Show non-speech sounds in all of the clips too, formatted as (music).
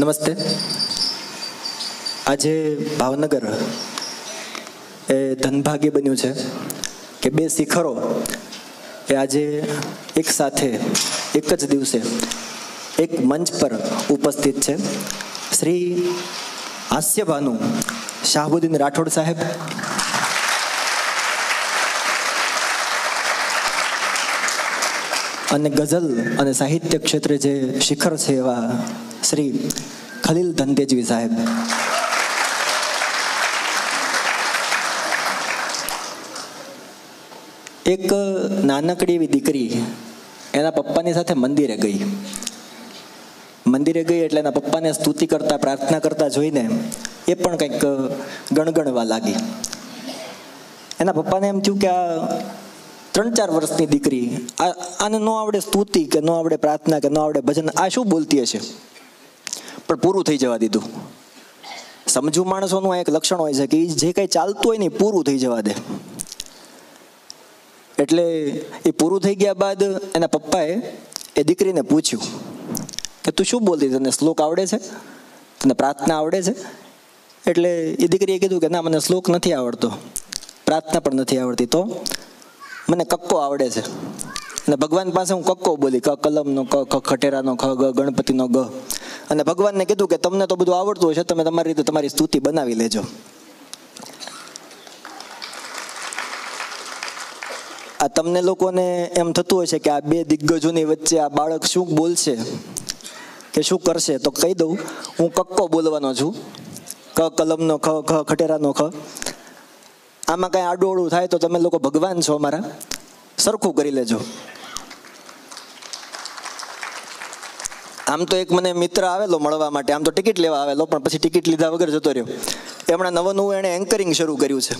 નમસ્તે. આજે ભાવનગર એ ધનભાગ્ય બન્યું છે કે બે શિખરો એ આજે એક સાથે એક જ દિવસે એક મંચ પર ઉપસ્થિત છે. શ્રી હાસ્યભાનુ શાહબુદ્દીન રાઠોડ સાહેબ. અને ગઝલ અને સાહિત્ય ક્ષેત્રે જે શિખર છે એવા શ્રી ખલીલ ધનતેજવી સાહેબ. એક નાનકડી એવી દીકરી એના પપ્પાની સાથે મંદિરે ગઈ. મંદિરે ગઈ એટલે એના પપ્પાને સ્તુતિ કરતા, પ્રાર્થના કરતા જોઈને એ પણ કંઈક ગણગણવા લાગી. એના પપ્પાને એમ થયું કે આ ત્રણ ચાર વર્ષની દીકરી આને ન આવડે સ્તુતિ કે ન આવડે પ્રાર્થના કે ન આવડે ભજન, આ શું બોલતી હશે? પણ પૂરું થઈ જવા દીધું. સમજુ માણસોનું એક લક્ષણ હોય છે કે જે કંઈ ચાલતું હોય ને પૂરું થઈ જવા દે. એટલે એ પૂરું થઈ ગયા બાદ એના પપ્પાએ એ દીકરીને પૂછ્યું કે તું શું બોલતી તને શ્લોક આવડે છે? તને પ્રાર્થના આવડે છે? એટલે એ દીકરીએ કીધું કે ના, મને શ્લોક નથી આવડતો. પ્રાર્થના પણ નથી આવડતી. તો મને કક્કો આવડે છે. અને ભગવાન પાસે હું કક્કો બોલી, ક કલમનો, ક ખ ખટેરાનો, ખ, ગ, ગણપતિનો, ગ. અને ભગવાનને કીધું કે તમને તો બધું આવડતું હશે, તમે તમારી રીતે તમારી સ્તુતિ બનાવી લેજો. આ તમને લોકોને એમ થતું હશે કે આ બે દિગ્ગજોની વચ્ચે આ બાળક શું બોલશે? કે શું કરશે? તો કહી દઉં, હું કક્કો બોલવાનો છું. ક કલમનો, ખ ખ ખટેરાનો, ખ. આમાં કાંઈ આડોળું થાય તો તમે લોકો ભગવાન છો મારા. સરખું કરી લેજો. આમ તો એક મને મિત્ર આવેલો મળવા માટે. આમ તો ટિકિટ લેવા આવેલો, પણ પછી ટિકિટ લીધા વગર જતો રહ્યો. એમણે નવું નવું એણે એન્કરિંગ શરૂ કર્યું છે.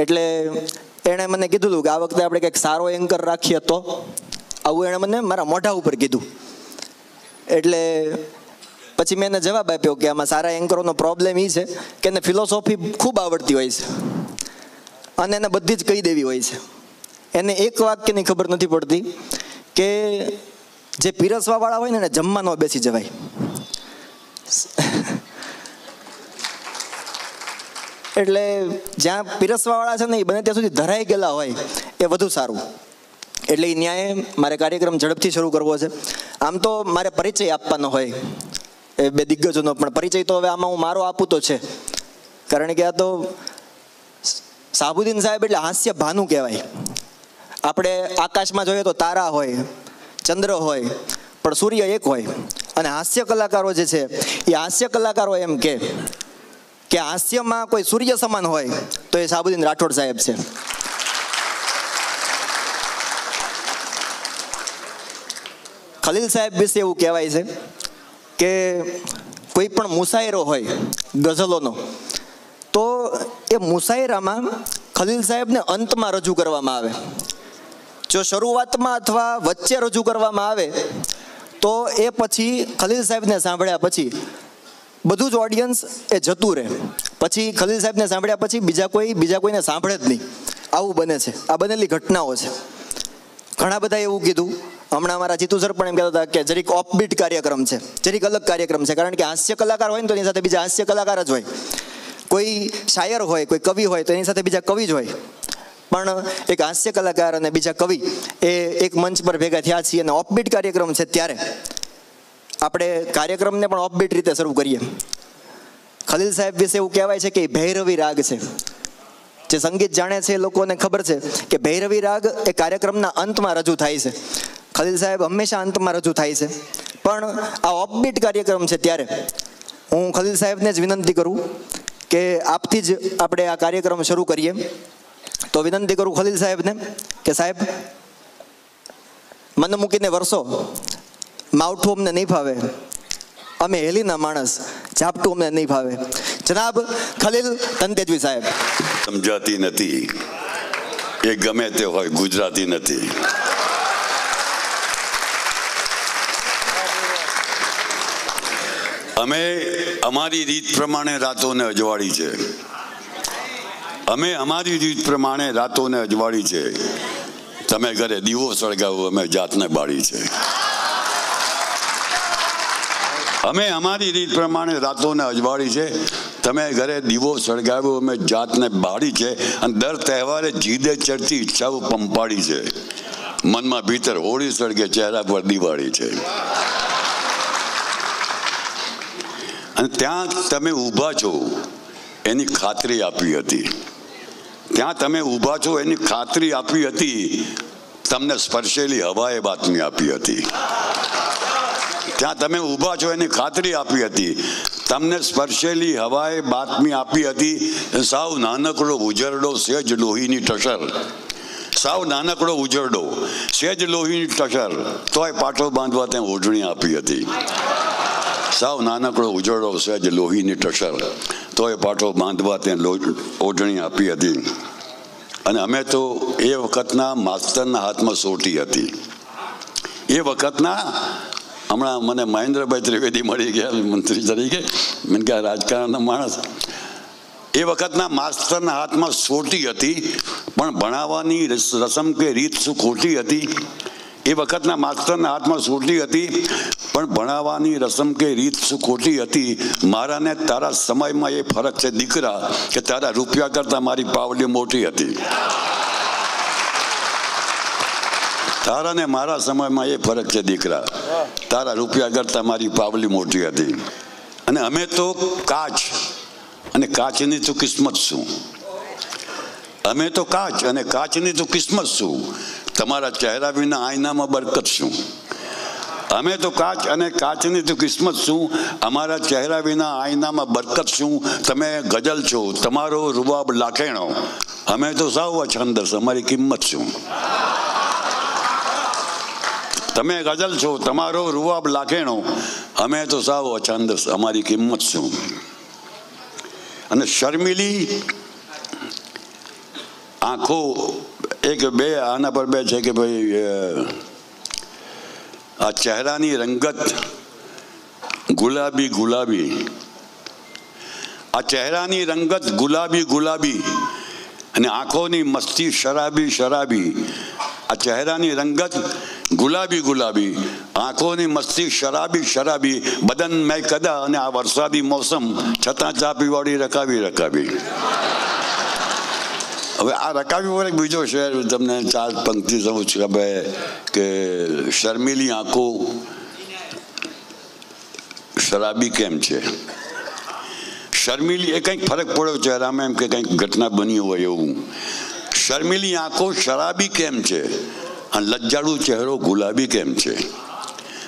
એટલે એણે મને કીધું હતું કે આ વખતે આપણે કંઈક સારો એન્કર રાખીએ તો. આવું એણે મને મારા મોઢા ઉપર કીધું. એટલે પછી મેં એને જવાબ આપ્યો કે આમાં સારા એન્કરોનો પ્રોબ્લેમ એ છે કે એને ફિલોસોફી ખૂબ આવડતી હોય છે. અને એને બધી જ કહી દેવી હોય છે. એને એક વાક્યની ખબર નથી પડતી કે જે પીરસવા વાળા હોય ને એને જમવા ન બેસી જવાય. એટલે જ્યાં પીરસવા વાળા છે ને એ બને ત્યાં સુધી ધરાઈ ગયેલા હોય એ વધુ સારું. એટલે એ ન્યાય મારે કાર્યક્રમ ઝડપથી શરૂ કરવો છે. આમ તો મારે પરિચય આપવાનો હોય. એ બે દિગ્ગજોનો પણ પરિચય તો હવે આમાં હું મારો આપું તો છે. કારણ કે આ તો સાબુદ્દીન સાહેબ એટલે હાસ્ય ભાનુ કહેવાય. આપણે આકાશમાં જોઈએ તો તારા હોય, ચંદ્ર હોય, પણ સૂર્ય એક હોય. અને હાસ્ય કલાકારો જે છે, એ હાસ્ય કલાકારો એમ કે કે હાસ્યમાં કોઈ સૂર્ય સમાન હોય, તો એ સાબુદ્દીન રાઠોડ સાહેબ છે. ખલીલ સાહેબ વિશે એવું કહેવાય છે કે કોઈ પણ મુસાયરો હોય, ગઝલોનો તો એ મુસાયરામાં ખલીલ સાહેબને અંતમાં રજૂ કરવામાં આવે. જો શરૂઆતમાં અથવા વચ્ચે રજૂ કરવામાં આવે, તો એ પછી ખલીલ સાહેબને સાંભળ્યા પછી બધું જ ઓડિયન્સ એ જતું રહે. પછી ખલીલ સાહેબને સાંભળ્યા પછી બીજા કોઈ, બીજા કોઈને સાંભળે જ નહીં. આવું બને છે. આ બનેલી ઘટનાઓ છે. ઘણા બધા એવું કીધું. હમણાં અમારા જીતુ સર પણ એમ કહેતા હતા કે જરીક ઓફબીટ કાર્યક્રમ છે. જરીક અલગ કાર્યક્રમ છે. કારણ કે હાસ્ય કલાકાર હોય ને તો એની સાથે બીજા હાસ્ય કલાકાર જ હોય. કોઈ શાયર હોય, કોઈ કવિ હોય, તો એની સાથે બીજા કવિ જ હોય. પણ એક હાસ્ય કલાકાર અને બીજા કવિ એ એક મંચ પર ભેગા થયા છીએ અને ઓફબીટ કાર્યક્રમ છે ત્યારે. આપણે કાર્યક્રમને પણ ઓફબીટ રીતે શરૂ કરીએ. ખલીલ સાહેબ વિશે એવું કહેવાય છે કે ભૈરવી રાગ છે. જે સંગીત જાણે છે એ લોકોને ખબર છે કે ભૈરવી રાગ એ કાર્યક્રમના અંતમાં રજૂ થાય છે. ખલીલ સાહેબ હંમેશા અંતમાં રજૂ થાય છે. પણ આ ઓફબીટ કાર્યક્રમ છે ત્યારે. હું ખલીલ સાહેબને જ વિનંતી કરું કે આપથી જ આપણે આ કાર્યક્રમ શરૂ કરીએ. તો વિનંતી કરું ખલીલ સાહેબને કે સાહેબ, મને મૂકીને વરસો. માવઠું અમને નહીં ફાવે. અમે હેલીના માણસ, ઝાપટું અમને નહીં ફાવે. જનાબ, ખલીલ તંતેજવી સાહેબ. સમજાતી નથી. એ ગમે તે હોય, ગુજરાતી નથી. અમે અમારી રીત પ્રમાણે રાતોને અજવાળી છે. અમે અમારી રીત પ્રમાણે રાતોને અજવાળી છે. તમે ઘરે દીવો સળગાવો, અમે જાતને બાળી છે. અમે અમારી રીત પ્રમાણે રાતોને અજવાળી છે. તમે ઘરે દીવો સળગાવ્યો અમે જાતને બાળી છે. અને દર તહેવારે જીદે ચડતી ઈચ્છાઓ પંપાડી છે. મનમાં ભીતર હોળી સળગે, ચહેરા પર દિવાળી છે. અને ત્યાં તમે ઊભા છો, એની ખાતરી આપી હતી. ત્યાં તમે ઊભા છો, એની ખાતરી આપી હતી, તમને સ્પર્શેલી હવાએ બાતમી આપી હતી. ત્યાં તમે ઊભા છો, એની ખાતરી આપી હતી. તમને સ્પર્શેલી હવાએ બાતમી આપી હતી, સાવ નાનકડો ઉજરડો સેજ લોહીની ટસર. સાવ નાનકડો ઉજરડો સેજ લોહીની ટસર. તોય પાટો બાંધવા ત્યાં ઓઢણી આપી હતી. સાવ નાનકડો ઉજરડો સહેજ લોહીની ટસર તોય પાટો બાંધવા લો- ઓઢણી આપી હતી. અને અમે તો એ વખતના માસ્તરના હાથમાં સોટી હતી. એ વખતના હમણાં મને મહેન્દ્રભાઈ ત્રિવેદી મળી ગયા મંત્રી તરીકે. મને કે રાજકારણના માણસ. એ વખતના માસ્તરના હાથમાં સોટી હતી, પણ ભણાવવાની રસ- રસમ કે રીત શું ખોટી હતી? એ વખતના માસ્તરના હાથમાં સુરતી હતી, પણ ભણાવવાની રસમ કે રીત શું ખોટી હતી. મારા ને તારા સમયમાં એ ફરક છે, દીકરા, કે તારા રૂપિયા કરતાં મારી પાવલી મોટી હતી. તારા ને મારા સમયમાં એ ફરક છે, દીકરા. તારા રૂપિયા કરતાં મારી પાવલી મોટી હતી. અને અમે તો કાચ, અને કાચની તો કિસ્મત શું? અમે તો કાચ, અને કાચની તો કિસ્મત શું? તમારા ચહેરા વિના આઈનામાં બરકત શું? અમે તો કાચ અને કાચની તો કિસ્મત શું? અમારા ચહેરા વિના આઈનામાં બરકત શું? તમે ગઝલ છો, તમારો રૂબાબ લાખેણો. અમે તો સાવ અછંદસ અમારી કિંમત શું? તમે ગઝલ છો, તમારો રૂવાબ લાખેણો. અમે તો સાવ અછંદસ અમારી કિંમત શું? અને શર્મિલી આંખો એક બે આના પર બે છે કે ભાઈ આ ચહેરાની રંગત ગુલાબી ગુલાબી. આ ચહેરાની રંગત ગુલાબી ગુલાબી અને આંખોની મસ્તી શરાબી શરાબી. આ ચહેરાની રંગત ગુલાબી ગુલાબી, આંખોની મસ્તી શરાબી શરાબી. બદન મેં કદા અને આ વરસાદી મોસમ છતાં ચા પીવાડી રકાવી રકાવી. હવે આ રકાવી પર એક બીજો શેર તમને ચાર પંક્તિ સમજ છું. કે ભાઈ કે શર્મિલી આંખો શરાબી કેમ છે? શર્મિલી એ કંઈક ફરક પડ્યો ચહેરામાં એમ કે કંઈક ઘટના બની હોય એવું. શર્મિલી આંખો શરાબી કેમ છે? અને લજ્જાળુ ચહેરો ગુલાબી કેમ છે?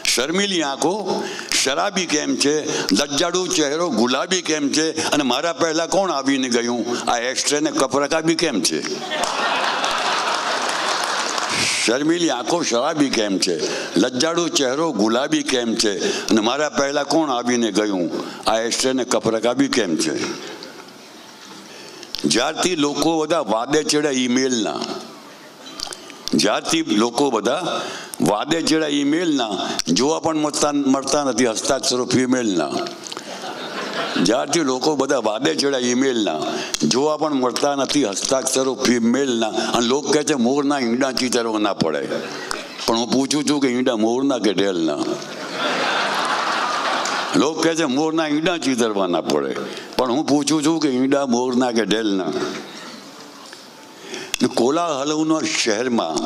શર્મિલી આંખો શરાબી કેમ છે? લજ્જાડુ ચહેરો, ગુલાબી કેમ છે? અને મારા પહેલા કોણ આવીને ગયું? આ એક્સ્ટ્રે ને કપરકાબી કેમ છે? શર્મિલી, આંખો શરાબી કેમ છે? લજ્જાડુ ચહેરો, ગુલાબી કેમ છે? અને મારા પહેલા કોણ આવીને ગયું? આ એસ્ટ્રે ને કપરકાબી કેમ છે? જ્યારથી લોકો બધા વાદે ચડ્યા ઈમેલના જ્યારથી લોકો બધા વાદે ચડ્યા ઈમેલના જોવા પણ મળતા મળતા નથી હસ્તાક્ષરો ફિમેલના જ્યારથી લોકો બધા વાદે ચડ્યા ઈમેલના જોવા પણ મળતા નથી હસ્તાક્ષરો ફિમેલના અને લોકો કહે છે, મોરના ઈંડા ચીતરવા ના પડે. પણ હું પૂછું છું કે ઈંડા મોરના કે ઢેલના? લોકો કહે છે, મોરના ઈંડા ચીતરવા ના પડે. પણ હું પૂછું છું કે ઈંડા મોરના કે ઢેલના? ને કોલાહલવના શહેરમાં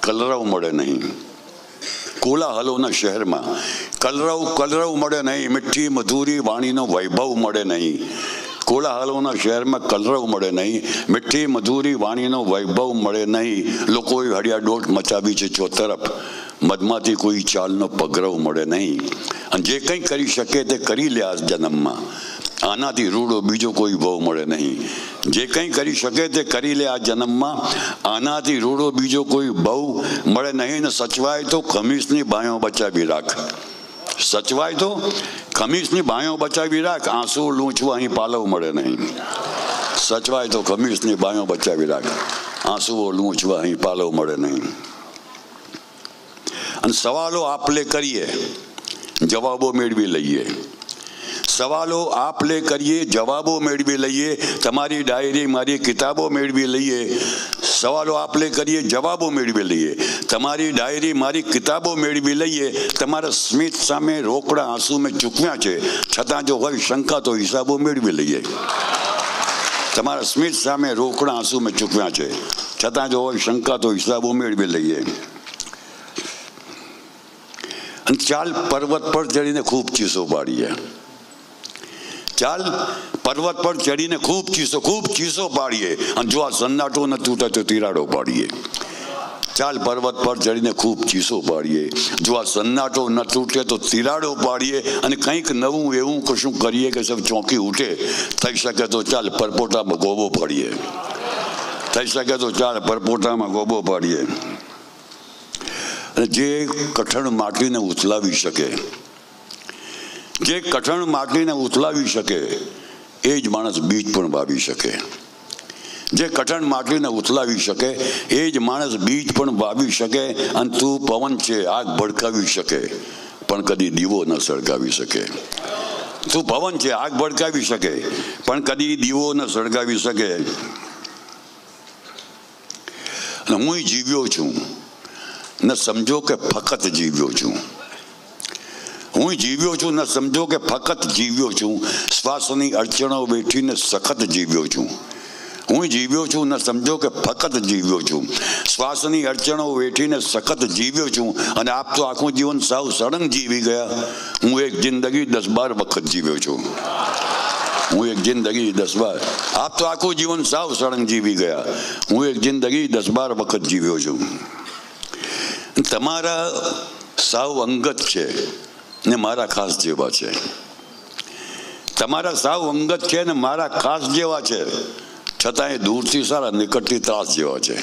કલરવ મળે નહીં. કોલાહલોના શહેરમાં કલરવ કલરવ મળે નહીં. મીઠી, મધુરી, વાણીનો વૈભવ મળે નહીં. કોલાહલોના શહેરમાં કલરવ મળે નહીં, મીઠી, મધુરી, વાણીનો વૈભવ મળે નહીં. લોકોએ હળિયાડોટ મચાવી છે ચોતરફ મધમાંથી કોઈ ચાલનો પગરવ મળે નહીં. અને જે કંઈ કરી શકે તે કરી લે આ જન્મમાં. આનાથી રૂડો બીજો કોઈ ભવ મળે નહીં. જે કંઈ કરી શકે તે કરી લે આ જન્મમાં. આનાથી રૂડો બીજો કોઈ ભવ મળે નહીં ને સચવાય તો ખમીસની બાયો બચાવી રાખ. સચવાય તો ખમીસની બાયો બચાવી રાખ, આંસુ, લૂંછવા અહીં પાલવ મળે નહીં. સચવાય તો ખમીસની બાયો બચાવી રાખ, આંસુઓ, લૂંછવા અહીં પાલવ મળે નહીં. અને સવાલો આપલે કરીએ, જવાબો મેળવી લઈએ. સવાલો આપ લે કરીએ, જવાબો મેળવી લઈએ, તમારી ડાયરી, મારી કિતાબો મેળવી લઈએ. સવાલો આપ લે કરીએ, જવાબો મેળવી લઈએ. તમારી ડાયરી, મારી કિતાબો મેળવી લઈએ. તમારા સ્મિત સામે રોકડા આંસુ મેં ચૂકવ્યા છે. છતાં જો હોય શંકા તો હિસાબો મેળવી લઈએ. તમારા સ્મિત સામે રોકડા આંસુ મેં ચૂકવ્યા છે. છતાં જો હોય શંકા તો હિસાબો મેળવી લઈએ. અને ચાલ પર્વત પર ચડીને ખૂબ ચીસો પાડીએ. ચાલ, પર્વત પર ચડીને ખૂબ ચીસો ખૂબ ચીસો પાડીએ. અને જો આ સન્નાટો ન તૂટે તો તિરાડો પાડીએ. ચાલ, પર્વત પર ચડીને ખૂબ ચીસો પાડીએ. જો આ સન્નાટો ન તૂટે તો તિરાડો પાડીએ અને કંઈક નવું એવું કશું કરીએ કે સૌ ચોંકી ઉઠે. થઈ શકે તો ચાલ, પરપોટામાં ગોબો પાડીએ. થઈ શકે તો ચાલ, પરપોટામાં ગોબો પાડીએ. અને જે કઠણ માટીને ઉથલાવી શકે જે કઠણ માટીને ઉથલાવી શકે, એ જ માણસ બીજ પણ વાવી શકે. જે કઠણ માટીને ઉથલાવી શકે, એ જ માણસ બીજ પણ વાવી શકે અને તું પવન છે, આગ ભડકાવી શકે, પણ કદી દીવો ન સળગાવી શકે. તું પવન છે, આગ ભડકાવી શકે, પણ કદી દીવો ન સળગાવી શકે. હું જીવ્યો છું. ને સમજો કે ફક્ત જીવ્યો છું. હું જીવ્યો છું ને સમજો કે ફક્ત જીવ્યો છું. શ્વાસની અડચણો બેઠીને સખત જીવ્યો છું. હું જીવ્યો છું ને સમજો કે ફક્ત જીવ્યો છું. શ્વાસની અડચણો વેઠીને સખત જીવ્યો છું અને આપ તો આખું જીવન સાવ સળંગ જીવી ગયા. હું એક જિંદગી દસ બાર વખત જીવ્યો છું. હું એક જિંદગી દસ બાર. આપ તો આખું જીવન સાવ સળંગ જીવી ગયા. હું એક જિંદગી દસ બાર વખત જીવ્યો છું. તમારા સાવ અંગત છે. ને મારા ખાસ જેવા છે. તમારા સાવ અંગત છે ને મારા ખાસ જેવા છે. છતાં એ દૂરથી સારા, નિકટથી ત્રાસ જેવા છે.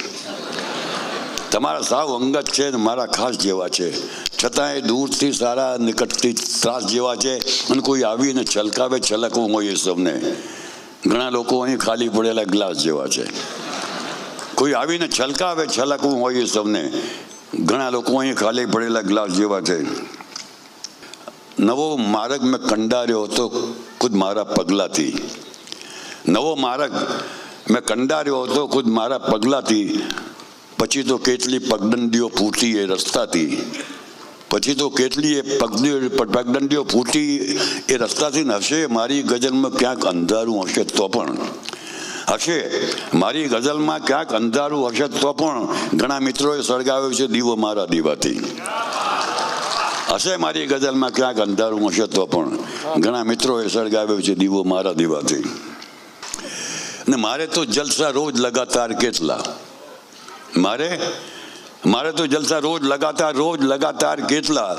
તમારા સાવ અંગત છે ને મારા ખાસ જેવા છે. છતાં એ દૂરથી સારા, નિકટથી ત્રાસ જેવા છે. અને કોઈ આવીને છલકાવે, છલકવું હોય એ સૌને. ઘણા લોકો અહીં ખાલી પડેલા ગ્લાસ જેવા છે. કોઈ આવીને છલકાવે, છલકવું હોય એ સૌને. ઘણા લોકો અહીં ખાલી પડેલા ગ્લાસ જેવા છે. નવો માર્ગ મેં કંડાર્યો હતો, ખુદ મારા પગલાથી. નવો માર્ગ મેં કંડાર્યો હતો, ખુદ મારા પગલાથી. પછી તો કેટલી પગદંડીઓ ફૂટી એ રસ્તાથી. પછી તો કેટલી એ પગદંડીઓ પગદંડીઓ ફૂટી એ રસ્તાથી ને હશે મારી ગઝલમાં ક્યાંક અંધારું હશે તો પણ. હશે મારી ગઝલમાં ક્યાંક અંધારું હશે તો પણ. ઘણા મિત્રોએ સળગાવ્યો છે દીવો મારા દીવાથી. હશે મારી ગઝલમાં ક્યાંક અંધારું હશે તો પણ ઘણા મિત્રોએ સળગાવ્યો છે દીવો મારા દીવાથી. ને મારે તો જલસા રોજ લગાતાર કેટલા? મારે? મારે તો જલસા રોજ લગાતાર રોજ લગાતાર કેટલા?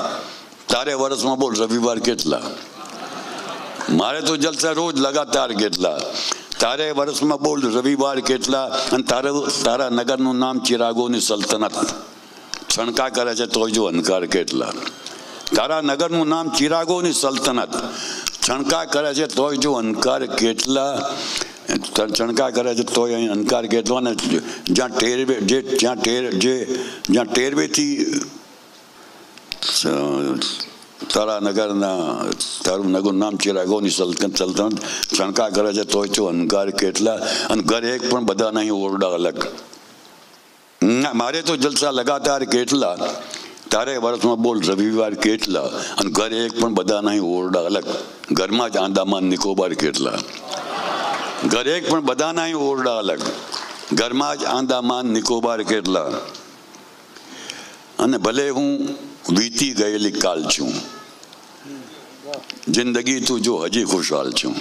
તારે વર્ષમાં બોલ, રવિવાર કેટલા? મારે તો જલસા રોજ લગાતાર કેટલા? તારે વર્ષમાં બોલ, રવિવાર કેટલા? અને તારે, તારા નગરનું નામ ચિરાગોની સલ્તનત. છણકા કરે છે તોય જો અનકાર કેટલા? તારા નગરનું નામ ચિરાગોની સલ્તનત. છણકા કરે છે તોય જો અનકાર કેટલા ચણકા કરે છે તોય અહીં અનકાર કેટલો? ને જ્યાં ટેરવે જે જ્યાં ટેર જે જ્યાં ટેરવેથી તારા નગરના નામ ચિરાગોની સલ્તનત સલ્તનત ચણકા કરે છે તોય જો અનકાર કેટલા? અને ઘર એક પણ બધા નહીં ઓરડા અલગ. ના, મારે તો જલસા લગાતાર કેટલા? તારે વર્ષમાં બોલ, રવિવાર કેટલા? અને ઘરે એક પણ બધા નહીં ઓરડા અલગ. ઘરમાં જ આંદામાન નિકોબાર કેટલા? ઘરે એક પણ બધા નહીં ઓરડા અલગ. ઘરમાં જ આંદામાન નિકોબાર કેટલા? અને ભલે હું વીતી ગયેલી કાલ છું, જિંદગી તું જો હજી ખુશહાલ છું.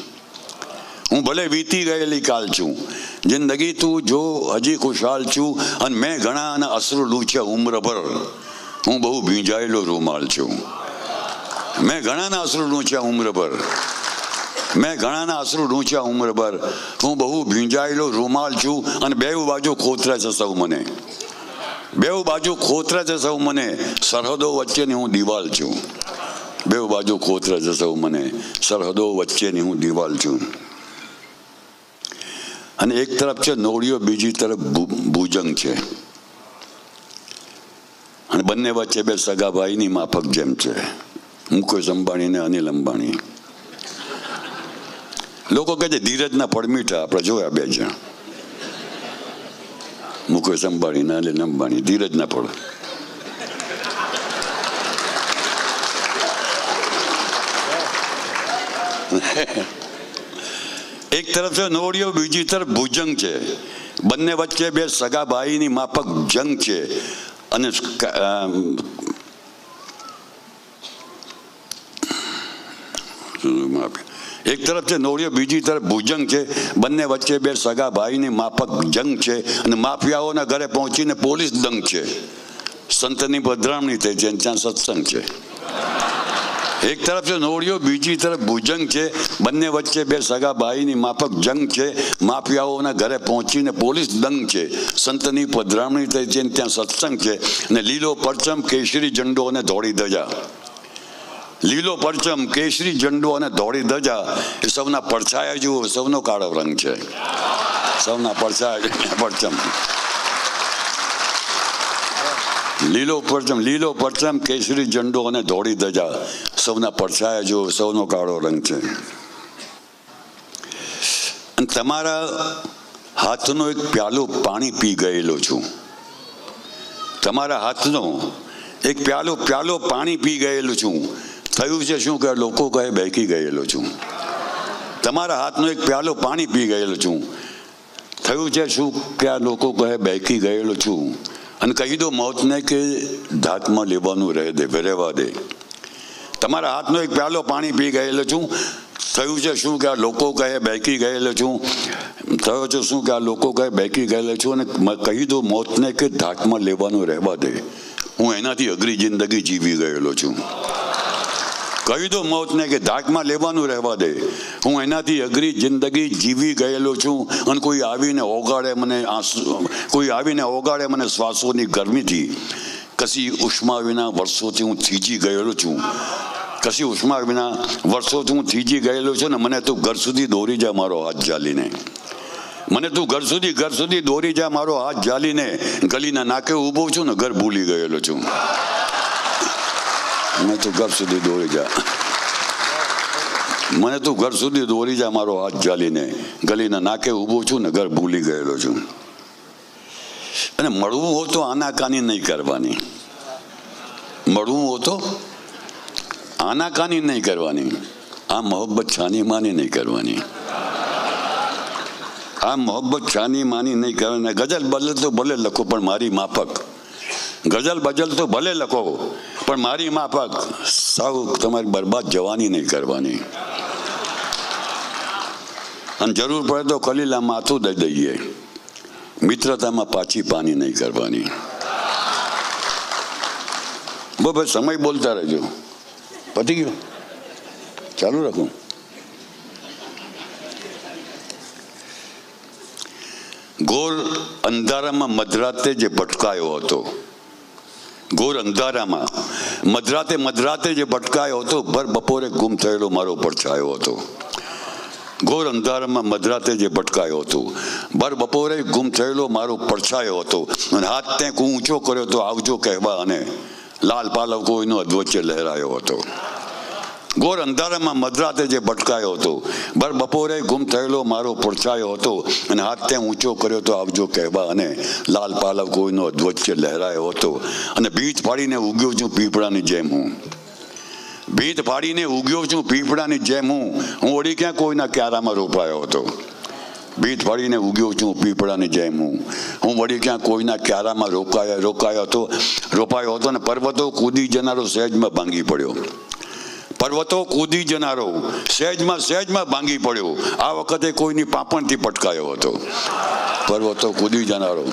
હું ભલે વીતી ગયેલી કાલ છું, જિંદગી તું જો હજી ખુશહાલ છું, અને મેં ઘણા અને અસરો લૂછ્યા ઉમ્રભર. હું બહુ ભીંજાયેલો રૂમાલ છું. મેં ઘણાના અસરો લૂંચ્યા ઉમ્રભર મેં ઘણાના અસરો લૂંચ્યા ઉમ્રભર હું બહુ ભીંજાયેલો રૂમાલ છું અને બે બાજુ ખોતરે છે સૌ મને. બેઉ બાજુ ખોતરે છે સૌ મને. સરહદો વચ્ચેની હું દિવાલ છું. બેઉ બાજુ ખોતરા છે સૌ મને. સરહદો વચ્ચેની હું દિવાલ છું. અને એક તરફ છે નોળીઓ બીજી તરફ ભુજંગ છે. અને બંને વચ્ચે બે સગા ભાઈની માફક જેમ છે. મુકેશ અંબાણી ને અનિલ અંબાણી. લોકો કહે છે ધીરજના ફળ મીઠા આપણે જોયા બે જણ. મુકેશ અંબાણી ને અનિલ અંબાણી, ધીરજના પડે. એક તરફ છે નોળિયો, બીજી તરફ ભુજંગ છે. બંને વચ્ચે બે સગા ભાઈની માફક જંગ છે. અને. એક તરફ છે નોળિયો બીજી તરફ ભુજંગ છે બંને વચ્ચે બે સગા ભાઈની માફક જંગ છે અને માફિયાઓના ઘરે પહોંચીને પોલીસ દંગ છે સંતની પધરામણી થઈ છે ત્યાં સત્સંગ છે એક તરફ છે નોળિયો, બીજી તરફ ભુજંગ છે. બંને વચ્ચે બે સગા ભાઈની માફક જંગ છે. માફિયાઓના ઘરે પહોંચીને પોલીસ દંગ છે. સંતની પધરામણી થઈ છે ત્યાં સત્સંગ છે અને લીલો પરચમ, કેસરી ઝંડો અને ધોળી ધજા. લીલો પરચમ, કેસરી ઝંડો અને ધોળી ધજા એ સૌના પડછાયા જુઓ સૌનો કાળો રંગ છે. સૌના પડછાયા પરચમ. લીલો પરચમ લીલો પરચમ, કેસરી ઝંડો અને ધોળી ધજા. સૌના પડછાયા જુઓ સૌનો કાળો રંગ છે. અને તમારા હાથનો એક પ્યાલો પાણી પી ગયેલો છું. તમારા હાથનો એક પ્યાલો પ્યાલો પાણી પી ગયેલું છું. થયું છે શું કે લોકો કહે બેકી ગયેલો છું. તમારા હાથનો એક પ્યાલો પાણી પી ગયેલો છું. થયું છે શું કે આ લોકો કહે બેકી ગયેલો છું. અને કહી દો મોતને કે ધાતમાં લેવાનું રહે દે રહેવા દે. તમારા હાથનો એક પ્યાલો પાણી પી ગયેલો છું. થયું છે શું કે આ લોકો કહે, બેકી ગયેલો છું. થયો છે શું કે આ લોકો કહે, બેકી ગયેલો છું. અને કહી દો મોતને કે ધાકમાં લેવાનું રહેવા દે. હું એનાથી અઘરી જિંદગી જીવી ગયેલો છું. કહી દો મોતને કે ધાકમાં લેવાનું રહેવા દે. હું એનાથી અઘરી જિંદગી જીવી ગયેલો છું અને કોઈ આવીને ઓગાળે મને આંસુ, કોઈ આવીને ઓગાળે મને શ્વાસોની ગરમીથી. કશી ઉષ્મા વિના વર્ષોથી હું થીજી ગયેલો છું. કશી ઉષ્મા વિના વર્ષોથી હું થીજી ગયેલો છું ને મને તું ઘર સુધી દોરી જા મારો હાથ જાલીને. મને તું ઘર સુધી ઘર સુધી દોરી જા મારો હાથ જાલીને. ગલીના નાકે ઊભો છું ને ઘર ભૂલી ગયેલો છું. મને તો ઘર સુધી દોરી જા. મને તું ઘર સુધી દોરી જા મારો હાથ ચાલીને ગલીના નાકે ઊભો છું ને ઘર ભૂલી ગયેલો છું. અને મળવું હો તો આનાકાની નહીં કરવાની. મળવું હો તો આનાકાની નહીં કરવાની. આ મોહબ્બત છાની માની નહીં કરવાની. આ મોહબ્બત છાની માની નહીં કરવાની. ગઝલ બદલે તો ભલે લખો, પણ મારી માફક ગઝલ બજલ તો ભલે લખો, પણ મારી માફક સાવ તમારી બરબાદ જવાની નહીં કરવાની. અને જરૂર પડે તો કલીલા માથું દઈ દઈએ. મિત્રતામાં પાછી પાની નહીં કરવાની. બહુ ભાઈ સમય બોલતા રહેજો. પતી ગયો. ચાલુ રાખું. ઘોર અંધારામાં મધરાતે જે ભટકાયો હતો ઘોર અંધારામાં મધરાતે મધરાતે જે ભટકાયો હતો, ભર બપોરે ગુમ થયેલો મારો પડછાયો હતો. ઘોર અંધારામાં મધરાતે જે ભટકાયો હતો, ભર બપોરે ગુમ થયેલો મારો પડછાયો હતો. અને હાથ તે ઊંચો કર્યો તો આવજો કહેવા અને લાલ પાલવ કોઈનો અધવચ્ચે લહેરાયો હતો. ઘોર અંધારામાં મધરાતે જે ભટકાયો હતો, બર બપોરે ગુમ થયેલો મારો પડછાયો હતો, અને હાથ ત્યાં ઊંચો કર્યો તો આવજો કહેવા અને લાલ પાલવ કોઈનો અધવચ્ચે લહેરાયો હતો, અને બીજ પાડીને ઉગ્યો છું પીપળાની જેમ હું. ભીત ફાડીને ઉગ્યો છું પીપળાની જેમ હું. હું ઓડી ક્યાં કોઈના ક્યારામાં રોપાયો હતો? ભીત ફાડીને ઉગ્યો છું પીપળાની જેમ હું. હું વળી ક્યાં કોઈના ક્યારામાં રોકાયો રોકાયો હતો? રોપાયો હતો અને પર્વતો કૂદી જનારો સહેજમાં ભાંગી પડ્યો. પર્વતો કૂદી જનારો. સહેજમાં સહેજમાં ભાંગી પડ્યો. આ વખતે કોઈની પાપણથી પટકાયો હતો. પર્વતો કૂદી જનારો.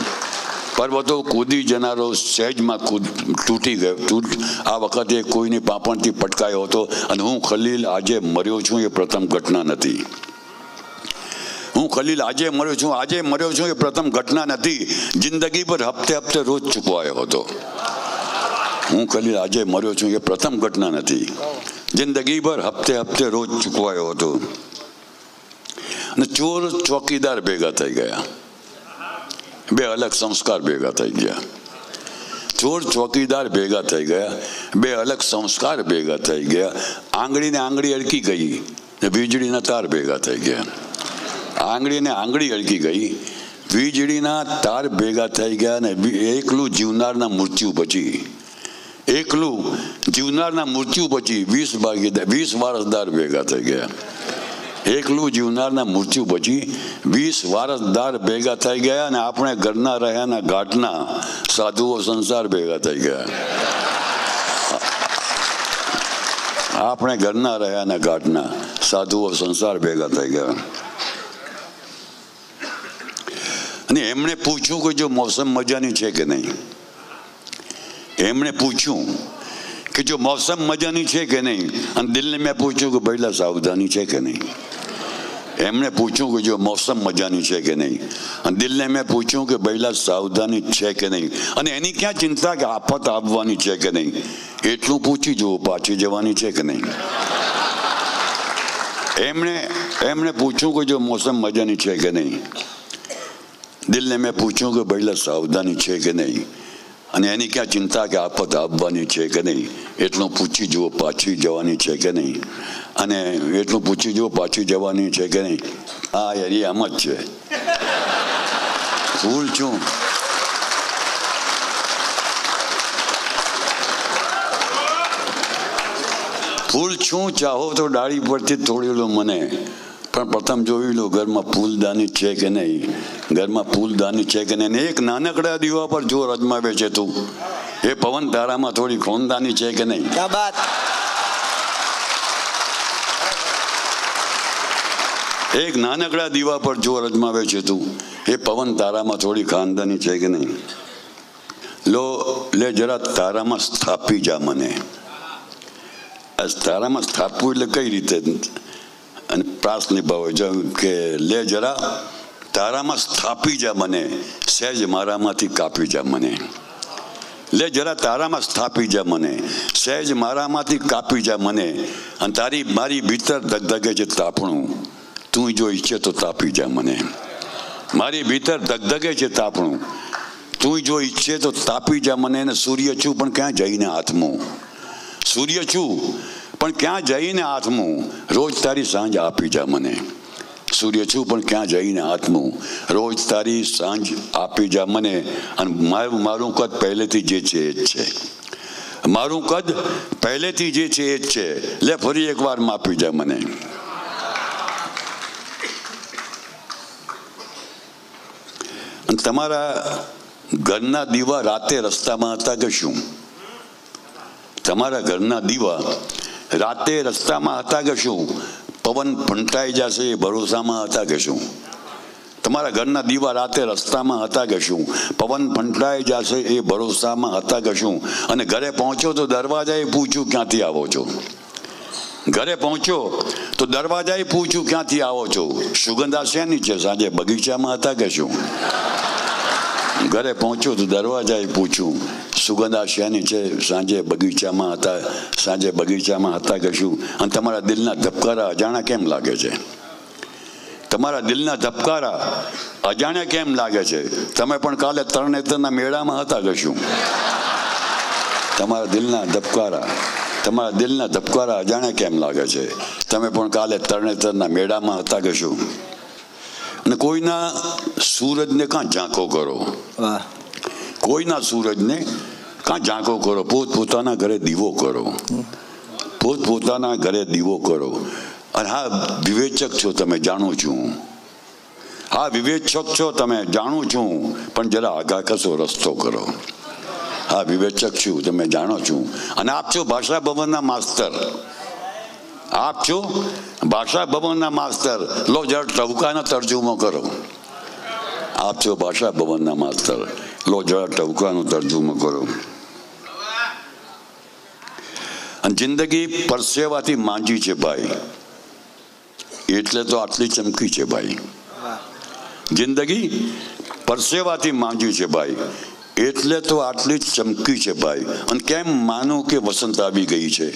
પર્વતો કૂદી જનારો સહેજમાં કૂદ, તૂટી ગયો, તૂટ, આ વખતે કોઈની પાપણથી પટકાયો હતો. અને હું ખલીલ આજે મર્યો છું એ પ્રથમ ઘટના નથી. હું ખલીલ આજે મર્યો છું, આજે મર્યો છું એ પ્રથમ ઘટના નથી. જિંદગી પર હપ્તે હપ્તે રોજ ચૂકવાયો હતો. હું ખલીલ આજે મર્યો છું એ પ્રથમ ઘટના નથી. જિંદગી ભર હપ્તે હપ્તે રોજ ચૂકવાયો હતો. અને ચોર ચોકીદાર ભેગા થઈ ગયા. બે અલગ સંસ્કાર ભેગા થઈ ગયા. ચોર ચોકીદાર ભેગા થઈ ગયા. બે અલગ સંસ્કાર ભેગા થઈ ગયા. આંગળીને આંગળી અડકી ગઈ ને વીજળીના તાર ભેગા થઈ ગયા. આંગળીને આંગળી અડકી ગઈ. વીજળીના તાર ભેગા થઈ ગયા ને એકલું જીવનારના મૃત્યુ પછી એકલું જીવનારના મૃત્યુ પછી વીસ ભાગીદાર વીસ વારસદાર ભેગા થઈ ગયા. એકલું જીવનારના મૃત્યુ પછી વીસ વારસદાર ભેગા થઈ ગયા અને આપણે ઘરના રહ્યાના ઘાટના સાધુઓ સંસાર ભેગા થઈ ગયા. આપણે ઘરના રહ્યાના ઘાટના સાધુઓ સંસાર ભેગા થઈ ગયા. અને એમણે પૂછ્યું કે જો મોસમ મજાની છે કે નહીં? એમણે પૂછ્યું કે જો મોસમ મજાની છે કે નહીં? અને દિલને મેં પૂછ્યું કે ભાઈલા સાવધાની છે કે નહીં? એમણે પૂછ્યું કે જો મોસમ મજાની છે કે નહીં? અને દિલને મેં પૂછ્યું કે ભાઈલા સાવધાની છે કે નહીં? અને એની ક્યાં ચિંતા કે આફત આવવાની છે કે નહીં? એટલું પૂછી જુઓ, પાછી જવાની છે કે નહીં? એમણે એમણે પૂછ્યું કે જો મોસમ મજાની છે કે નહીં? દિલને મેં પૂછ્યું કે ભાઈલા સાવધાની છે કે નહીં? અને એની ક્યાં ચિંતા કે આફત આવવાની છે કે નહીં? એટલું પૂછી જુઓ, પાછી જવાની છે કે નહીં? અને એટલું પૂછી જુઓ, પાછી જવાની છે કે નહીં? આ યાર આમ જ છે. ભૂલ છું. ફૂલ છું, ચાહો તો ડાળી પરથી તોડેલું મને. પણ પ્રથમ જોઈ લો ઘરમાં ફૂલદાની છે કે નહીં? ઘરમાં ફૂલદાની છે કે નહીં? એક નાનકડા દીવા પર જો રજમાવે છે તું એ પવન તારામાં થોડી ખોનદાની છે કે નહીં? એક નાનકડા દીવા પર જો રજમાવે છે તું એ પવન તારામાં થોડી ખાનદાની છે કે નહીં? લો લે જરા તારામાં સ્થાપી જા મને. આ તારામાં સ્થાપવું એટલે કઈ રીતે? અને પ્રાસ ભાવે જ કે લે જરા, તારામાં સ્થાપી જા મને, સહેજ મારામાંથી કાપી જા મને. લે જરા, તારામાં સ્થાપી જા મને, સહેજ મારામાંથી કાપી જા મને, અને તારી મારી ભીતર ધગધગે છે તાપણું, તું જો ઈચ્છે તો તાપી જા મને. મારી ભીતર ધગધગે છે તાપણું, તું જો ઈચ્છે તો તાપી જા મને, અને સૂર્ય છું પણ ક્યાં જઈને હાથમું સૂર્ય છું પણ ક્યાં જઈને હાથમું રોજ તારી સાંજ આપી જા મને. સૂર્ય છું, પણ ક્યાં જઈને હાથમું રોજ તારી સાંજ આપી જા મને. અને મારું કદ પહેલેથી જે છે એ જ છે. મારું કદ પહેલેથી જે છે એ જ છે. લે, ફરી એકવાર માપી જા મને. તમારા ઘરના દીવા રાતે રસ્તામાં હતા કે શું? તમારા ઘરના દીવા રાતે રસ્તામાં હતા કે શું પવન ફંટાઈ જશે એ ભરોસામાં હતા કે શું તમારા ઘરના દીવા રાતે રસ્તામાં હતા કે શું પવન ફંટાઈ જશે એ ભરોસામાં હતા કે શું અને ઘરે પહોંચો તો દરવાજાએ પૂછ્યું, ક્યાંથી આવો છો? ઘરે પહોંચ્યો તો દરવાજાએ પૂછ્યું, ક્યાંથી આવો છો? સુગંધા શેની છે? સાંજે બગીચામાં હતા કે શું ઘરે પહોંચ્યો તો દરવાજાએ પૂછ્યું સુગંધા શેની છે સાંજે બગીચામાં હતા સાંજે બગીચામાં હતા કે શું અને તમારા દિલના ધબકારા અજાણા કેમ લાગે છે તમારા દિલના ધબકારા અજાણ્યા કેમ લાગે છે તમે પણ કાલે તરણેતરના મેળામાં હતા કે શું તમારા દિલના ધબકારા તમારા દિલના ધબકારા અજાણ્યા કેમ લાગે છે તમે પણ કાલે તરણેતરના મેળામાં હતા કે શું અને કોઈના સૂરજને કાં ઝાંખો કરો કોઈના સૂરજને કાં ઝાંકો કરો? પોત પોતાના ઘરે દીવો કરો. પોત પોતાના ઘરે દીવો કરો. અને હા, વિવેચક છો તમે, જાણું છું. હા, વિવેચક છો તમે, જાણું છું. પણ જરા આગા કશો રસ્તો કરો. હા, વિવેચક છું, તમે જાણો છું. અને આપ છો ભાષા ભવનના માસ્તર. આપ છો ભાષા ભવનના માસ્તર. લો, જરા ટવકાનો તરજુમો કરો. આપ છો ભાષા ભવનના માસ્તર. લો, જરા ટવકાનો તરજુમો કરો. અને જિંદગી પરસેવાથી માંજી છે ભાઈ. એટલે તો આટલી ચમકી છે ભાઈ. જિંદગી પરસેવાથી માંજી છે ભાઈ. એટલે તો આટલી ચમકી છે ભાઈ. અને કેમ માનું કે વસંત આવી ગઈ છે?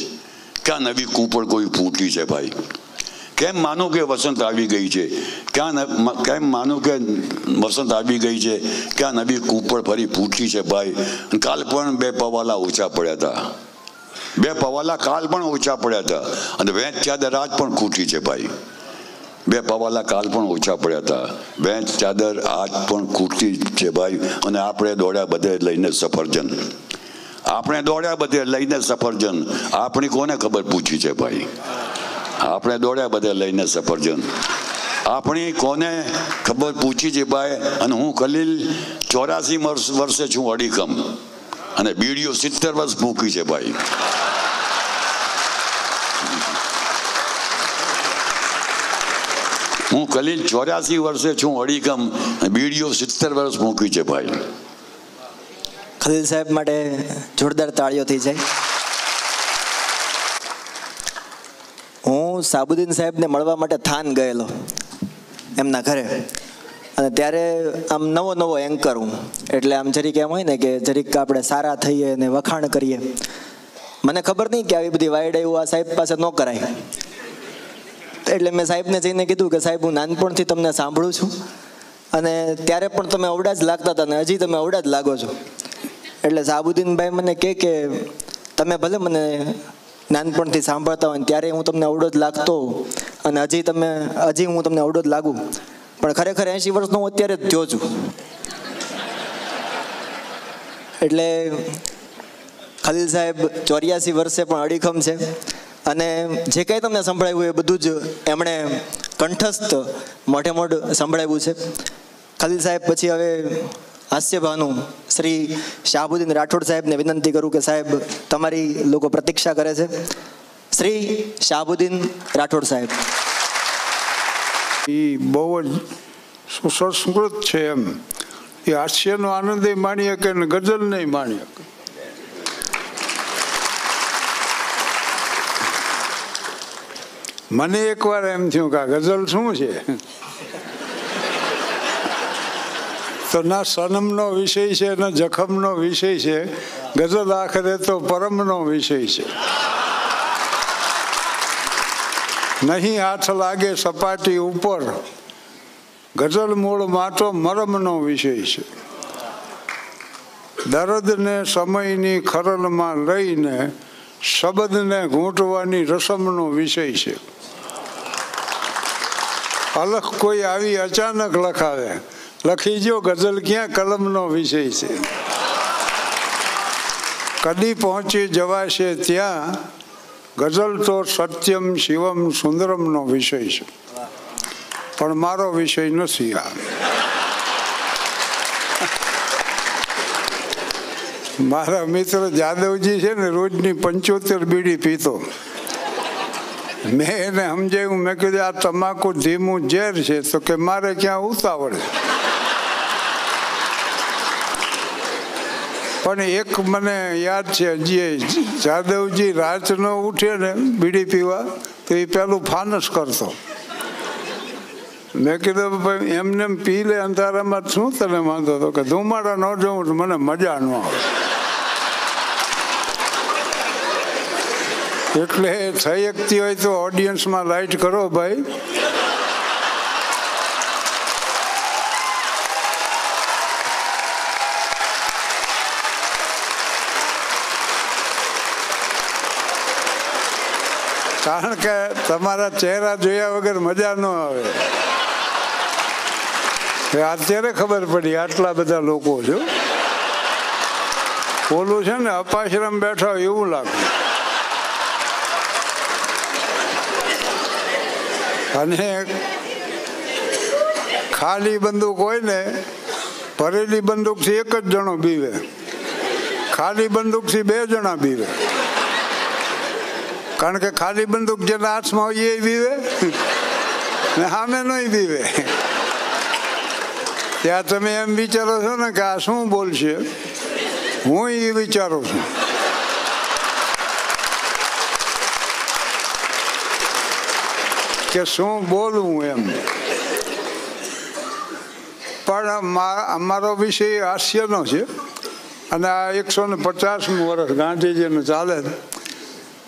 ક્યાં નવી કૂપળ કોઈ ફૂટી છે ભાઈ? કેમ માનો કે વસંત આવી ગઈ છે? ક્યાં કેમ માનું કે વસંત આવી ગઈ છે? ક્યાં નવી કૂપળ ફરી ફૂટી છે ભાઈ? કાલ પણ બે પવાલા ઓછા પડ્યા હતા. બે પવાલા કાલ પણ ઓછા પડ્યા હતા. અને વેચ ચાદર આજ પણ ખૂટી છે ભાઈ. બે પવાલા કાલ પણ ઓછા પડ્યા હતા. વેચ ચાદર આજ પણ ખૂટી છે ભાઈ. અને આપણે દોડ્યા બધે લઈને સફરજન. આપણે દોડ્યા બધે લઈને સફરજન. આપણી કોને ખબર પૂછી છે ભાઈ? આપણે દોડ્યા બધે લઈને સફરજન. આપણી કોને ખબર પૂછી છે ભાઈ? અને હું ખલીલ ચોરાસી વર્ષ વર્ષે છું અડીકમ અને બીડીઓ સિત્તેર વર્ષ મૂકી છે ભાઈ. હું ખલીલ ચોર્યાસી વર્ષે છું, અડીકમ બીડીઓ સિત્તેર વર્ષ મૂકી છે ભાઈ. ખલીલ સાહેબ માટે જોરદાર તાળીઓ થઈ જાય. હું સાબુદ્દીન સાહેબને મળવા માટે થાન ગયેલો, એમના ઘરે. અને ત્યારે આમ નવો નવો એન્કર હું. એટલે આમ જરીક એમ હોય ને કે જરીક આપણે સારા થઈએ ને વખાણ કરીએ. મને ખબર નહીં કે આવી બધી વાયડા એવું આ સાહેબ પાસે ન કરાય. એટલે મેં સાહેબને જઈને કીધું કે સાહેબ, હું નાનપણથી તમને સાંભળું છું. અને ત્યારે પણ તમે અવડા જ લાગતા હતા ને હજી તમે અવડા જ લાગો છો. એટલે સાબુદ્દીનભાઈ મને કહે કે તમે ભલે મને નાનપણથી સાંભળતા હોય ત્યારે હું તમને અવડો જ લાગતો અને હજી તમે, હજી હું તમને અવડો જ લાગુ. પણ ખરેખર એંશી વર્ષનો હું અત્યારે જ થયો છું. એટલે ખલીલ સાહેબ ચોર્યાસી વર્ષે પણ અડીખમ છે. અને જે કંઈ તમને સંભળાવ્યું એ બધું જ એમણે કંઠસ્થ મોઢે મોઢ સંભળાવ્યું છે. ખલીલ સાહેબ પછી હવે હાસ્યભાનુ શ્રી શાહબુદ્દીન રાઠોડ સાહેબને વિનંતી કરું કે સાહેબ તમારી લોકો પ્રતીક્ષા કરે છે. શ્રી શાહબુદ્દીન રાઠોડ સાહેબ. એ બહુ જ સુસંસ્કૃત છે એમ. એ હાસ્યનો આનંદ માણી શકે અને ગઝલ નહીં માણી શકે. મને એકવાર એમ થયું કે આ ગઝલ શું છે? તો ના સનમનો વિષય છે, ના જખમનો વિષય છે. ગઝલ આખરે તો પરમનો વિષય છે. નહીં હાથ લાગે સપાટી ઉપર. ગઝલ મૂળ તો મરમનો વિષય છે. દર્દને સમયની ખરલમાં લઈને શબ્દને ઘૂંટવાની રસમનો વિષય છે. અલખ કોઈ આવી અચાનક લખાવે. લખી જો ગઝલ ક્યાં કલમનો વિષય છે? કદી પહોંચી જવાશે ત્યાં ગઝલ તો સત્યમ, શિવમ, સુંદરમનો વિષય છે. પણ મારો વિષય નથી આ. મારા મિત્ર જાદવજી છે ને રોજની પંચોતેર બીડી પીતો. મેં એને સમજાવ્યું, મેં કીધું, આ તમાકુ ધીમું ઝેર છે, તો કે મારે ક્યાં ઉતાવળ છે? પણ એક મને યાદ છે, હજી જાદવજી રાતનો ઉઠે ને બીડી પીવા, તો એ પેલું ફાનસ કરતો. મેં કીધું, ભાઈ, એમને એમ પી લે, અંધારામાં શું તને વાંધો? હતો કે, ધુમાડા ન જવું તો મને મજા ન આવે. એટલે થઈ શકતી હોય તો ઓડિયન્સમાં લાઈટ કરો ભાઈ. કારણ કે તમારા ચહેરા જોયા વગર મજા ન આવે. અત્યારે ખબર પડી, આટલા બધા લોકો છે. ઓલું છે ને, અપાશ્રમ બેઠા એવું લાગે. અને ખાલી બંદૂક હોય ને, ભરેલી બંદૂકથી એક જ જણો બીવે. ખાલી બંદૂકથી બે જણા બીવે. કારણ કે ખાલી બંદૂક જેના હાથમાં હોય એ બીવે ને સામે નહીં બીવે ત્યાં તમે એમ વિચારો છો ને કે આ શું બોલશે? હું એ વિચારું છું. કે શું બોલવું એમ? પણ અમારો વિષય હાસ્યનો છે. અને આ એકસો ને પચાસમું વર્ષ ગાંધીજીનું ચાલે છે.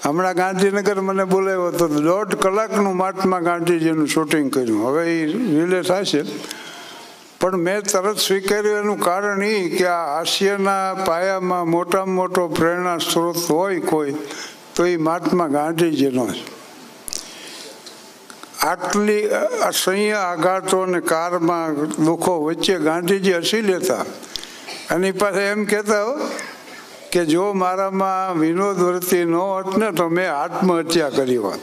હમણાં ગાંધીનગર મને બોલાવ્યો હતો દોઢ કલાકનું મહાત્મા ગાંધીજીનું શૂટિંગ કર્યું. હવે એ રિલે થશે. પણ મેં તરત સ્વીકાર્યું, એનું કારણ એ કે આ હાસ્યના પાયામાં મોટામાં મોટો પ્રેરણા સ્ત્રોત હોય કોઈ, તો એ મહાત્મા ગાંધીજીનો છે આટલી અસહ્ય આઘાતો અને કારમાં દુઃખો વચ્ચે ગાંધીજી હસી લેતા. અને પાસે એમ કહેતા કે જો મારામાં વિનોદ વૃત્તિ ન હોત ને તો મેં આત્મહત્યા કરી હોત.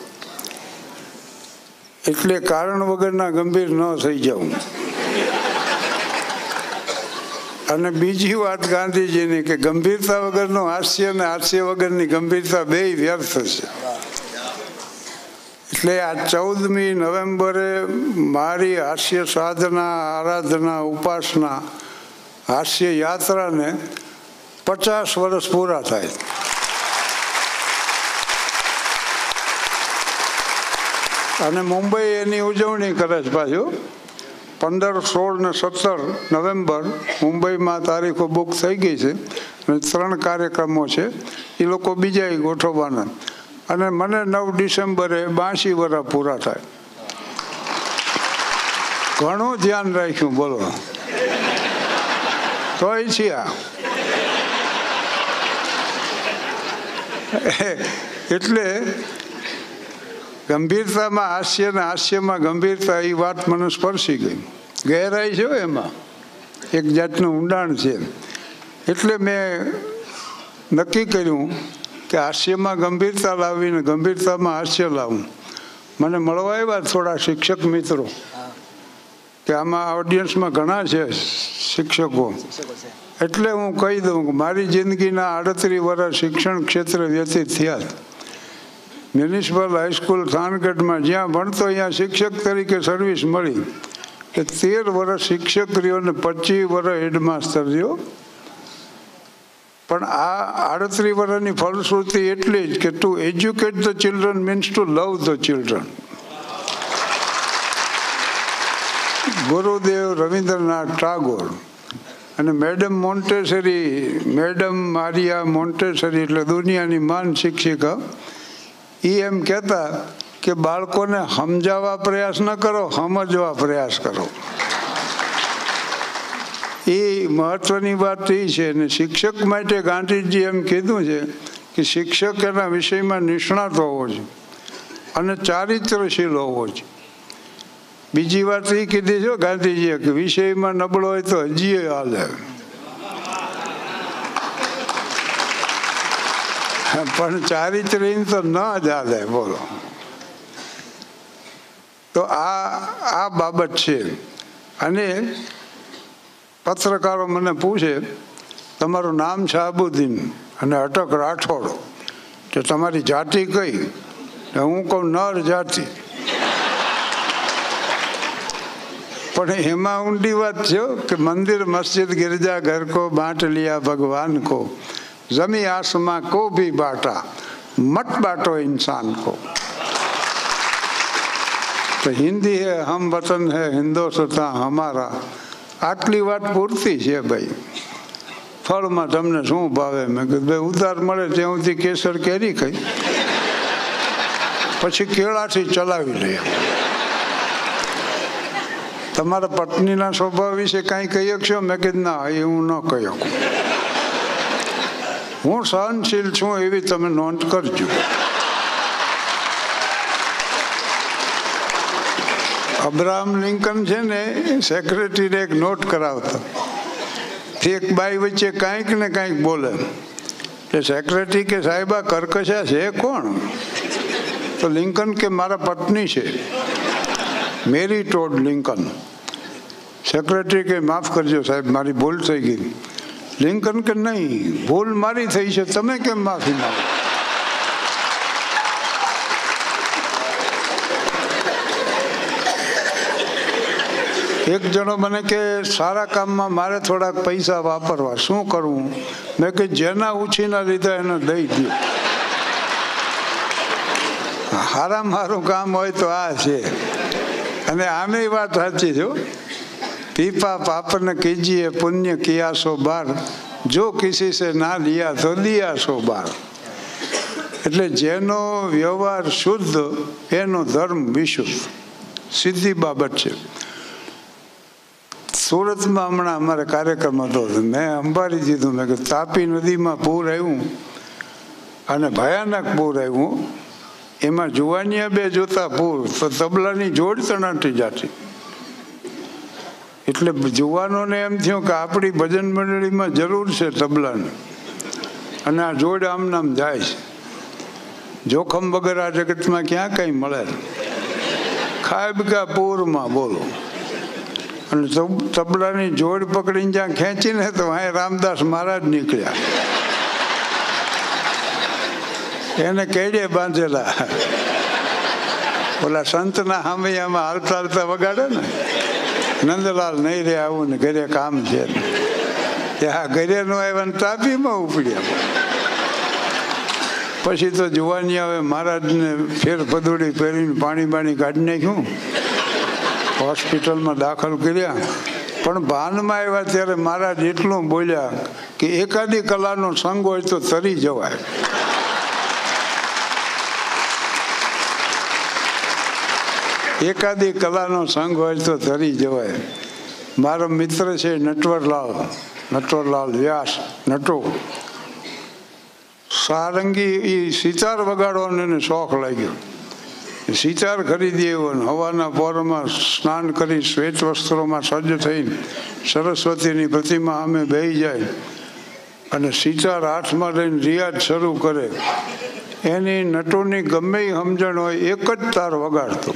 એટલે કારણ વગરના ગંભીર ન થઈ જાઉં. અને બીજી વાત ગાંધીજીની કે ગંભીરતા વગરનો હાસ્ય અને હાસ્ય વગરની ગંભીરતા બે વ્યર્થ છે. એટલે આ ચૌદમી નવેમ્બરે મારી હાસ્ય સાધના, આરાધના, ઉપાસના, હાસ્ય યાત્રાને પચાસ વર્ષ પૂરા થાય. અને મુંબઈ એની ઉજવણી કરે છે પાછું. પંદર, સોળ ને સત્તર નવેમ્બર મુંબઈમાં તારીખો બુક થઈ ગઈ છે. અને ત્રણ કાર્યક્રમો છે. એ લોકો બીજા ગોઠવવાના. અને મને નવ ડિસેમ્બરે બાંસી વર્ષ પૂરા થાય. ઘણું ધ્યાન રાખ્યું, બોલો. તો એ આ. (laughs) એટલે ગંભીરતામાં હાસ્ય ને હાસ્યમાં ગંભીરતા, એ વાત મને સ્પર્શી ગઈ. ગહેરાઈ છે એમાં. એક જાતનું ઊંડાણ છે. એટલે મેં નક્કી કર્યું કે હાસ્યમાં ગંભીરતા લાવીને ગંભીરતામાં હાસ્ય લાવું મને મળવા આવ્યા થોડા શિક્ષક મિત્રો. કે આમાં ઓડિયન્સમાં ઘણા છે શિક્ષકો. એટલે હું કહી દઉં કે મારી જિંદગીના આડત્રીસ વર્ષ શિક્ષણ ક્ષેત્રે વ્યતીત થયા. મ્યુનિસિપલ હાઈસ્કૂલ થાનગઢમાં જ્યાં ભણતો ત્યાં શિક્ષક તરીકે સર્વિસ મળી. કે તેર વર્ષ શિક્ષક રહ્યો ને પચીસ વર્ષ હેડમાસ્ટર રહ્યો. પણ આ આડત્રીસ વર્ષની ફલશ્રુતિ એટલી જ કે to educate the children means to love the children Gurudev Rabindranath Tagore અને madam Montessori, madam Maria Montessori એટલે દુનિયાની માન શિક્ષિકા એ એમ કહેતા કે બાળકોને સમજાવવા પ્રયાસ ન કરો, સમજવા પ્રયાસ કરો. એ મહત્વની વાત એ છે અને શિક્ષક માટે ગાંધીજી એમ કીધું છે કે શિક્ષક એના વિષયમાં નિષ્ણાત હોવો છે અને ચારિત્રશીલ હોવો છે બીજી વાત એ કીધી છે ગાંધીજીએ કે વિષયમાં નબળો હોય તો હજી હાલે. પણ ચારિત્ર્યહીન તો ન જ હાલે, બોલો. તો આ આ બાબત છે. અને પત્રકારો મને પૂછે, તમારું નામ છે આબુદ્દીન અને અટક રાઠોડ. કે તમારી જાતિ કઈ? હું કહું, નર જાતિ. પણ એમાં ઊંડી વાત છે કે મંદિર મસ્જિદ गिरजा घर को बांट लिया भगवान को जमी आसमां को भी बांटा मत बांटो इंसान को તો હિન્દી હે હમ વતન હે હિન્દોસ્તા હમારા આટલી વાત પૂરતી છે ભાઈ ફળમાં તમને શું ભાવે મેં કીધું ભાઈ ઉધાર મળે ત્યાં સુધી કેસર કેરી ખાઈ પછી કેળાથી ચલાવી લઈએ તમારા પત્નીના સ્વભાવ વિશે કાંઈ કહી શકશો મેં કીધું, ના, એ હું ન કહી શકું હું સહનશીલ છું એવી તમે નોંધ કરજો. અબ્રાહમ લિંકન છે ને સેક્રેટરીને એક નોટ કરાવતા. એક બાઈ વચ્ચે કાંઈક ને કાંઈક બોલે. કે સેક્રેટરી કે સાહેબા કર્કશા છે કોણ? તો લિંકન કે, મારા પત્ની છે. મેરી ટોડ લિંકન. સેક્રેટરી કે માફ કરજો સાહેબ, મારી ભૂલ થઈ ગઈ. લિંકન કે નહીં, ભૂલ મારી થઈ છે, તમે કેમ માફી માંગો? એક જણો મને કે, સારા કામમાં મારે થોડાક પૈસા વાપરવા, શું કરવું મેં કે, જેના ઉછીના લીધા એને દઈ દઉં હારા મારું કામ હોય તો આ છે. અને આમે વાત સાચી છે પીપા પાપન કીજીએ પુણ્ય કિયા સો બાર. જો કિસી સે ના લિયા તો દિયા સો બાર. એટલે જેનો વ્યવહાર શુદ્ધ, એનો ધર્મ વિશુદ્ધ. સીધી બાબત છે. સુરતમાં હમણાં અમારે કાર્યક્રમ હતો. મેં અંબારી દીધું. મેં કે તાપી નદીમાં પૂર આવ્યું અને ભયાનક પૂર આવ્યું. એમાં જુવાનિયા બે જોતા પૂર. તો તબલાની જોડ તણાટી જાતી. એટલે જુવાનોને એમ થયું કે આપણી ભજન મંડળીમાં જરૂર છે તબલાની. અને આ જોડ આમ નામ જાય છે. જોખમ વગર આ જગતમાં ક્યાં કંઈ મળે? ખાબકા પૂરમાં બોલો. અને તબલાની જોડ પકડીને જ્યાં ખેંચીને તો અહીં રામદાસ મહારાજ નીકળ્યા. એને કેડે બાંધેલા. ઓલા સંતના હામૈયામાં હાલતા હાલતા વગાડે ને? નંદલાલ નહીં રે આવું ને ઘરે કામ છે. ત્યાં ઘરે નો આવ્યા ને તાપીમાં ઉપડ્યા. પછી તો જુવાની આવે મહારાજને ફેર પદોડી પહેરીને પાણી બાણી કાઢી નાખ્યું. હોસ્પિટલમાં દાખલ કર્યા. પણ ભાનમાં આવ્યા ત્યારે મહારાજ એટલું બોલ્યા કે એકાદી કલાનો સંગ હોય તો તરી જવાય. એકાદી કલાનો સંગ હોય તો ધરી જવાય. મારો મિત્ર છે નટવરલાલ નટવરલાલ વ્યાસ, નટો. સારંગી એ સિતાર વગાડવાનો એને શોખ લાગ્યો. સિતાર ખરીદી એવો હવાના પોરમાં સ્નાન કરી શ્વેત વસ્ત્રોમાં સજ્જ થઈને સરસ્વતીની પ્રતિમા અમે બેહી જાય અને સિતાર હાથમાં લઈને રિયાજ શરૂ કરે. એની નટોની ગમે સમજણ હોય, એક જ તાર વગાડતો.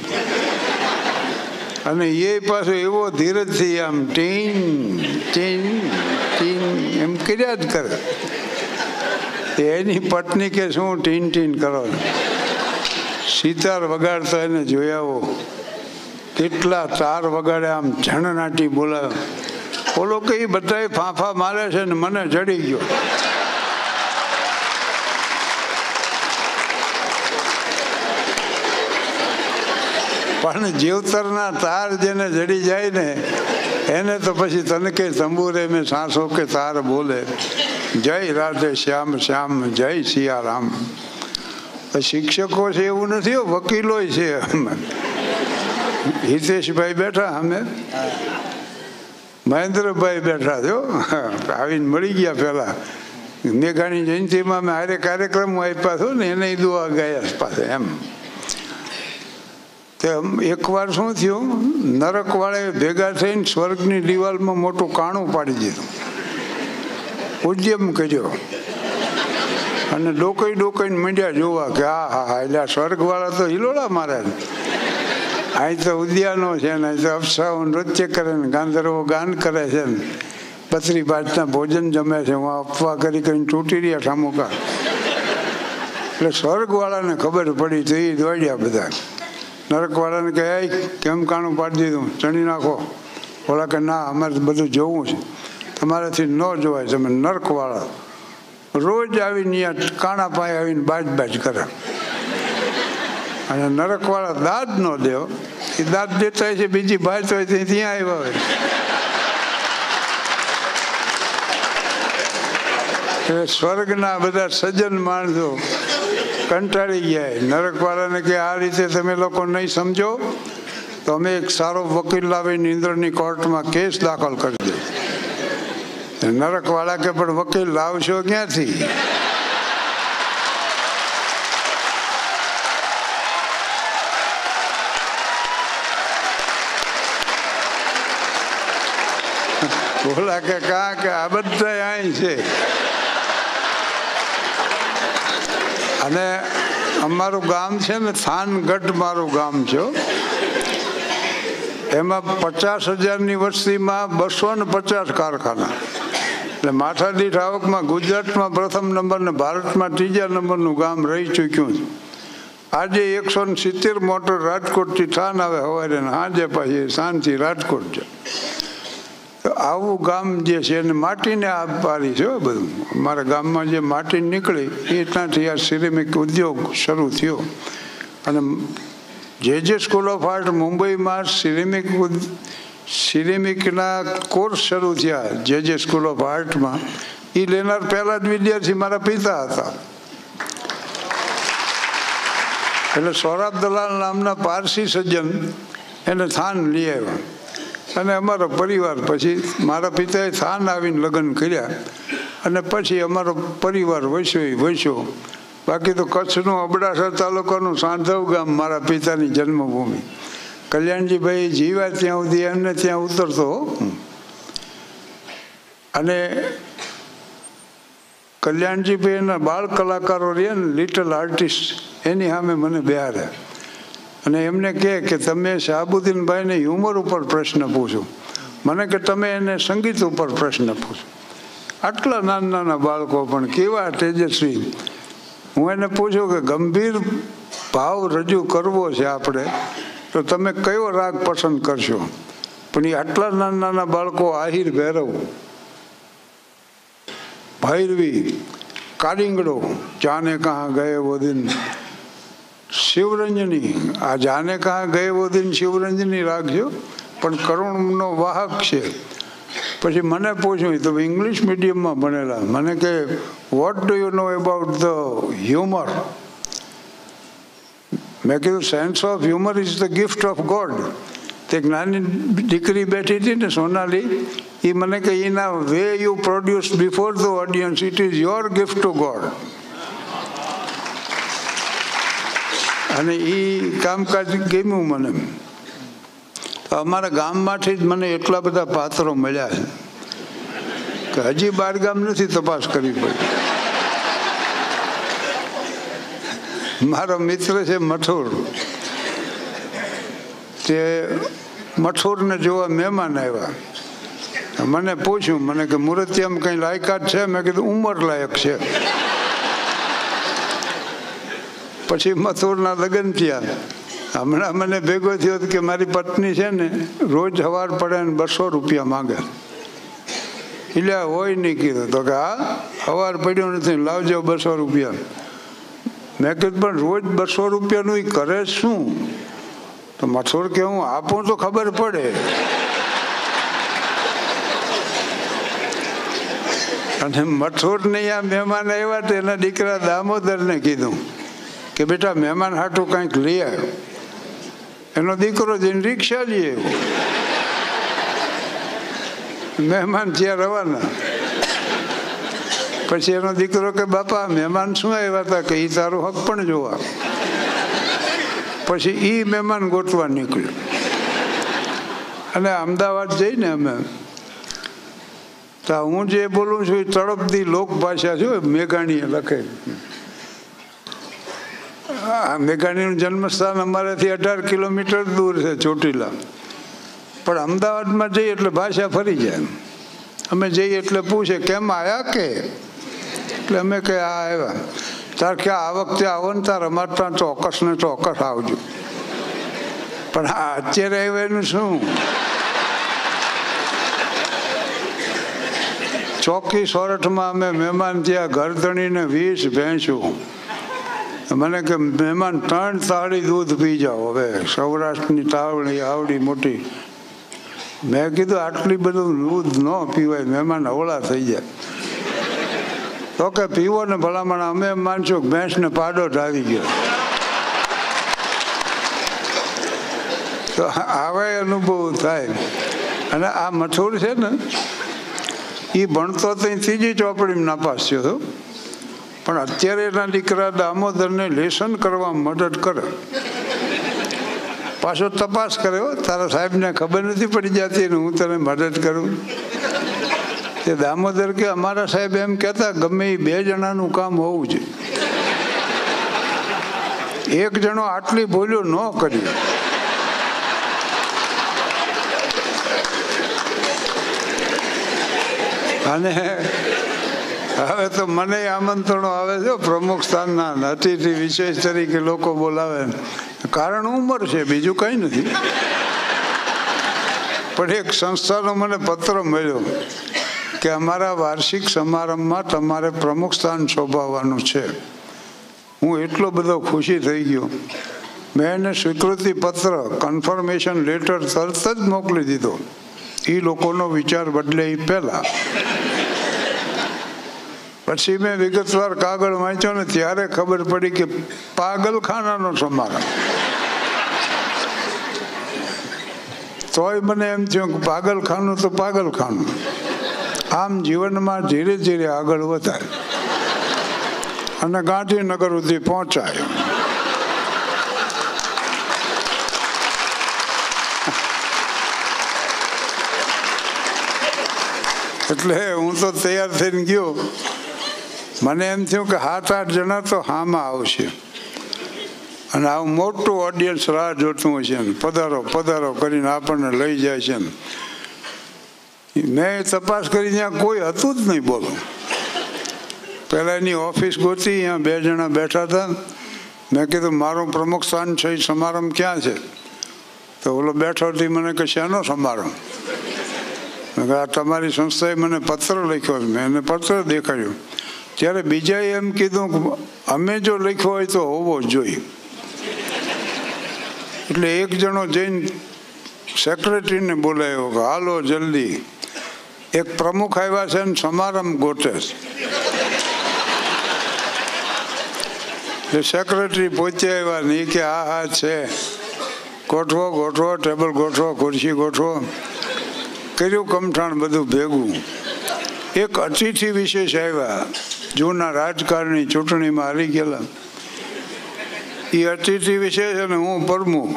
અને એ પાછો એવો ધીરજથી આમ ટીન ટીન ટીન એમ કર્યા જ કરે. એની પત્ની કે શું ટીન ટીન કરો સિતાર વગાડતા એને જોયાવો. કેટલા તાર વગાડે, આમ ઝણનાટી બોલાવે. ઓલો કે એ ફાંફા મારે છે ને મને જડી ગયો. પણ જીવતરના તાર જેને જડી જાય ને, એને તો પછી તનકે તંબુરે મેં સાસો કે તાર બોલે. જય રાધે શ્યામ શ્યામ, જય સિયારામ. શિક્ષકો છે એવું નથી વકીલો છે હિતેશભાઈ બેઠા અમે. મહેન્દ્રભાઈ બેઠા જો આવીને મળી ગયા પહેલાં. મેઘાણી જયંતિમાં અમે હારે કાર્યક્રમ આપ્યા છો ને, એને દુઆ ગયા પાસે એમ. તે એકવાર શું થયું? નરકવાળે ભેગા થઈને સ્વર્ગની દિવાલમાં મોટું કાણું પાડી દીધું. ઉદ્યમ કર્યો. અને ડોકાઈ ડોકાઈને મંડ્યા જોવા કે હા હા હા એટલે સ્વર્ગવાળા તો હિલોડા મારે અહીં તો ઉદ્યાનો છે ને, અહીં તો અફસાઓ નૃત્ય કરે ને, ગાંધર્વો ગાન કરે છે ને. પતરી બાજના ભોજન જમે છે, હું અફવા કરી કરીને તૂટી રહ્યા સામુકા એટલે સ્વર્ગવાળાને ખબર પડી તો એ દોડ્યા બધા. નરકવાળાને કહે કેમ કાણું પાડી દીધું, ચણી નાખો. ઓલા કે, ના અમારે બધું જોવું છે. તમારાથી ન જોવાય, તમે નરકવાળા. રોજ આવીને કાણા પાય આવીને બાજ બાજ કરે. અને નરકવાળા દાદ ન દેવો એ દાદ દેતા હોય છે, બીજી ભાત હોય તે ત્યાં આવ્યા હોય. એટલે સ્વર્ગના બધા સજ્જન માણસો કંટાળી ગયા. નરકવાળાને કે આ રીતે તમે લોકો નહીં સમજો, તો અમે એક સારો વકીલ લાવીને ઇન્દ્રની કોર્ટમાં કેસ દાખલ કરી દે નરકવાળા કે, પણ વકીલ લાવશો ક્યાંથી? બોલા કે, કા કે આ બધા અહીં છે. અને અમારું ગામ છે ને, થાનગઢ મારું ગામ છે. એમાં પચાસ હજારની વસ્તીમાં બસો ને પચાસ કારખાના. એટલે માથાદીઠ આવકમાં ગુજરાતમાં પ્રથમ નંબર ને ભારતમાં ત્રીજા નંબરનું ગામ રહી ચૂક્યું છે. આજે એકસો ને સિત્તેર મોટર રાજકોટથી થાન આવે સવારે સાંજે પાછી સાંજથી રાજકોટ છે. આવું ગામ જે છે એને માટીને આ પારી છે બધું. અમારા ગામમાં જે માટી નીકળી, એ ત્યાંથી આ સિરેમિક ઉદ્યોગ શરૂ થયો. અને જે જે સ્કૂલ ઓફ આર્ટ મુંબઈમાં સિરેમિક સિરેમિકના કોર્સ શરૂ થયા, જે જે સ્કૂલ ઓફ આર્ટમાં એ લેનાર પહેલા જ વિદ્યાર્થી મારા પિતા હતા. એટલે સૌરભ દલાલ નામના પારસી સજ્જન એને થાન લઈ આવ્યા. અને અમારો પરિવાર પછી મારા પિતાએ થાન આવીને લગ્ન કર્યા. અને પછી અમારો પરિવાર વસ્યો વસ્યો બાકી તો કચ્છનું અબડાસા તાલુકાનું સાંધવ ગામ મારા પિતાની જન્મભૂમિ. કલ્યાણજીભાઈ જીવ્યા ત્યાં સુધી એમને ત્યાં ઉતરતો. અને કલ્યાણજીભાઈના બાળ કલાકારો રહ્યા ને લિટલ આર્ટિસ્ટ એની સામે મને બિહારે અને એમને કહે કે તમે શાહબુદ્દીનભાઈને હ્યુમર ઉપર પ્રશ્ન પૂછો. મને કે તમે એને સંગીત ઉપર પ્રશ્ન પૂછો. આટલા નાના નાના બાળકો પણ કેવા તેજસ્વી. હું એને પૂછ્યું કે ગંભીર ભાવ રજૂ કરવો છે આપણે, તો તમે કયો રાગ પસંદ કરશો? પણ એ આટલા નાના નાના બાળકો આહિર ભૈરવ, ભૈરવી, કારિંગડો, જાને કહા ગયે વો શિવરંજની. આ જાને કહા ગયે વો દિન શિવરંજની રાખજો પણ કરુણનો વાહક છે. પછી મને પૂછ્યું, તો ઇંગ્લિશ મીડિયમમાં ભણેલા? મને કે what do you know about the humour મેં કીધું sense of humour is the gift of God તે નાની દીકરી બેઠી હતી ને, સોનાલી એ મને કે એના way you produce before the audience it is your gift to God અને એ કામકાજ ગમ્યું મને. અમારા ગામમાંથી જ મને એટલા બધા પાત્રો મળ્યા છે કે હજી બાર ગામ નથી તપાસ કરવી પડી. મારો મિત્ર છે મઠોર. તે મઠોરને જોવા મહેમાન આવ્યા. મને પૂછ્યું, મને કે મુરતિયામ કંઈ લાયકાત છે? મેં કીધું ઉંમર લાયક છે. પછી મથુરના લગ્ન થયા. હમણાં મને ભેગો થયો કે મારી પત્ની છે ને, રોજ સવાર પડે ને બસો રૂપિયા માંગે. એટલે હોય નહીં કીધું. તો કે હા સવાર પડ્યો નથી, લાવજો બસો રૂપિયા. મેં કીધું, પણ રોજ બસો રૂપિયાનું એ કરે શું? તો મથુર કે, હું આપું તો ખબર પડે. અને મથુર ને આ મહેમાન આવ્યા તો એના દીકરા દામોદરને કીધું. કે બેટા, મહેમાન હાટું કંઈક લઈ આવ્યો એનો દીકરો જઈને રિક્ષા લઈ આવ્યો. મહેમાન ત્યાં રવાના. પછી એનો દીકરો કે, બાપા, મહેમાન શું આવ્યા હતા કે એ તારો હક પણ જોવા. પછી એ મહેમાન ગોતવા નીકળ્યો. અને અમદાવાદ જઈને અમે, તો હું જે બોલું છું એ તળપદી લોકભાષા છું, મેઘાણીએ લખે આ મેઘાણીનું જન્મસ્થાન અમારાથી અઢાર કિલોમીટર દૂર છે, ચોટીલા. પણ અમદાવાદમાં જઈએ એટલે ભાષા ફરી જાય અમે જઈએ એટલે પૂછે, કેમ આવ્યા કે? એટલે અમે કે આ આવ્યા. તાર કે આ વખતે આવો ને તાર, અમારે ત્યાં ચોક્કસ ને ચોક્કસ આવજો. પણ આ અત્યારે આવ્યા એનું શું? ચોકી સોરઠમાં અમે મહેમાન ત્યાં ઘરધણીને વીસ ભેંસું. મને કે મહેમાન ત્રણ તાળી દૂધ પી જાઓ હવે. સૌરાષ્ટ્રની તાવણી આવડી, મોટી. મેં કીધું આટલી બધું દૂધ ન પીવાય, મહેમાન અવળા થઈ જાય. તો કે પીવો ને ભલામણ, અમે માનશું ભેંસને પાડો ઢાવી ગયો. તો આવે અનુભવ થાય. અને આ મથુર છે ને એ ભણતો ત્યાં ત્રીજી ચોપડીમાં નાપાસ થયો હતો. પણ અત્યારે એના દીકરા દામોદરને લેસન કરવા મદદ કરે. પાછો તપાસ કર્યો તારા સાહેબને ખબર નથી પડી જતી ને હું તને મદદ કરું. તે દામોદર કે, અમારા સાહેબ એમ કહેતા, ગમે એ બે જણાનું કામ હોવું જોઈએ. એક જણો આટલી ભૂલો ન કરી અને હવે તો મને આમંત્રણો આવે છે. પ્રમુખ સ્થાનના અતિથિ વિશેષ તરીકે લોકો બોલાવે. કારણ ઉંમર છે, બીજું કંઈ નથી. પણ એક સંસ્થાનો મને પત્ર મળ્યો કે અમારા વાર્ષિક સમારંભમાં તમારે પ્રમુખ સ્થાન શોભાવવાનું છે. હું એટલો બધો ખુશી થઈ ગયો. મેં એને સ્વીકૃતિ પત્ર કન્ફર્મેશન લેટર તરત જ મોકલી દીધો. એ લોકોનો વિચાર બદલે એ પહેલાં. પછી મેં વિગતવાર કાગળ વાંચ્યો ને ત્યારે ખબર પડી કે પાગલખાનાનો સમારંભ. તોય મને એમ થયું કે પાગલખાનું તો પાગલખાનું. આમ જીવનમાં ધીરે ધીરે આગળ વધાય અને ગાંધીનગર સુધી પહોંચાયો. એટલે હું તો તૈયાર થઈને ગયો. મને એમ થયું કે સાત, આઠ જણા તો હામાં આવશે. અને આવું મોટું ઓડિયન્સ રાહ જોતું હશે ને, પધારો પધારો કરીને આપણને લઈ જાય છે ને. મેં તપાસ કરી, ત્યાં કોઈ હતું જ નહીં બોલો. પહેલાં એની ઓફિસ ગોતી અહીંયા બે જણા બેઠા હતા. મેં કીધું, મારું પ્રમુખ સ્થાન છે એ સમારંભ ક્યાં છે? તો ઓલો બેઠો હતી મને કે શેનો સમારંભ? મેં આ તમારી સંસ્થાએ મને પત્ર લખ્યો મેં એને પત્ર દેખાડ્યું. ત્યારે બીજાએ એમ કીધું કે અમે જો લખ્યો હોય તો હોવો જોઈએ. એટલે એક જણો જઈને સેક્રેટરીને બોલાવ્યો કે હાલો જલ્દી. એક પ્રમુખ આવ્યા છે ને સમારંભ ગોઠે છે. સેક્રેટરી પોતે આવ્યા ને કે હા હા, છે. ગોઠવો ગોઠવો ટેબલ ગોઠવો, ખુરશી ગોઠવો. કર્યું, કમઠાણ બધું ભેગું. એક અતિથિ વિશેષ આવ્યા. જૂના રાજકારણી ચૂંટણીમાં હારી ગયેલા. એ અતિથિ વિશેષ અને હું પરમું.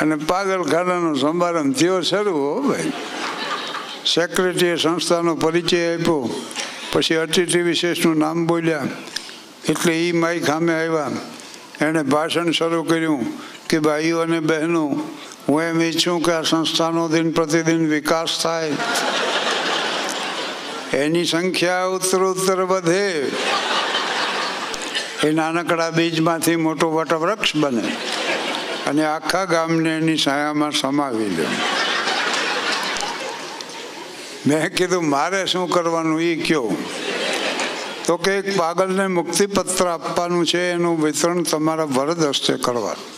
અને પાગલખાનાનો સમારંભ થયો શરૂ હો ભાઈ. સેક્રેટરીએ સંસ્થાનો પરિચય આપ્યો. પછી અતિથિ વિશેષનું નામ બોલ્યા. એટલે એ માઈ ખામે આવ્યા. એણે ભાષણ શરૂ કર્યું કે ભાઈઓ અને બહેનો, હું એમ ઈચ્છું કે આ સંસ્થાનો દિન પ્રતિદિન વિકાસ થાય. એની સંખ્યા ઉત્તરોત્તર વધે. એ નાનકડા બીજમાંથી મોટો વટવૃક્ષ બને. અને આખા ગામને એની છાયામાં સમાવી લે. મેં કીધું, મારે શું કરવાનું? એ કયો, તો કે એક પાગલને મુક્તિપત્ર આપવાનું છે, એનું વિતરણ તમારા વરદ હસ્તે કરવાનું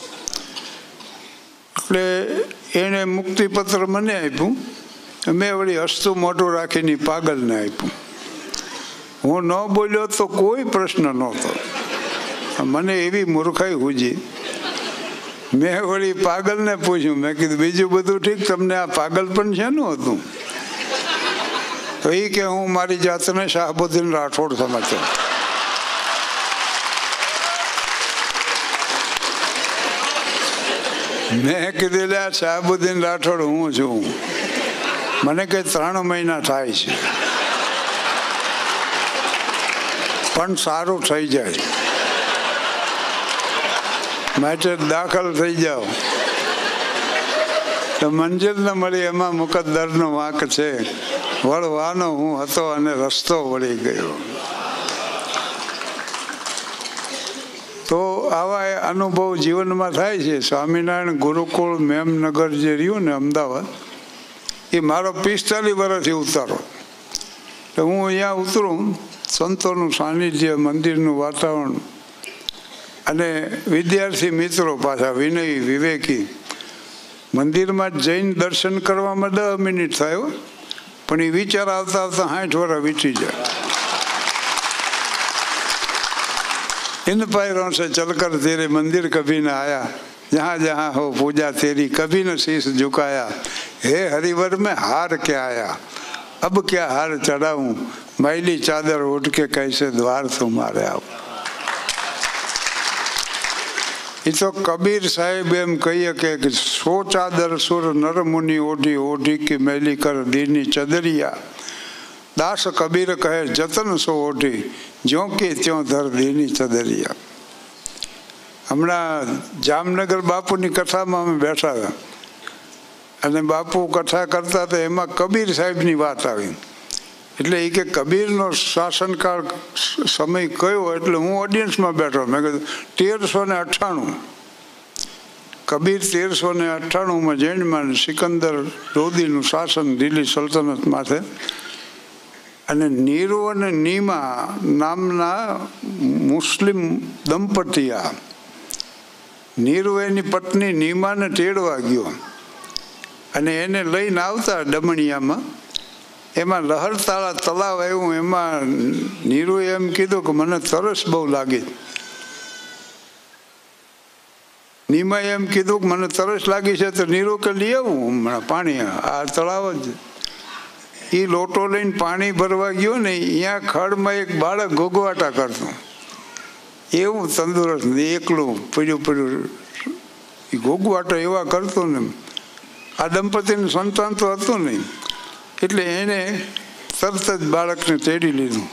એટલે એણે મુક્તિપત્ર મને આપ્યું. મેં વળી હસતું મોટું રાખીને પાગલને આપ્યું. હું ન બોલ્યો તો કોઈ પ્રશ્ન નહોતો. મને એવી મૂર્ખાઈ હુજી. મેં વળી પાગલને પૂછ્યું. મેં કીધું, બીજું બધું ઠીક? તમને આ પાગલ પણ શેનું હતું? તો એ કે, હું મારી જાતને શાહબુદ્દીન રાઠોડ સમજતો. મેં કીધું શાહબુદ્દીન રાઠોડ હું છું. મને કે ત્રણ મહિના થાય છે. પણ સારું થઈ જાય. માટે દાખલ થઈ જાઓ. તો મંજિલ ન મળી, એમાં મુકદ્દરનો વાંક છે. વળવાનો હું હતો અને રસ્તો વળી ગયો. તો આવા અનુભવ જીવનમાં થાય છે. સ્વામિનારાયણ ગુરુકુળ મેમનગર જે રહ્યું ને અમદાવાદ એ મારો પિસ્તાલીસ વર્ષથી ઉતારો તો હું અહીંયા ઉતરું સંતોનું સાનિધ્ય મંદિરનું વાતાવરણ અને વિદ્યાર્થી મિત્રો પાછા વિનય વિવેકી મંદિરમાં જૈન દર્શન કરવામાં દસ મિનિટ થયો પણ એ વિચાર આવતા આવતા સાઠ વર્ષ વીતી જાય इन पैरों से चलकर तेरे मंदिर कभी न आया जहाँ जहाँ हो पूजा तेरी कभी न शीश झुकाया हे हरिवर में हार क्या आया अब क्या हार चढ़ाऊं मैली चादर उठ के कैसे द्वार तुम्हारे आओ એ તો કબીર સાહેબ એમ કહીએ કે સો ચાદર સુર નર મુનિ ઓઢી ઓઢી કે મેલી કર દીની ચદરિયા દાસ કબીર કહે જતન સો ઓઢી જ્યો કે ત્યો ધર દીની ચદરિયા હમણાં જામનગર બાપુની કથામાં અમે બેઠા હતા. અને બાપુ કથા કરતા હતા, એમાં કબીર સાહેબની વાત આવી. એટલે એ કે કબીરનો શાસનકાળ સમય કયો એટલે હું ઓડિયન્સમાં બેઠો. મેં કીધું, તેરસો ને અઠ્ઠાણું. કબીર તેરસો ને અઠ્ઠાણુંમાં જૈનમાં સિકંદર લોદીનું શાસન દિલ્હી સલ્તનત માથે. અને નીરુ અને નીમા નામના મુસ્લિમ દંપતીયા નીરુ પત્ની નીમાને તેડવા ગયો. અને એને લઈને આવતા ડમણિયામાં એમાં લહરતાળા તળાવ આવ્યું, એમાં નીરુએ એમ કીધું કે મને તરસ બહુ લાગે. નીમાએ એમ કીધું કે મને તરસ લાગી છે, તો નીરુ કે લઈ આવું હમણાં પાણી, આ તળાવ જ. એ લોટો લઈને પાણી ભરવા ગયો ને અહીંયા ખડમાં એક બાળક ઘોઘવાટા કરતું. એવું તંદુરસ્ત ને એકલું પડ્યું પડ્યું. એ ગોગવાટો એવા કરતો ને આ દંપતીનું સંતાન તો હતું નહીં. એટલે એણે તરત જ બાળકને તેડી લીધું.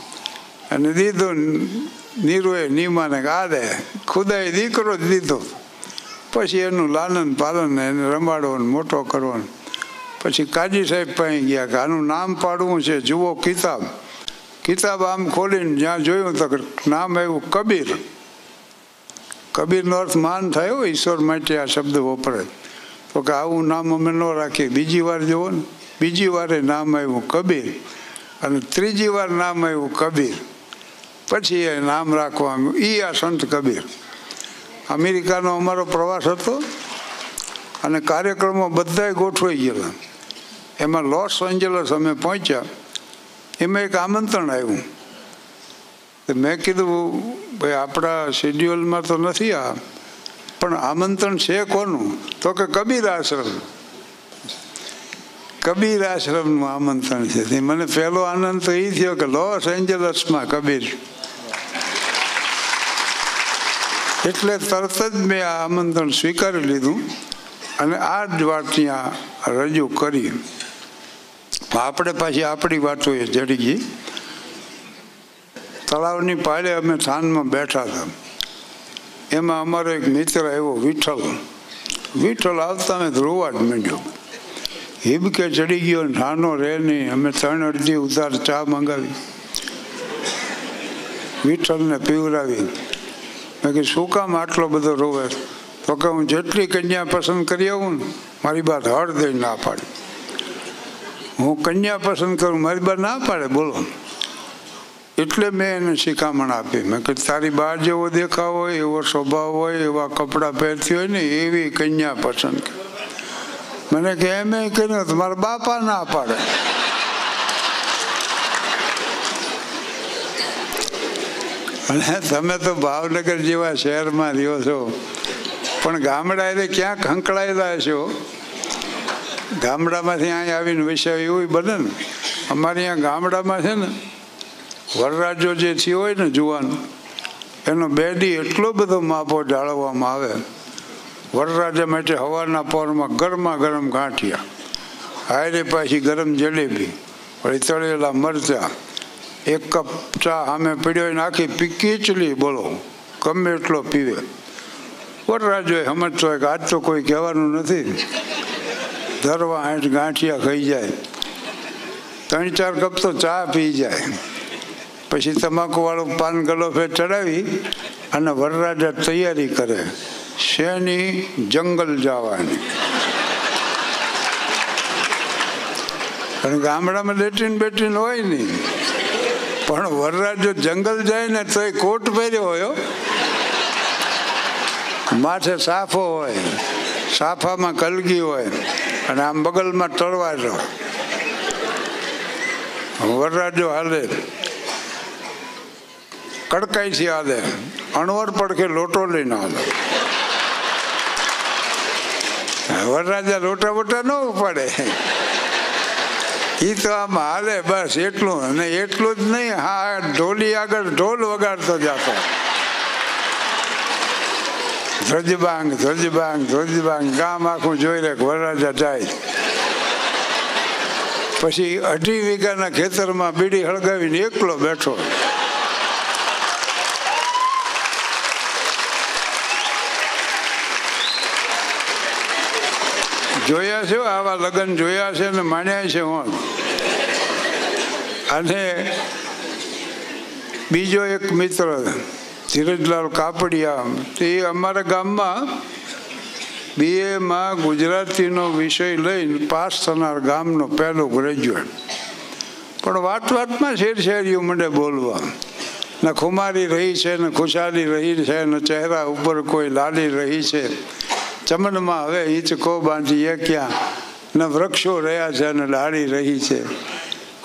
અને દીધો નીરુએ નીમાને ગાદે ખુદાએ દીકરો જ દીધો. પછી એનું લાલન પાલન એને રમાડવાનું મોટો કરવાનો પછી કાજી સાહેબ પાસે ગયા કે આનું નામ પાડવું છે, જુઓ કિતાબ. કિતાબ આમ ખોલીને જ્યાં જોયું તો નામ આવ્યું કબીર. કબીરનો અર્થ માન થયો, ઈશ્વર માટે આ શબ્દ વપરાય. તો કે આવું નામ અમે ન રાખીએ. બીજી વાર જુઓ ને, બીજી વારે નામ આવ્યું કબીર અને ત્રીજી વાર નામ આવ્યું કબીર. પછી એ નામ રાખવાનું. એ આ સંત કબીર. અમેરિકાનો અમારો પ્રવાસ હતો અને કાર્યક્રમો બધાય ગોઠવાઈ ગયેલા. એમાં લોસ એન્જલસ અમે પહોંચ્યા. એમાં એક આમંત્રણ આવ્યું. મેં કીધું, ભાઈ, આપણા શેડ્યુલમાં તો નથી આ, પણ આમંત્રણ છે કોનું? તો કે કબીર આશ્રમ. કબીર આશ્રમનું આમંત્રણ છે. મને પહેલો આનંદ તો એ થયો કે લોસ એન્જલસમાં કબીર. એટલે તરત જ મેં આ આમંત્રણ સ્વીકારી લીધું અને આ જ વાત ત્યાં રજૂ કરી. આપણે પાછી આપણી વાતો એ જડી ગઈ તળાવની પાળે અમે થાનમાં બેઠા હતા. એમાં અમારો એક મિત્ર આવ્યો, વિઠ્ઠલ. વિઠ્ઠલ આવતા મેં ધ્રુવા જ માંડ્યો હિબકે ચડી ગયો નાનો રહે નહીં. અમે ત્રણ અડધી ઉધાર ચા મંગાવી. વિઠ્ઠલને પીવડાવી. કીધું, શું કામ આટલો બધો રોવે? તો કે, હું જેટલી કન્યા પસંદ કરી આવું ને, મારી બાદ હળ દઈ ના પાડે. હું કન્યા પસંદ કરું, મારી બા ના પાડે, બોલો. એટલે મેં એને શિખામણ આપી. મેં કે તારી બા જેવો દેખાવ હોય, એવો સ્વભાવ હોય, એવા કપડાં પહેરતી હોય ને, એવી કન્યા પસંદ કરે. મને કે, એમ કર્યું તમારા મારા બાપા ના પાડે. અને તમે તો ભાવનગર જેવા શહેરમાં રહ્યો છો. પણ ગામડા એટલે ક્યાંક હંકળાયેલા છો ગામડામાંથી અહીં આવીને વિષય એવું બને ને. અમારે અહીંયા ગામડામાં છે ને, વરરાજો જે થયો હોય ને જુવાન, એનો બેડી એટલો બધો માપો જાળવવામાં આવે. વરરાજા માટે હવાના પોરમાં ગરમા ગરમ ગાંઠિયા આયરે પાછી ગરમ જલેબી, વળી તળેલા મરચા, એક કપ ચા સામે પીડ્યો હોય આખી પીકીચલી બોલો, ગમે એટલો પીવે. વરરાજોએ સમજતો હોય કે આજ તો કોઈ કહેવાનું નથી. ધરવા આઠ ગાંઠિયા ખાઈ જાય. ત્રણ ચાર કપ તો ચા પી જાય. પછી તમાકુવાળું પાન ગલોફે ચડાવી અને વરરાજા તૈયારી કરે. શેની? જંગલ જવાની. પણ ગામડામાં લેટ્રિન બેટ્રિન હોય નહીં. પણ વરરાજો જંગલ જાય ને તો એ કોટ પહેર્યો હોય માથે સાફો હોય. સાફામાં કલગી હોય. અને આમ બગલમાં તળવાર વરરાજો હાલે. છે હાલે. અણવર પડખે લોટો લઈને હાલે. વરરાજા લોટા બોટા ન ઉપાડે. એ તો આમ હાલે બસ એટલું. અને એટલું જ નહીં, હા, ઢોલી આગળ ઢોલ વગાડતો જતો. ધ્વજબાંગ ધ્વજબાંગ ધ્વજબાંગ ગામ આખું જોઈ લે વરરાજા જાય પછી અઢી વીઘાના ખેતરમાં બીડી હળગાવીને એકલો બેઠો જોયા છે આવા લગ્ન જોયા છે ને માન્યા છે હું અને બીજો એક મિત્ર ધીરજલાલ કાપડિયા. તે અમારા ગામમાં બીએમાં ગુજરાતીનો વિષય લઈને પાસ થનાર ગામનો પહેલો ગ્રેજ્યુએટ પણ વાત વાતમાં શેર શેરીઓ મને બોલવા. ને ખુમારી રહી છે, ને ખુશાલી રહી છે, ને ચહેરા ઉપર કોઈ લાલી રહી છે. ચમનમાં હવે હિંચકો બાંધીએ ક્યાં? ને વૃક્ષો રહ્યા છે, ને લાડી રહી છે.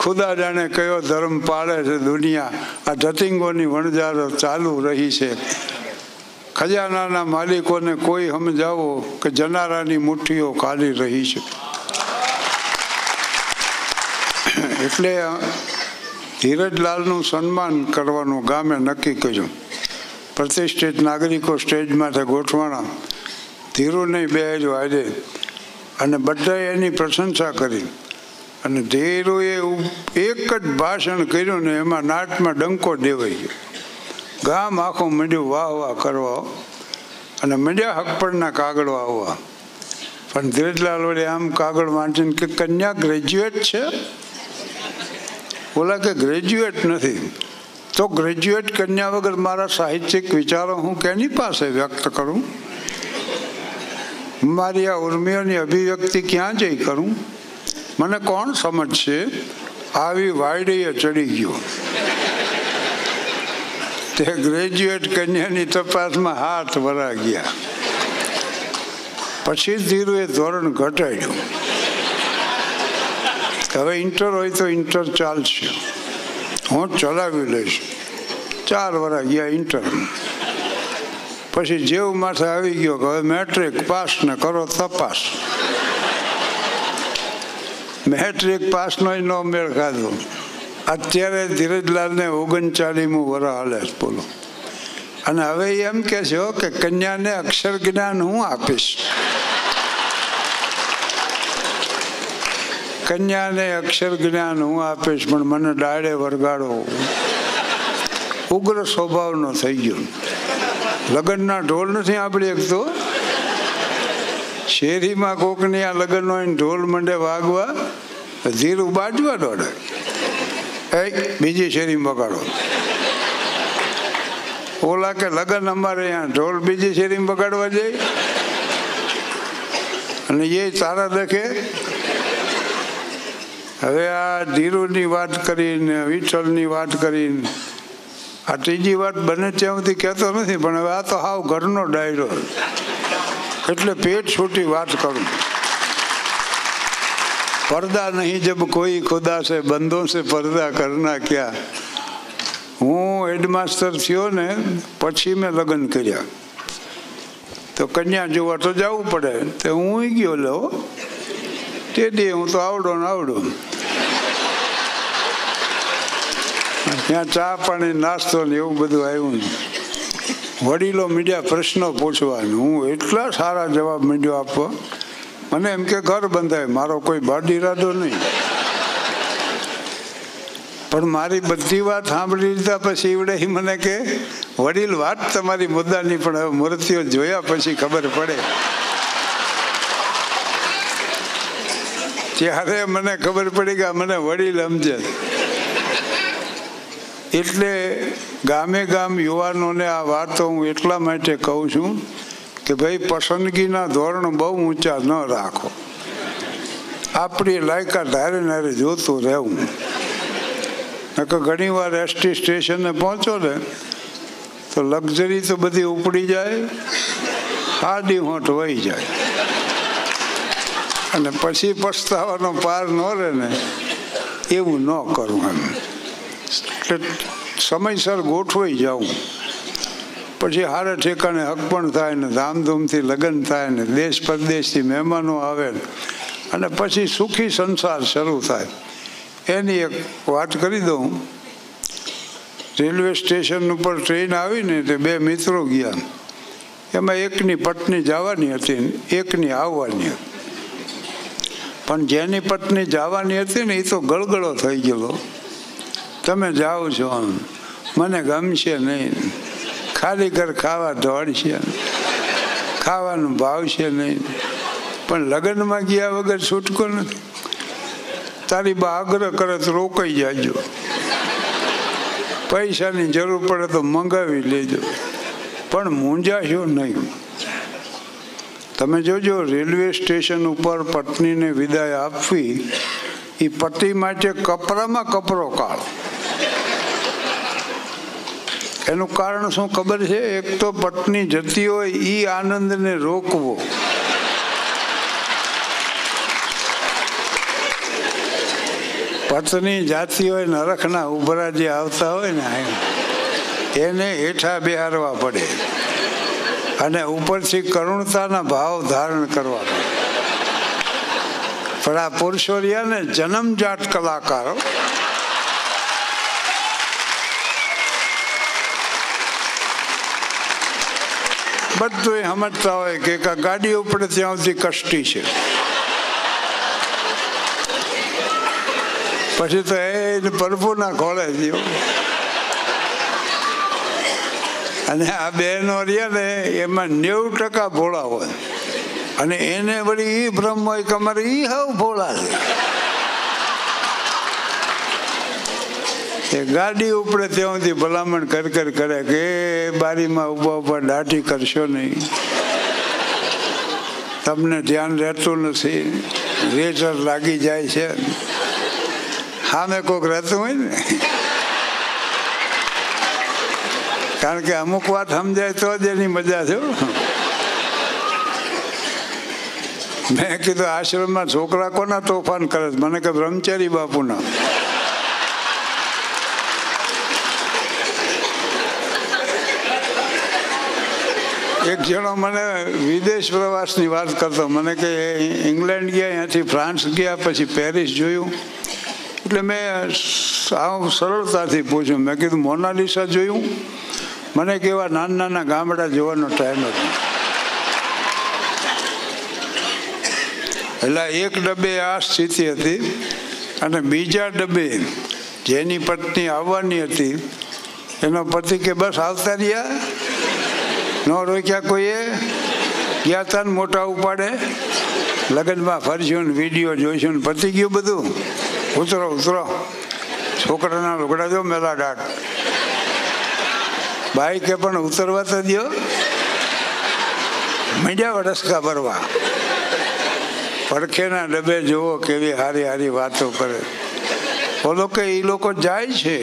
ખુદા જાણે કયો ધર્મ પાળે છે દુનિયા? આ ધતિંગોની વણજારો ચાલુ રહી છે. ખજાનાના માલિકોને કોઈ સમજાવો કે જનારાની મુઠ્ઠીઓ ખાલી રહી છે? એટલે ધીરજલાલનું સન્માન કરવાનું ગામે નક્કી કર્યું. પ્રતિષ્ઠિત નાગરિકો સ્ટેજ માથે ગોઠવાણા. ધીરુ નહીં બે જ આજે અને બધાએ એની પ્રશંસા કરી. અને ધીરુએ એક જ ભાષણ કર્યું ને એમાં નાટમાં ડંકો દેવાઈ ગયો. ગામ આખું મંડ્યું વાહ વાહ કરવા અને મંડ્યા હકપડના કાગળો આવવા. પણ ધીરજલાલ વડે આમ કાગળ વાંચીને કે કન્યા ગ્રેજ્યુએટ છે? ઓલા કે ગ્રેજ્યુએટ નથી. તો ગ્રેજ્યુએટ કન્યા વગર મારા સાહિત્યિક વિચારો હું કેની પાસે વ્યક્ત કરું? મારી આ ઉર્મિઓની અભિવ્યક્તિ ક્યાં જઈ કરું? મને કોણ સમજશે? આવી વાયડીએ ચડી ગયો. તે ગ્રેજ્યુએટ કન્યાની તપાસમાં હાથ વરા ગયા પછી ધીરુએ ધોરણ ઘટાડ્યું. હવે ઇન્ટર હોય તો ઇન્ટર ચાલશે. હું ચલાવી લઈશ. ચાર વરા ગયા ઇન્ટર પછી જેવું માથે આવી ગયો કે હવે મેટ્રિક પાસ ને કરો તપાસ. મેટ્રિક પાસનો ન મેળ ખાધો. અત્યારે ધીરજલાલને ઓગણચાલીમું વર હાલે, બોલો. અને હવે એમ કે છે કે કન્યાને અક્ષર જ્ઞાન હું આપીશ? કન્યાને અક્ષર જ્ઞાન હું આપીશ, પણ મને ડાળે વરગાડો ઉગ્ર સ્વભાવનો થઈ ગયો. લગ્નના ઢોલ નથી આપણી એક તો શેરીમાં કોકની આ લગ્ન હોય ઢોલ મંડે વાગવા, ધીરું બાજવા દોડે. એ, બીજી શેરી બગાડો. ઓલા કે લગ્ન અમારે અહીંયા ઢોલ બીજી શેરી બગાડવા જાય? અને એ તારા દેખે? હવે આ ધીરુની વાત કરીને, વિઠ્ઠલની વાત કરીને, આ ત્રીજી વાત બને ત્યાં સુધી કહેતો નથી, પણ હવે આ તો હાવ ઘરનો ડાયરો. એટલે પેટ છૂટી વાત કરું. પડદા નહીં જબ કોઈ ખુદા છે, બંધો છે, પડદા કરના ક્યાં હું હેડમાસ્ટર થયો ને, પછી મેં લગ્ન કર્યા. તો કન્યા જોવા તો જવું પડે, તો હું ગયો, લો. તે દે, હું તો આવડો ને આવડો. ત્યાં ચા પાણી, નાસ્તો ને એવું બધું આવ્યું. વડીલો મીડિયા પ્રશ્નો પૂછવાનું. હું એટલા સારા જવાબ મીડિયો આપવા મને એમ કે ઘર બંધાય. મારો કોઈ બદ ઈરાદો નહીં. પણ મારી બધી વાત સાંભળી લીધા પછી એવડે મને કે, વડીલ, વાત તમારી મુદ્દાની, પણ હવે મૂર્તિઓ જોયા પછી ખબર પડે. ત્યારે મને ખબર પડી કે મને વડીલ સમજે. એટલે ગામે ગામ યુવાનોને આ વાતો હું એટલા માટે કહું છું કે ભાઈ, પસંદગીના ધોરણ બહુ ઊંચા ન રાખો. આપણી લાયકાત ધારે નારે જોતું રહેવું. નકર ઘણી વાર એસટી સ્ટેશને પહોંચો ને, તો લક્ઝરી તો બધી ઉપડી જાય, આડી હોઠ વહી જાય. અને પછી પસ્તાવાનો પાર ન રહે ને, એવું ન કરવું એમ. એટલે સમયસર ગોઠવાઈ જાઉં. પછી હારે ઠેકાણે હક પણ થાય ને ધામધૂમથી લગ્ન થાય ને દેશ પરદેશથી મહેમાનો આવે અને પછી સુખી સંસાર શરૂ થાય. એની એક વાત કરી દઉં રેલવે સ્ટેશન ઉપર ટ્રેન આવીને તે બે મિત્રો ગયા. એમાં એકની પત્ની જવાની હતી ને એકની આવવાની. પણ જેની પત્ની જવાની હતી ને એ તો ગળગળો થઈ ગયેલો. તમે જાઓ છો મને ગમશે નહીં. ખાલી ઘર ખાવા દોડશે ખાવાનું ભાવશે નહીં. પણ લગ્નમાં ગયા વગર છૂટકો નથી. તારી બા આગ્રહ કરે તો રોકાઈ જાજો. પૈસાની જરૂર પડે તો મંગાવી લેજો. પણ મૂંઝાશો નહીં. તમે જોજો, રેલવે સ્ટેશન ઉપર પત્નીને વિદાય આપવી. એ પતિ માટે કપરામાં કપરો કાળ. એનું કારણ શું ખબર છે? એક તો પત્ની જતી હોય એ આનંદને રોકવો. પત્ની જાતી હોય, નરખના ઉભરા જે આવતા હોય ને એને હેઠા બેહારવા પડે. અને ઉપરથી કરુણતાના ભાવ ધારણ કરવા પણ આ પુરુષો રહ્યા ને જન્મજાત કલાકારો બધું સમજતા હોય કે ગાડી ઉપર ત્યાં સુધી કષ્ટી છે. પછી તો એ પ્રભુના ખોળે જીવ અને આ બહેનો રહ્યા ને એમાં નેવું ટકા ભોળા હોય. અને એને વળી એ ભ્રમ હોય કે એ હાવ ભોળા છે. એ ગાડી ઉપર ત્યાંથી ભલામણ કર કર કરે કે બારીમાં ઊભા ઊભા દાઢી કરશો નહીં. તમને ધ્યાન રહેતું નથી. રેઝર લાગી જાય છે. સામે કોઈક રહેતું હોય ને. કારણ કે અમુક વાત સમજાય તો જ એની મજા છે મેં કીધું, આશ્રમમાં છોકરા કોના તોફાન કરે મને કે, બ્રહ્મચારી બાપુના. એક જણો મને વિદેશ પ્રવાસની વાત કરતો. મને કે ઇંગ્લેન્ડ ગયા અહીંયાથી ફ્રાન્સ ગયા, પછી પેરિસ જોયું. એટલે મેં સાવ સરળતાથી પૂછ્યું. મેં કીધું, મોનાલિસા જોયું? મને કેવા નાના નાના ગામડા જોવાનો ટાઈમ હતો એટલે એક ડબ્બે આ સ્થિતિ હતી અને બીજા ડબ્બે જેની પત્ની આવવાની હતી, એનો પતિ કે, બસ આવતા રહ્યા? ન રોક્યા કોઈએ? તા મોટા ઉપાડે. લગ્નમાં ફરશું ને વીડિયો જોઈશું ને પતી ગયું બધું. ઉતરો ઉતરો. છોકરાના લુગડા દો મેલા ડાક બાઈકે પણ ઉતરવા તો દો મીડિયા વડસકા ભરવા પડખેના ડબે જુઓ કેવી હારી હારી વાતો કરે. બોલો કે એ લોકો જાય છે.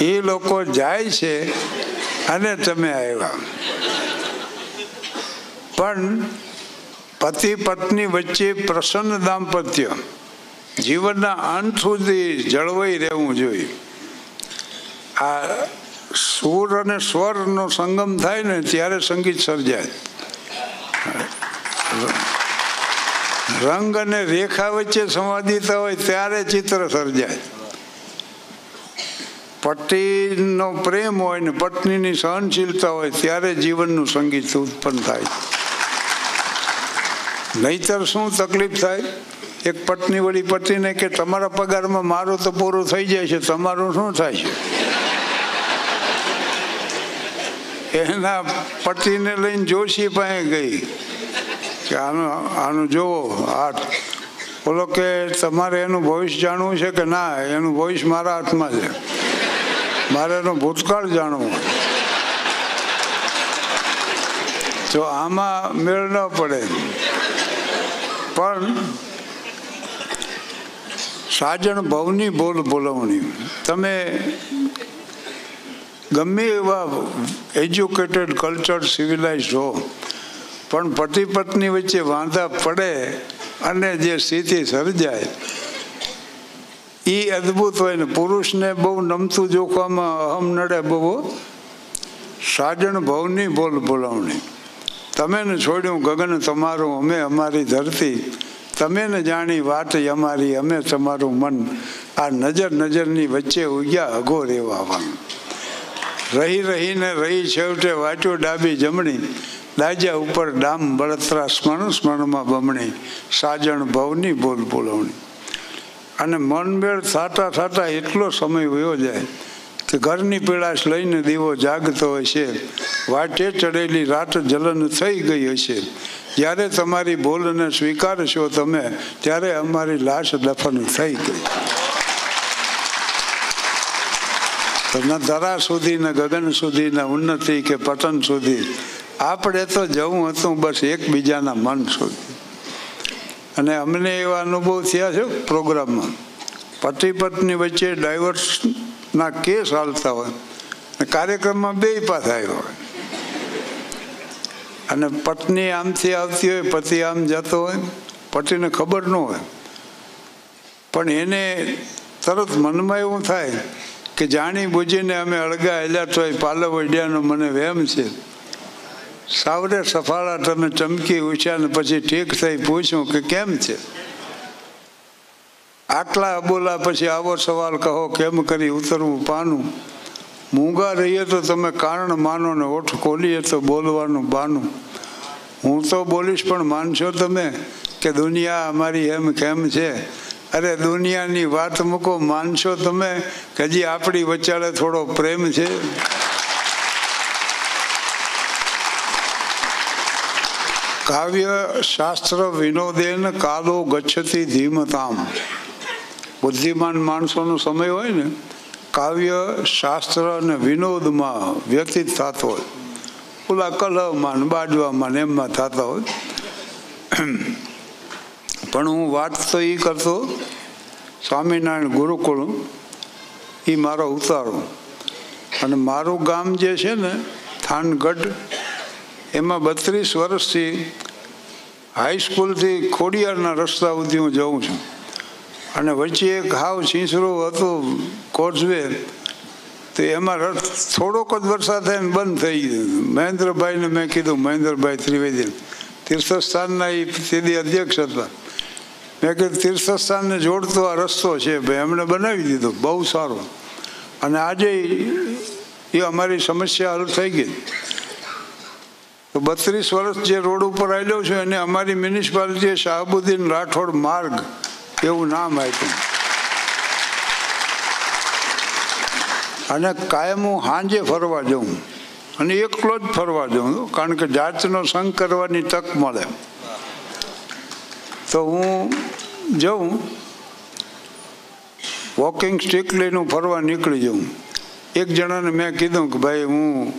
એ લોકો જાય છે અને તમે આવ્યા. પણ પતિ પત્ની વચ્ચે પ્રસન્ન દાંપત્ય જીવનના અંત સુધી જળવાઈ રહેવું જોઈએ. આ સુર અને સ્વરનો સંગમ થાય ને ત્યારે સંગીત સર્જાય. રંગ અને રેખા વચ્ચે સંવાદિતા હોય ત્યારે ચિત્ર સર્જાય. પતિનો પ્રેમ હોય ને પત્નીની સહનશીલતા હોય ત્યારે જીવનનું સંગીત ઉત્પન્ન થાય. નહીતર શું તકલીફ થાય? એક પત્ની વળી પતિને કે તમારા પગારમાં મારો તો પૂરો થઈ જાય છે, તમારું શું થાય છે? એના પતિને લઈને જોશી પાસે ગઈ. કે આનું આનું જોવો આ બોલો કે તમારે એનું ભવિષ્ય જાણવું છે કે ના? એનું ભવિષ્ય મારા હાથમાં છે. મારે એનો ભૂતકાળ જાણવો. તો આમાં મેળ ન પડે. પણ સાજણ ભવની બોલ બોલવણી. તમે ગમે એવા એજ્યુકેટેડ કલ્ચર સિવિલાઇઝ હો, પણ પતિ પત્ની વચ્ચે વાંધા પડે અને જે સ્થિતિ સર્જાય એ અદ્ભુત હોય ને, પુરુષને બહુ નમતું જોખવામાં અહમ નડે બહુ. સાજણ ભવની બોલ બોલાવણી તમે ને છોડ્યું ગગન તમારું, અમે અમારી ધરતી. તમે ને જાણી વાત અમારી, અમે તમારું મન. આ નજર નજરની વચ્ચે ઉગ્યા અઘો રેવાવાનું રહી રહીને રહી છેવટે વાંચ્યો ડાબી જમણી. દાજા ઉપર ડામ બળતરા સ્મરણ સ્મરણમાં બમણી. સાજણ ભવની બોલ બોલવણી અને મનમેળ થતા થાતા એટલો સમય વયો જાય કે ઘરની પીડાશ લઈને દીવો જાગતો હશે વાટે ચડેલી રાત જલન થઈ ગઈ હશે જ્યારે તમારી બોલને સ્વીકારશો તમે, ત્યારે અમારી લાશ દફન થઈ ગઈ. ન ધરા સુધી, ને ગગન સુધી, ને ઉન્નતિ કે પતન સુધી. આપણે તો જવું હતું બસ એકબીજાના મન સુધી. અને અમને એવા અનુભવ થયા છે પ્રોગ્રામમાં. પતિ પત્ની વચ્ચે ડાયવર્સના કેસ હાલતા હોય. અને કાર્યક્રમમાં બે પાસ આવ્યો હોય. અને પત્ની આમથી આવતી હોય, પતિ આમ જતો હોય. પતિને ખબર ન હોય. પણ એને તરત મનમાં એવું થાય કે જાણી બુજીને અમે અળગા હેલા તો પાલવ વડ્યાનો મને વહેમ છે. સાવરે સફાળા તમે ચમકી ઉછ્યા ને પછી ઠીક થઈ પૂછ્યું કે કેમ છે? આટલા અબોલા પછી આવો સવાલ કહો, કેમ કરી ઉતરવું પાનું? મૂંગા રહીએ તો તમે કારણ માનો ને ઓઠ ખોલીએ તો બોલવાનું બાનું. હું તો બોલીશ, પણ માનશો તમે કે દુનિયા અમારી એમ કેમ છે? અરે દુનિયાની વાત મૂકો, માનશો તમે કે હજી આપણી વચાળે થોડો પ્રેમ છે? કાવ્ય, શાસ્ત્ર, વિનોદેન કાલો ગચ્છતી, ધીમતામ. બુદ્ધિમાન માણસોનો સમય હોય ને, કાવ્ય, શાસ્ત્ર અને વિનોદમાં વ્યતીત થતો હોય. ઓલા કલહમાં બાજવામાં એમમાં થતા હોય. પણ હું વાત તો એ કરતો, સ્વામિનારાયણ ગુરુકુળ એ મારો ઉતારો. અને મારું ગામ જે છે ને, થાનગઢ એમાં બત્રીસ વર્ષથી હાઈસ્કૂલથી ખોડિયારના રસ્તા સુધી હું જાઉં છું. અને વચ્ચે એક હાવ છીંસરું હતું કોર્સવે તો એમાં રસ, થોડોક જ વરસાદ થઈને બંધ થઈ ગયો. મહેન્દ્રભાઈને મેં કીધું, મહેન્દ્રભાઈ ત્રિવેદી. તીર્થસ્થાનના એ સીધી અધ્યક્ષ હતા. મેં કીધું, તીર્થસ્થાનને જોડતો આ રસ્તો છે ભાઈ, એમણે બનાવી દીધો, બહુ સારો. અને આજે એ અમારી સમસ્યા હલ થઈ ગઈ. તો બત્રીસ વર્ષ જે રોડ ઉપર આવેલો છું એને અમારી મ્યુનિસિપાલિટીએ શાહબુદ્દીન રાઠોડ માર્ગ, એવું નામ આપ્યું. અને કાયમ હું સાંજે ફરવા જાઉં અને એકલો જ ફરવા જાઉં કારણ કે જાતનો સંગ કરવાની તક મળે. તો હું જાઉં વોકિંગ સ્ટીક લઈને ફરવા નીકળી જાઉં. એક જણાને મેં કીધું કે ભાઈ, હું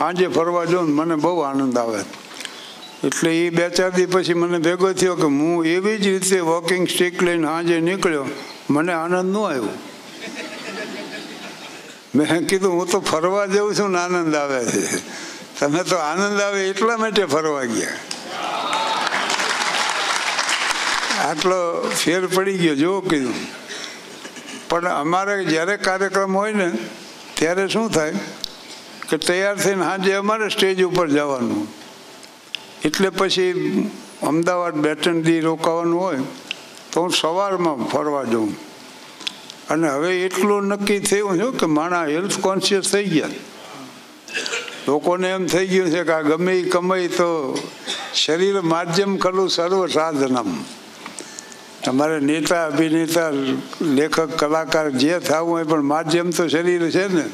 સાંજે ફરવા જાઉં મને બહુ આનંદ આવે. એટલે એ બે ચાર દી પછી મને ભેગો થયો કે હું એવી જ રીતે વોકિંગ સ્ટીક લઈને સાંજે નીકળ્યો, મને આનંદ ન આવ્યો. મેં કીધું, હું તો ફરવા જઉં છું ને આનંદ આવે છે. તમે તો આનંદ આવે એટલા માટે ફરવા ગયા. આટલો ફેર પડી ગયો, જો કીધું. પણ અમારે જ્યારે કાર્યક્રમ હોય ને, ત્યારે શું થાય? કે તૈયાર થઈને સાંજે અમારે સ્ટેજ ઉપર જવાનું. એટલે પછી અમદાવાદ બે ત્રણ દી રોકાવાનું હોય તો હું સવારમાં ફરવા જાઉં. અને હવે એટલું નક્કી થયું છે કે માણા હેલ્થ કોન્શિયસ થઈ ગયા. લોકોને એમ થઈ ગયું છે કે આ ગમે કમાઈ તો શરીર માધ્યમ ખરું સર્વ સાધનમ. તમારે નેતા, અભિનેતા, લેખક, કલાકાર જે થવું હોય પણ માધ્યમ તો શરીર છે ને.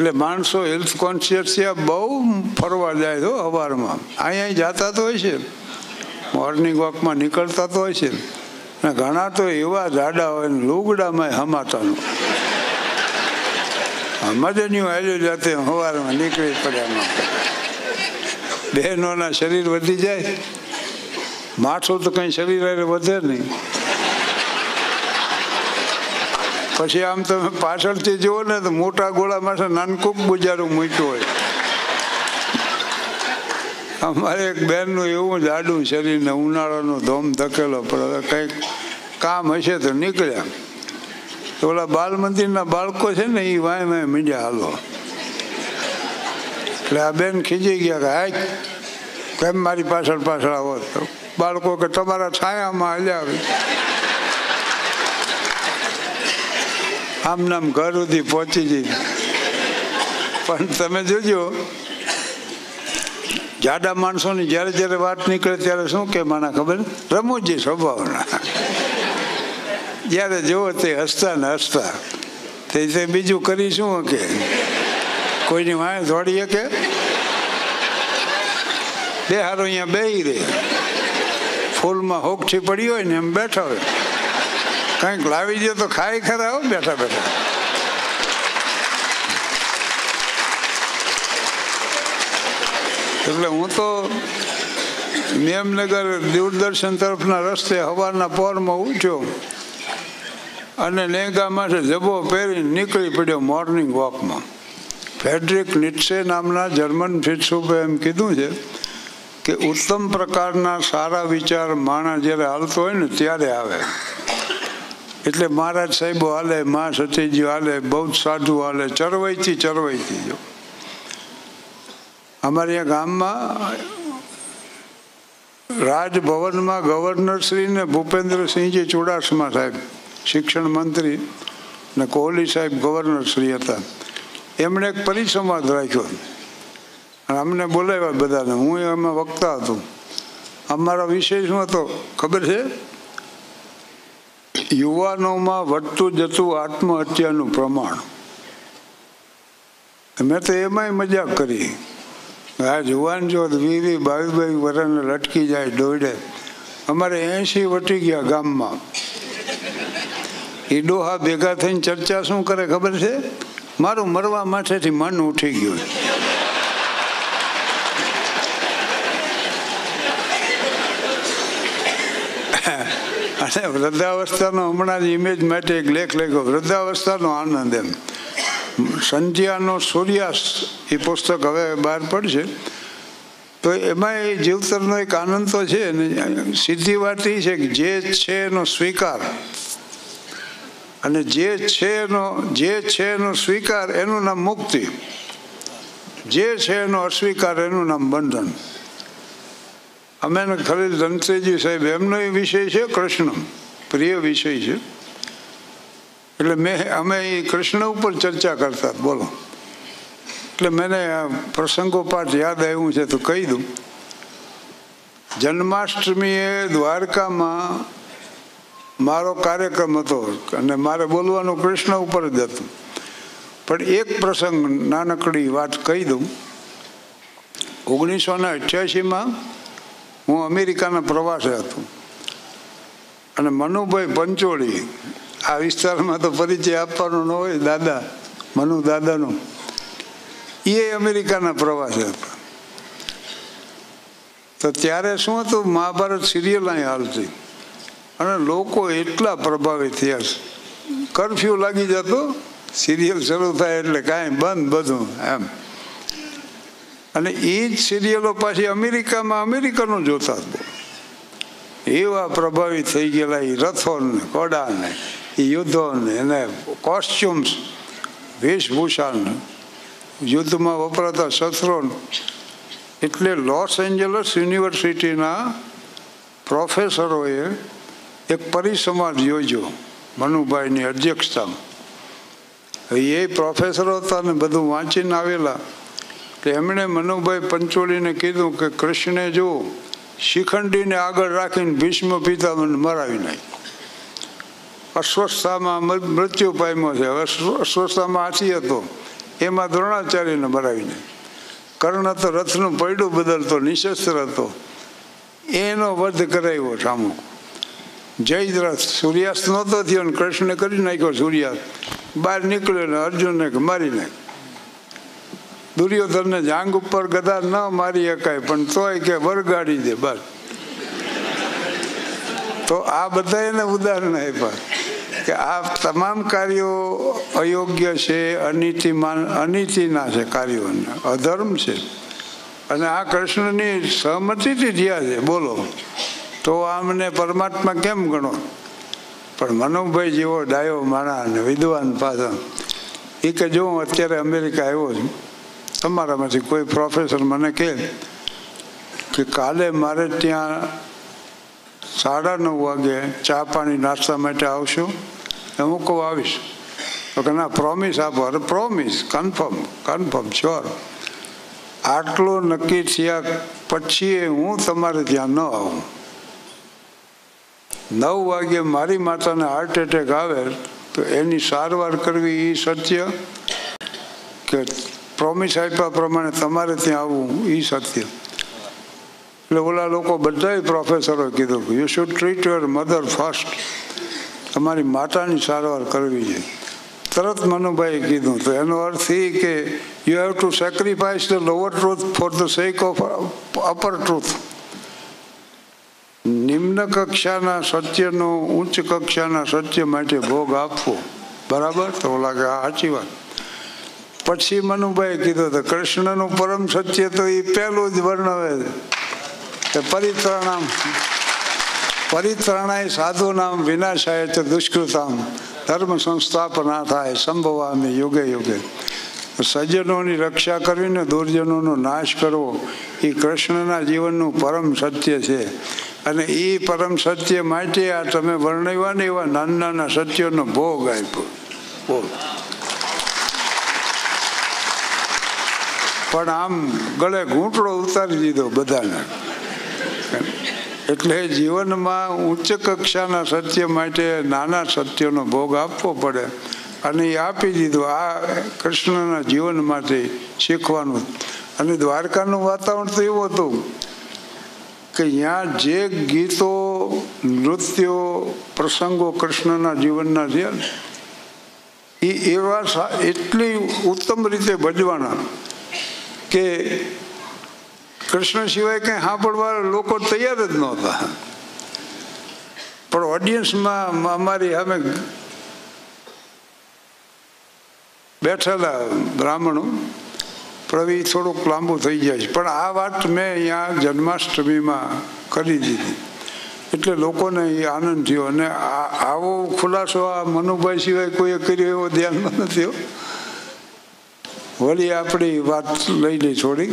એટલે માણસો હેલ્થ કોન્શિયસ છે, બહુ ફરવા જાય તો સવારમાં અહીંયા જતા તો હોય છે. મોર્નિંગ વોકમાં નીકળતા તો હોય છે. ને ઘણા તો એવા જાડા હોય ને લુગડામાં હમાતાનું. મદન્યું હાલ્યું જાતે સવારમાં નીકળી પડ્યામાં બહેનોના શરીર વધી જાય. માથું તો કંઈ શરીર વધે નહીં. પછી આમ તમે પાછળથી જુઓ ને તો મોટા ગોળા માટે નાનકું ગુજારું મૂક્યું હોય. અમારે એક બેનનું એવું જાડું શરીરને ઉનાળાનો ધોમ ધકેલો, પણ કંઈક કામ હશે તો નીકળ્યા તો ઓલા બાલ મંદિરના બાળકો છે ને એ વાય વાય મીંડ્યા હાલો. એટલે આ બેન ખીજી ગયા કે, હાય, કેમ મારી પાછળ પાછળ આવો? તો બાળકો કે, તમારા છાયામાં હાલ્યા આવે આમ નામ ઘર સુધી પહોંચી જઈ. પણ તમે જોજો, જાડા માણસોની જ્યારે જ્યારે વાત નીકળે ત્યારે શું કે માના ખબર? રમૂજી સ્વભાવના. જ્યારે જુઓ તે હસતા ને હસતા. તે બીજું કરી શું કે કોઈની વાંય દોડીએ કે બે હારો અહીંયા બે રહે. ફૂલમાં હોકથી પડી હોય ને એમ બેઠા હોય. કંઈક લાવી દે તો ખાઈ ખરા, હો, બેઠા બેઠા. એટલે હું તો મેમનગર દૂરદર્શન તરફના રસ્તે હવારના પોરમાં ઉઠ્યો અને લેંગામાંથી જબો પહેરીને નીકળી પડ્યો મોર્નિંગ વોકમાં. ફેડરિક નિટ્સે નામના જર્મન ફિટસુપે એમ કીધું છે કે ઉત્તમ પ્રકારના સારા વિચાર માણસ જ્યારે હાલતો હોય ને ત્યારે આવે. એટલે મહારાજ સાહેબો, હાલે મા સતીજી, હાલે, બહુ સાધુ, હાલે, ચરવાઈથી ચરવાઈથી જો. અમારે અહીંયા ગામમાં રાજભવનમાં ગવર્નરશ્રી ને ભૂપેન્દ્રસિંહજી ચુડાસમા સાહેબ, શિક્ષણ મંત્રી ને કોહલી સાહેબ ગવર્નર શ્રી હતા. એમણે એક પરિસંવાદ રાખ્યો. અને અમને બોલાવ્યા બધાને. હું એમાં વક્તા હતો. અમારો વિશેષ શું હતો ખબર છે? યુવાનોમાં વધતું જતું આત્મહત્યાનું પ્રમાણ. મેં તો એમાંય મજાક કરી. આ જુવાન જો વી વી બાવી બાવી વરાને લટકી જાય, દોડે. અમારે એંશી વટી ગયા ગામમાં. એ ડોહા ભેગા થઈને ચર્ચા શું કરે ખબર છે? મારું મરવા માથેથી મન ઉઠી ગયું. અને વૃદ્ધાવસ્થાનો હમણાં જ ઇમેજ માટે એક લેખ લખ્યો. વૃદ્ધાવસ્થાનો આનંદ એમ. સંધ્યાનો સૂર્યાસ્ત, એ પુસ્તક હવે બહાર પડશે. તો એમાં એ જીવતરનો એક આનંદ તો છે ને, સીધી વાત એ છે કે જે છે એનો સ્વીકાર. અને જે છે એનો, જે છે એનો સ્વીકાર એનું નામ મુક્તિ. જે છે એનો અસ્વીકાર એનું નામ બંધન. અમે ને ખલીલ ધનસેજી સાહેબ, એમનો એ વિષય છે કૃષ્ણ પ્રિય વિષય છે. એટલે મેં, અમે એ કૃષ્ણ ઉપર ચર્ચા કરતા, બોલો. એટલે મને આ પ્રસંગોપાઠ યાદ આવ્યું છે તો કહી દઉં. જન્માષ્ટમીએ દ્વારકામાં મારો કાર્યક્રમ હતો અને મારે બોલવાનું કૃષ્ણ ઉપર જ હતું. પણ એક પ્રસંગ નાનકડી વાત કહી દઉં. ઓગણીસો ને અઠ્યાસીમાં હું અમેરિકાના પ્રવાસે હતો. અને મનુભાઈ પંચોળી, આ વિસ્તારમાં તો પરિચય આપવાનો ન હોય દાદા, મનુ દાદાનો. એ અમેરિકાના પ્રવાસે હતા. તો ત્યારે શું હતું, મહાભારત સિરિયલ અહીં હાલતી. અને લોકો એટલા પ્રભાવિત થયા. છે કરફ્યુ લાગી જતો, સિરિયલ શરૂ થાય એટલે કાંઈ બંધ બધું, એમ. અને એ જ સિરિયલો પાછી અમેરિકામાં અમેરિકનો જોતા એવા પ્રભાવિત થઈ ગયેલા એ રથોને કોડાને એ યુદ્ધોને, એને કોસ્ચ્યુમ્સ વેશભૂષાને, યુદ્ધમાં વપરાતા શસ્ત્રોને. એટલે લોસ એન્જલસ યુનિવર્સિટીના પ્રોફેસરોએ એક પરિસંવાદ યોજ્યો મનુભાઈની અધ્યક્ષતામાં. એ પ્રોફેસરો હતા ને બધું વાંચીને આવેલા. તો એમણે મનુભાઈ પંચોળીને કીધું કે, કૃષ્ણે જો શિખંડીને આગળ રાખીને ભીષ્મ પિતામને મરાવી નાખી અસ્વસ્થતામાં મૃત્યુ પામ્યો છે. હવે અસ્વસ્થતામાં હાથી હતો. એમાં દ્રોણાચાર્યને મરાવી નાખી કર્ણ તો રથનું પૈડું બદલતો, નિશસ્ત્ર હતો. એનો વધ કરાવ્યો ઠામુક. જયદ્રથ સૂર્યાસ્ત નહોતો થયો ને કૃષ્ણે કરી નાખ્યો સૂર્યાસ્ત. બહાર નીકળ્યો ને અર્જુનને મારી નાખ્યો. દુર્યોધનને જાંગ ઉપર ગદા ન મારી શકાય, પણ તોય કે વરગાડી દે, બસ. તો આ બધા એને ઉદાહરણ આપ્યા કે આ તમામ કાર્યો અયોગ્ય છે અનિતિમાન અનીતિના છે કાર્યોના, અધર્મ છે. અને આ કૃષ્ણની સહમતિથી થયા છે, બોલો. તો આમને પરમાત્મા કેમ ગણો? પણ મનુભાઈ જેવો ડાયો માણા અને વિદ્વાન પાછા એ કે જો હું અત્યારે અમેરિકા આવ્યો છું તમારામાંથી કોઈ પ્રોફેસર મને કહે કે કાલે મારે ત્યાં સાડા નવ વાગે ચા પાણી નાસ્તા માટે આવશો. હું કહું, આવીશ. તો કે, ના પ્રોમિસ આપો. અરે પ્રોમિસ કન્ફર્મ કન્ફર્મ શ્યોર આટલો નક્કી થયા પછી હું તમારે ત્યાં ન આવું. નવ વાગે મારી માતાને હાર્ટ એટેક આવે, તો એની સારવાર કરવી એ સત્ય કે પ્રોમિસ આપ્યા પ્રમાણે તમારે ત્યાં આવવું એ સત્ય. એટલે ઓલા લોકો બધાય પ્રોફેસરો કીધું you should treat your mother first તમારી માતાની સારવાર કરવી છે. તરત મનુભાઈએ કીધું, તો એનો અર્થ એ કે you have to sacrifice the lower truth for the sake of upper truth નિમ્ન કક્ષાના સત્યનો ઉચ્ચ કક્ષાના સત્ય માટે ભોગ આપવો. બરાબર? તો લાગે સાચી વાત. પછી મનુભાઈ કીધું તો કૃષ્ણનું પરમ સત્ય તો એ પહેલું જ વર્ણવે છે. કે પરિત્રાણામ, પરિત્રણાય સાધુ નામ વિનાશાય તો દુષ્કૃતામ, ધર્મ સંસ્થાપના થાય, સંભવામી યુગે યુગે. સજ્જનોની રક્ષા કરીને દુર્જનોનો નાશ કરવો એ કૃષ્ણના જીવનનું પરમ સત્ય છે. અને એ પરમ સત્ય માટે આ તમે વર્ણવ્યા ને એવા નાના નાના સત્યોનો ભોગ આપ્યો. બોલ. પણ આમ ગળે ઘૂંટડો ઉતારી દીધો બધાને. એટલે જીવનમાં ઉચ્ચ કક્ષાના સત્ય માટે નાના સત્યનો ભોગ આપવો પડે અને એ આપી દીધું આ કૃષ્ણના જીવન માટે શીખવાનું. અને દ્વારકાનું વાતાવરણ તો એવું હતું કે ત્યાં જે ગીતો, નૃત્યો, પ્રસંગો કૃષ્ણના જીવનના છે એ એવા એટલી ઉત્તમ રીતે ભજવાના. કે કૃષ્ણ સિવાય કંઈ સાંભળવા લોકો તૈયાર જ નહોતા પણ ઓડિયન્સમાં અમારી અમે બેઠેલા બ્રાહ્મણો પ્રવી થોડુંક લાંબુ થઈ જાય છે. પણ આ વાત મેં અહીંયા જન્માષ્ટમીમાં કરી દીધી. એટલે લોકોને એ આનંદ થયો. અને આવો ખુલાસો આ મનુભાઈ સિવાય કોઈએ કર્યો એવો ધ્યાનમાં નથી. વળી આપણી વાત લઈ લઈ થોડીક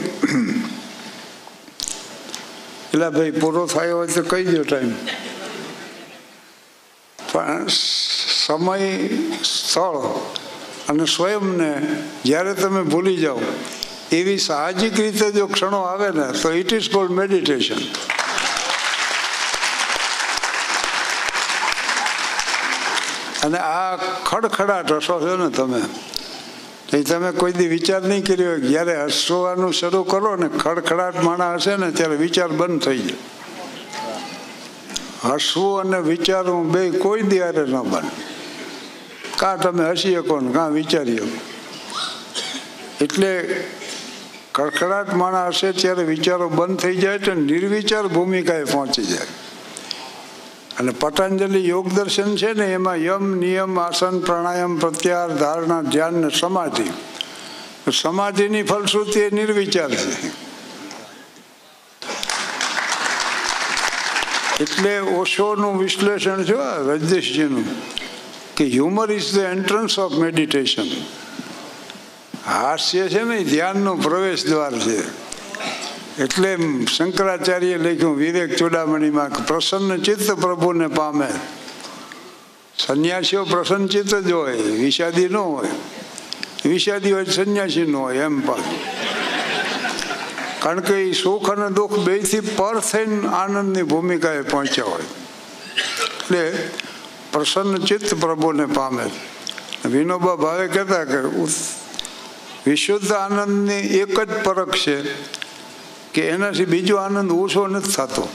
એટલે ભાઈ, પૂરો થયો હોય તો કહી દો ટાઈમ પણ સમય સ્થળ અને સ્વયંને જ્યારે તમે ભૂલી જાઓ, એવી સાહજિક રીતે જો ક્ષણો આવે ને, તો ઇટ ઇઝ કોલ્ડ મેડિટેશન અને આ ખડખડાટ રસો છો ને તમે. તમે કોઈ દી વિચાર નહીં કર્યો. જ્યારે હસવાનું શરૂ કરો ને ખડખડાટ માણા હશે ને, ત્યારે વિચાર બંધ થઈ જાય. હસવું અને વિચારવું બે કોઈ દી હારે ન બને. કાં તમે હસી શકો ને કાં વિચારી શકો એટલે ખડખડાટ માણા હશે ત્યારે વિચારો બંધ થઈ જાય તો નિર્વિચાર ભૂમિકાએ પહોંચી જાય. અને પતંજલિ યોગ દર્શન છે ને, એમાં યમ, નિયમ, આસન, પ્રાણાયામ પ્રત્યાર ધારણા, ધ્યાન ને સમાધિ. સમાધિની ફલશ્રુતિ એ નિર્વિચાર છે. એટલે ઓશોનું વિશ્લેષણ આ રજનીશજીનું, કે humour is the entrance of meditation. હાસ્ય છે ને, ધ્યાનનું પ્રવેશ દ્વાર છે. એટલે શંકરાચાર્ય લખ્યું, વિવેક ચૂડામણીમાં પ્રસન્ન ચિત્ત પ્રભુને પામે. સંન્યાસીઓ પ્રસન્ન ચિત્ત જ હોય, વિષાદી ન હોય. વિષાદી હોય સંન્યાસી ન હોય, એમ પણ. કારણ કે એ સુખ અને દુઃખ બેથી પર થઈને આનંદની ભૂમિકાએ પહોંચ્યા હોય. એટલે પ્રસન્ન ચિત્ત પ્રભુને પામે. વિનોબા ભાવે કહેતા કે વિશુદ્ધ આનંદની એક જ પરખ છે કે એનાથી બીજો આનંદ ઓછો નથી થતો.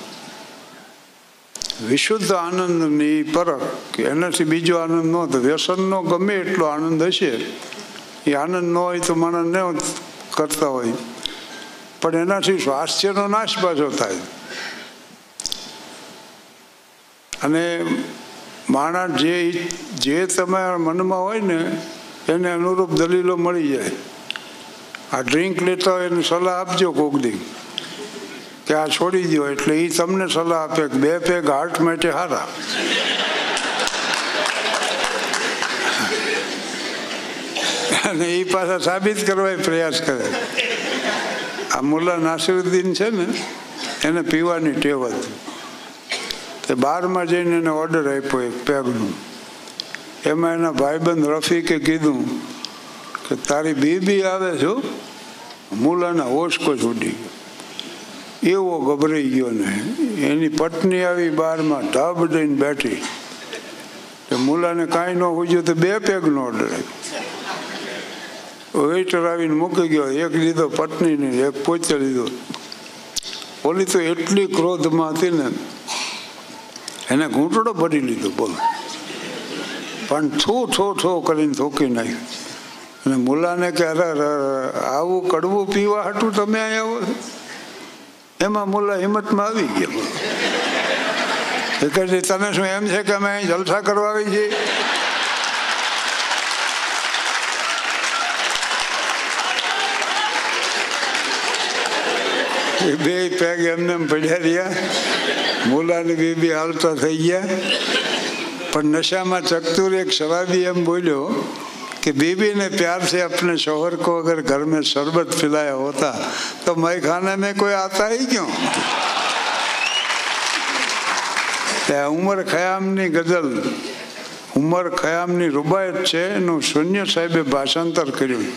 વિશુદ્ધ આનંદની પરખ એનાથી બીજો આનંદ ન હતો વ્યસનનો ગમે એટલો આનંદ હશે, એ આનંદ ન હોય તો માણસ ન કરતા હોય. પણ એનાથી સ્વાસ્થ્યનો નાશ પાછો થાય. અને માણસ જે જે તમારા મનમાં હોય ને, એને અનુરૂપ દલીલો મળી જાય. આ ડ્રિંક લેતા હોય એને સલાહ આપજો કોક દી. કે આ છોડી દો એટલે એ તમને સલાહ આપે કે બે પેગ હાર્ટ માટે હારા. અને એ પાછા સાબિત કરવા પ્રયાસ કરે. આ મુલ્લા નાસિરુદ્દીન છે ને, એને પીવાની ટેવ હતી. તે બારમાં જઈને એને ઓર્ડર આપ્યો એક પેગનું. એમાં એના ભાઈબંધ રફીકે કીધું કે તારી બીબી આવે છો મુલાના હોશકો ઉડી ગયો. એવો ગભરાઈ ગયો ને. એની પત્ની આવી બારમાં ઢબ દઈને બેઠી. તો મુલાને કાંઈ ન પૂછ્યું તો બે પેગનો ઓર્ડર આપ્યો વેઇટર આવીને મૂકી ગયો. એક લીધો પત્નીને, એક પોતે લીધો. ઓલી તો એટલી ક્રોધમાં હતી ને, એને ઘૂંટડો ભરી લીધો બોલ. પણ થો થો થો કરીને થોકી નાખ્યું. અને મુલાને કે, અરે આવું કડવું પીવા હાટું તમે અહીંયા આવો એમાં મુલ્લા હિંમતમાં આવી ગયો. એ કહે છે, શું એમ છે કે અમે અહીં જલસા કરવા આવી છીએ? બે પેગ એમને એમ પડ્યા રહ્યા. મુલાની બેબી હાલતા થઈ ગયા. પણ નશામાં ચકતુર એક શરાબી એમ બોલ્યો कि बीबी ने प्यार से अपने शोहर को अगर घर में शरबत पिलाया होता तो मैं खाने में कोई आता ही क्यों તે ઉમર ખયામની ગઝલ ઉમર ખયામની રૂબાયત છે એનું શૂન્ય સાહેબે ભાષાંતર કર્યું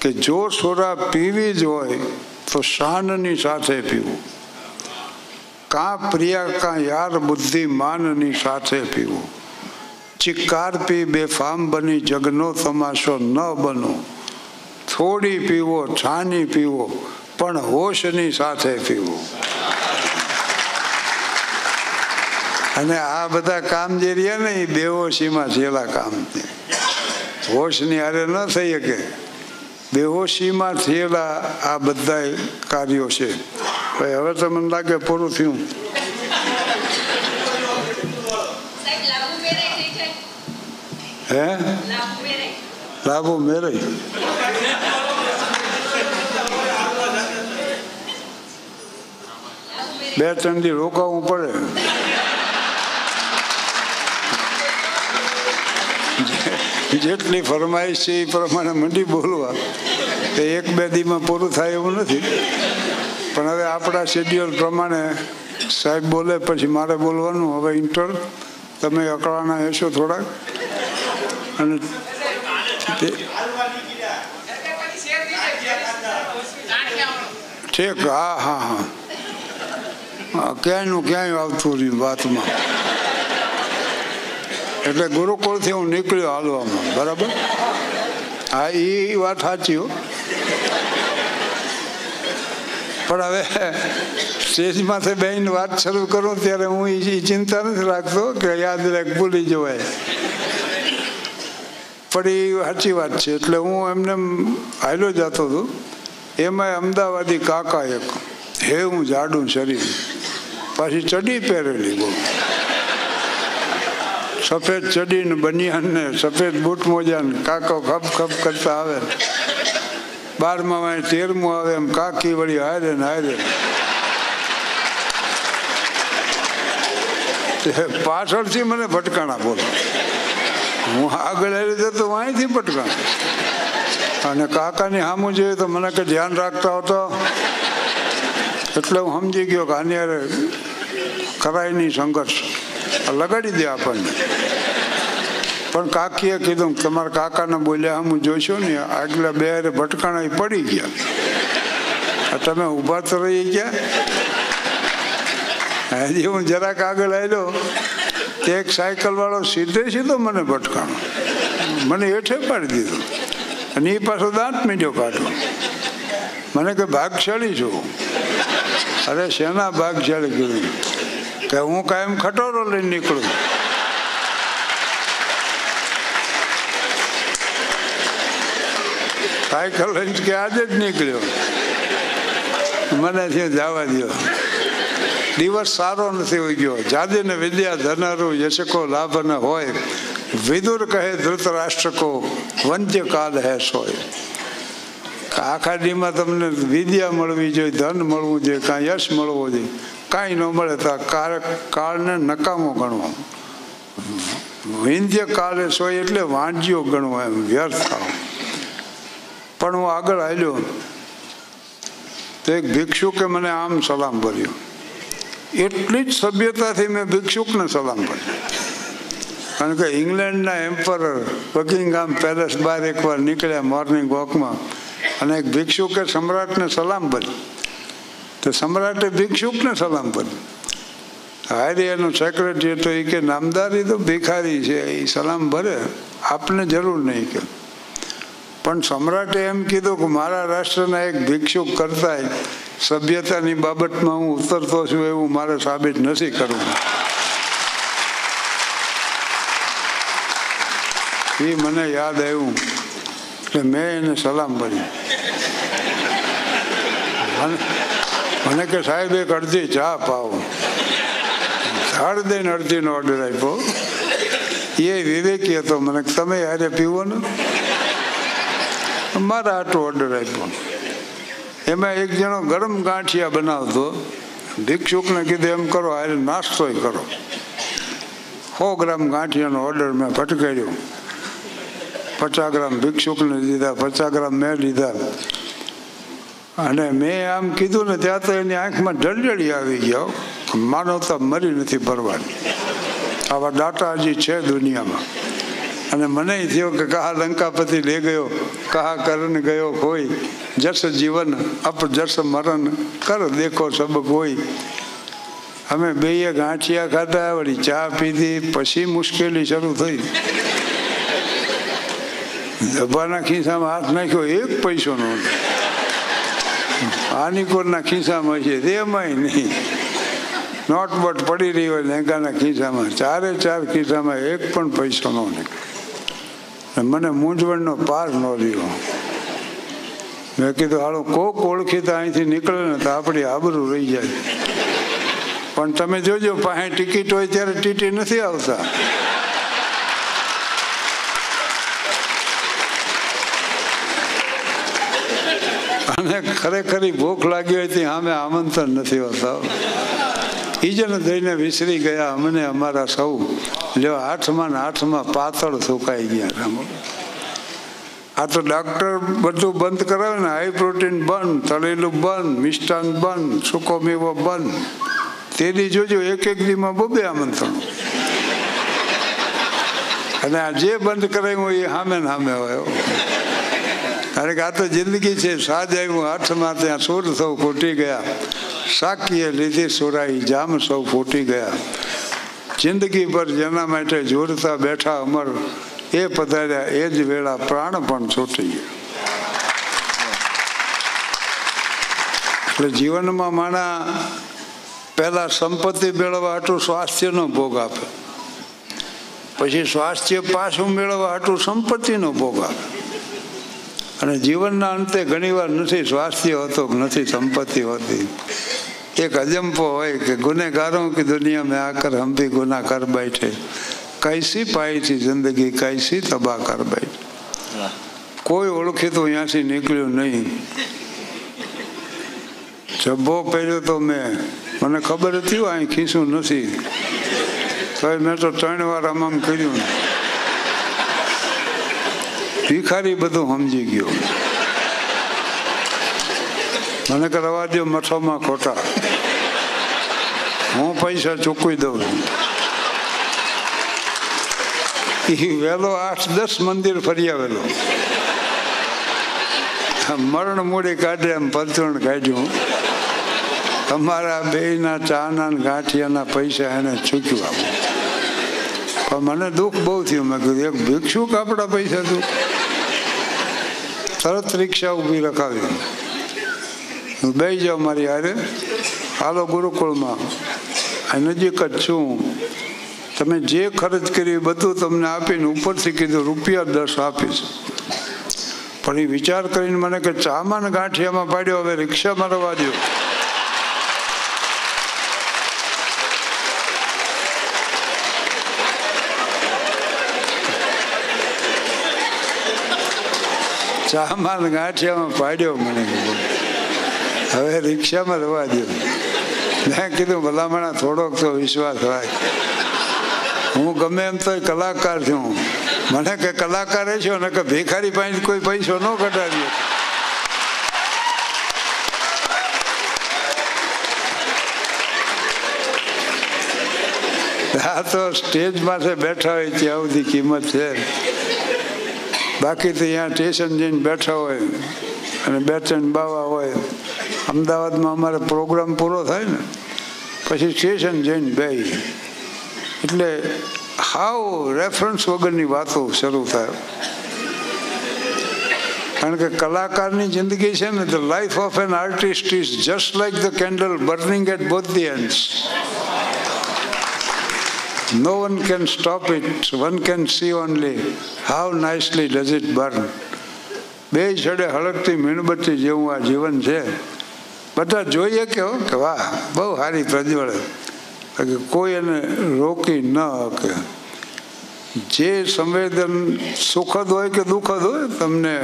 કે જો સોરા પીવી જ હોય તો શાનની સાથે પીવું કાં પ્રિયા કાં યાર બુદ્ધિ માનની સાથે પીવું ચિક્કાર પી બેફામ બની, જગનો તમાશો ન બનો. થોડી પીવો, છાની પીવો, પણ હોશની સાથે પીવો. અને આ બધા કામ જે રહ્યા ને, એ બેહોશીમાં છેલ્લા કામ છે. હોશની હારે ન થઈ શકે. બેહોશીમાં થયેલા આ બધા કાર્યો છે. હવે તો મને લાગે પૂરું થયું સાહેબ લાગુ મેરે ઠીક છે હે? લાભો મેરે બે, ત્રણ દી રોકાવું પડે. જેટલી ફરમાઈશ છે એ પ્રમાણે મંડી બોલવા. એ એક બે દીમાં પૂરું થાય એવું નથી. પણ હવે આપણા શેડ્યુલ પ્રમાણે સાહેબ બોલે, પછી મારે બોલવાનું. હવે ઇન્ટર તમે અકળાના હશો થોડાક. અને ઠીક, હા હા હા. ક્યાંયનું ક્યાંય આવતું રહ્યું વાતમાં. એટલે ગુરુકુળથી હું નીકળ્યો હાલવામાં, બરાબર? હા એ વાત સાચી હો. પણ હવે સ્ટેજમાંથી બેન વાત શરૂ કરું ત્યારે હું એ ચિંતા નથી રાખતો કે યાદ રાખ ભૂલી જવાય. પણ એ સાચી વાત છે. એટલે હું એમને હાલ્યો જતો હતો. એમાં અમદાવાદી કાકા એક. હે, હું જાડું શરીર. પાછી ચડી પહેરેલી બહુ. સફેદ ચડીને બનિયાન ને સફેદ બૂટ મોજા ને કાકો ખપ ખપ કરતા આવે. બારમા માં તેરમું આવે એમ કાકી વળી હારે ને હારે. પાછળથી મને ભટકાણા બોલો. હું આગળ આવી તો અહીંથી પટકા અને કાકાની સામું જોઈએ તો મને કે ધ્યાન રાખતા હતો એટલે હું સમજી ગયો કે આની અરે કરાય નહીં સંઘર્ષ લગાડી દે આપણને. પણ કાકીએ કીધું તમારા કાકાને બોલ્યા હું જોઈશું ને, આગલા બે હારે ભટકાણા પડી ગયા. તમે ઊભા તો રહી ગયા. હજી હું જરાક આગળ આવ્યો. એક સાયકલ વાળો સીધે સીધો મને ભટકાણો. મને હેઠે પાડી દીધો. અને એ પાછો દાંત મીડ્યો કાઢો. મને કે ભાગશાળી છું. અરે શેના ભાગશાળી કીધું? કે હું કાયમ ખટોરો લઈને નીકળું. સાયકલ લઈને કે આજે જ નીકળ્યો. મને ત્યાં જવા દો દિવસ સારો નથી ઉગ્યો. ગયો જાદે ને વિદ્યા ધનારું યશકો લાભ ન હોય. વિદુર કહે ધૃતરાષ્ટ્રકો વંચ્ય કાલ હે સોય. આખા દીમાં તમને વિદ્યા મળવી જોઈએ, ધન મળવું જોઈએ, કાંઈ યશ મળવો જોઈએ. કાંઈ ન મળે તો કાળ, કાળને નકામો ગણવો. વિંધ્ય કાળે સોય એટલે વાંજ્યો ગણવો એમ, વ્યર્થ થાવ. પણ હું આગળ આવ્યો તો એક ભિક્ષુકે મને આમ સલામ ભર્યો. એટલી જ સભ્યતાથી મેં ભિક્ષુકને સલામ ભર્યો કારણ કે ઇંગ્લેન્ડના એમ્પરર બકિંગહામ પેલેસ બહાર એકવાર નીકળ્યા મોર્નિંગ વોકમાં અને એક ભિક્ષુકે સમ્રાટને સલામ ભરી તો સમ્રાટે ભિક્ષુકને સલામ ભરી હારી સેક્રેટરી હતો એ કે, નામદારી તો ભિખારી છે એ સલામ ભરે. આપને જરૂર નહીં કે. પણ સમ્રાટે એમ કીધું કે મારા રાષ્ટ્રના એક ભિક્ષુક કરતા સભ્યતાની બાબતમાં હું ઉતરતો છું એવું મારે સાબિત નથી કરવું. એ મને યાદ આવ્યું એટલે મેં એને સલામ કરી. મને- કે સાહેબ એક અડધી ચા પાવો. ઝાડ દઈને અડધીનો ઓર્ડર આપ્યો. એ વિવેકી હતો મને તમે યારે પીવો ને? મારા આટલો ઓર્ડર આપ્યો એમાં એક જણો ગરમ ગાંઠિયા બનાવતો. ભિક્ષુકને કીધું, એમ કરો, હારે નાસ્તોય કરો. સો ગ્રામ ગાંઠિયાનો ઓર્ડર મેં ફટકાર્યો પચાસ ગ્રામ ભિક્ષુકને દીધા, પચાસ ગ્રામ મેં લીધા અને મેં આમ કીધું ને ત્યાં તો એની આંખમાં જળજળી આવી ગયો માનવતા મરી નથી ભરવાની. આવા ડાટા હજી છે દુનિયામાં. અને મને થયો કે કહા લંકાપતિ લે ગયો કહા કરણ ગયો કોઈ. જસ જીવન, અપ જસ મરણ, કર દેખો સબ કોઈ. અમે બેય ગાંઠિયા ખાધા, વળી ચા પીધી, પછી મુશ્કેલી શરૂ થઈ. ડબ્બાના ખિસ્સામાં હાથ નાખ્યો, એક પૈસો નો આનીકોરના ખિસ્સામાં છે, તેમાંય નહીં. નોટ બોટ પડી રહી હોય લેંગાના ખિસ્સામાં. ચારે ચાર ખિસ્સામાં એક પણ પૈસો નો નીકળ્યો મને મૂંઝવણનો પાર ન રહ્યો. મેં કીધું, હાલો, કોક ઓળખીતા અહીંથી નીકળે ને તો આપણી આબરૂ રહી જાય. પણ તમે જોજો, પાસે ટિકિટ હોય ત્યારે ટીટી નથી આવતા. અને ખરેખરી ભૂખ લાગી હોય ત્યાં અમે આમંત્રણ નથી હોતા. ઈજન દઈને વિસરી ગયા. અમને અમારા સૌ લ્યો આઠમાં ને આઠમાં પાતળ સુકાઈ ગયા આ તો ડૉક્ટર બધું બંધ કરાવે ને હાઈ પ્રોટીન બંધ, તળેલું બંધ, મિષ્ટાન બંધ, સૂકો મેવો બંધ. તેની જોજો એક એક દીમાં બબે આમંત્રણ. અને આ જે બંધ કરાવ્યું એ સામે સામે હોય. કારણ કે આ તો જિંદગી છે. સાજ આવ્યું, હાથમાં ત્યાં સુર સૌ ફૂટી ગયા. સાકીએ લીધી સુરાઈ, જામ સૌ ફૂટી ગયા. જિંદગી પર જેના માટે જોડતા બેઠા અમર, એ પધાર્યા. એ જ વેળા પ્રાણ પણ છૂટી ગયા. એટલે જીવનમાં માણા પહેલાં સંપત્તિ મેળવવા હાટું સ્વાસ્થ્યનો ભોગ આપે. પછી સ્વાસ્થ્ય પાછું મેળવવા હાટું સંપત્તિનો ભોગ આપે. અને જીવનના અંતે ઘણીવાર નથી સ્વાસ્થ્ય હોતો નથી સંપત્તિ હોતી. એક અજંપો હોય કે ગુનેગારો કે દુનિયા મેં આકર હમ ભી ગુના કર બેઠે. કૈસી પાઈ થી જિંદગી કૈસી તબાહ કર બેઠે. કોઈ ઓળખી તો અહીંયાથી નીકળ્યું નહીં. જબ્બો પહેર્યો તો મેં. મને ખબર હતી અહીં ખીસું નથી. તો મેં તો ત્રણ વાર આમ કર્યું. ભિખારી બધું સમજી ગયો. મને કરવા રવા દો મઠોમાં ખોટા. હું પૈસા ચૂકવી દઉં છું. વહેલો આઠ, દસ મંદિર ફરી આવેલો. મરણ મૂડી કાઢે એમ પરચુરણ કાઢ્યું. તમારા બેયના ચાના ગાંઠિયાના પૈસા એને ચૂક્યું આવું પણ મને દુઃખ બહુ થયું. મેં કીધું, એક ભિક્ષુક આપણા પૈસા તું તરત રિક્ષા ઊભી રખાવી બે જાઉં મારી હારે. હાલો ગુરુકુળમાં. નજીક જ છું તમે જે ખર્ચ કરી બધું તમને આપીને ઉપરથી કીધું, રૂપિયા દસ આપીશ. પણ એ વિચાર કરીને મને કે ચામાં ગાંઠિયામાં પાડ્યો, હવે રિક્ષામાં રવા દો ચામાં ગાંઠિયામાં પાડ્યો મને. હવે રિક્ષામાં રવા દો મેં કીધું, ભલામણા, થોડોક તો વિશ્વાસ હોય હું ગમે એમ તો કલાકાર છું. મને કે કલાકાર છો, ને કે ભિખારી પાસે કોઈ પૈસો ન કઢાવ્યો આ તો સ્ટેજ પાસે બેઠા હોય ત્યાં સુધી કિંમત છે. બાકી તો અહીંયા સ્ટેશન જઈને બેઠા હોય અને બે ત્રણ બાવા હોય, અમદાવાદમાં અમારે પ્રોગ્રામ પૂરો થાય ને, પછી સ્ટેશન જઈને બે એટલે હાવ રેફરન્સ વગરની વાતો શરૂ થાય. કારણ કે કલાકારની જિંદગી છે ને the life of an artist is just like the candle burning at both the ends No one can stop it. One can see only how nicely does it burn. બે છડે હળકતી મીણબત્તી જેવું આ જીવન છે બધા જોઈએ કે હો કે વાહ, બહુ સારી પ્રજ્વળ કોઈ એને રોકી ન શકે જે સંવેદન સુખદ હોય કે દુઃખદ હોય, તમને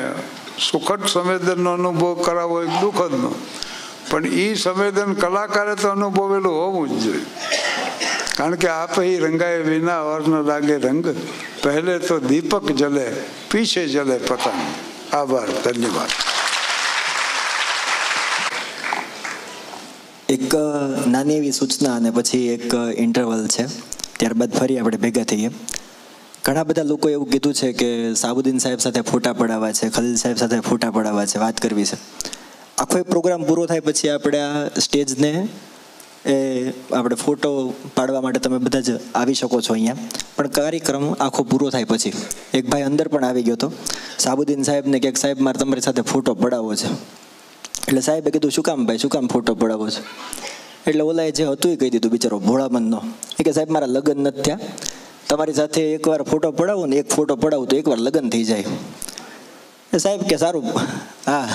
સુખદ સંવેદનનો અનુભવ કરાવો હોય દુઃખદનો પણ એ સંવેદન કલાકારે તો અનુભવેલું હોવું જ જોઈએ. કારણ કે આપ એ રંગાય વિના અર્ન લાગે રંગ. પહેલે તો દીપક જલે, પીછે જલે પતંગ. આભાર, ધન્યવાદ. એક નાની એવી સૂચના અને પછી એક ઇન્ટરવલ છે. ત્યારબાદ ફરી આપણે ભેગા થઈએ. ઘણા બધા લોકો એવું કીધું છે કે સાબુદ્દીન સાહેબ સાથે ફોટા પડાવવા છે, ખલીલ સાહેબ સાથે ફોટા પડાવવા છે, વાત કરવી છે. આખો એક પ્રોગ્રામ પૂરો થાય પછી આપણે આ સ્ટેજને એ આપણે ફોટો પાડવા માટે તમે બધા જ આવી શકો છો અહીંયા. પણ કાર્યક્રમ આખો પૂરો થાય પછી. એક ભાઈ અંદર પણ આવી ગયો હતો. સાબુદ્દીન સાહેબને કે સાહેબ મારે તમારી સાથે ફોટો પડાવવો છે. એટલે સાહેબે કીધું, શું કામ ભાઈ, શું કામ ફોટો પડાવવો છે? એટલે ઓલાએ જે હતું એ કહી દીધું, બિચારો ભોળામનનો એ કે, સાહેબ, મારા લગ્ન નથી થયા. તમારી સાથે એકવાર ફોટો પડાવું ને એક ફોટો પડાવું તો એકવાર લગ્ન થઈ જાય. એ સાહેબ કે, સારું. હા.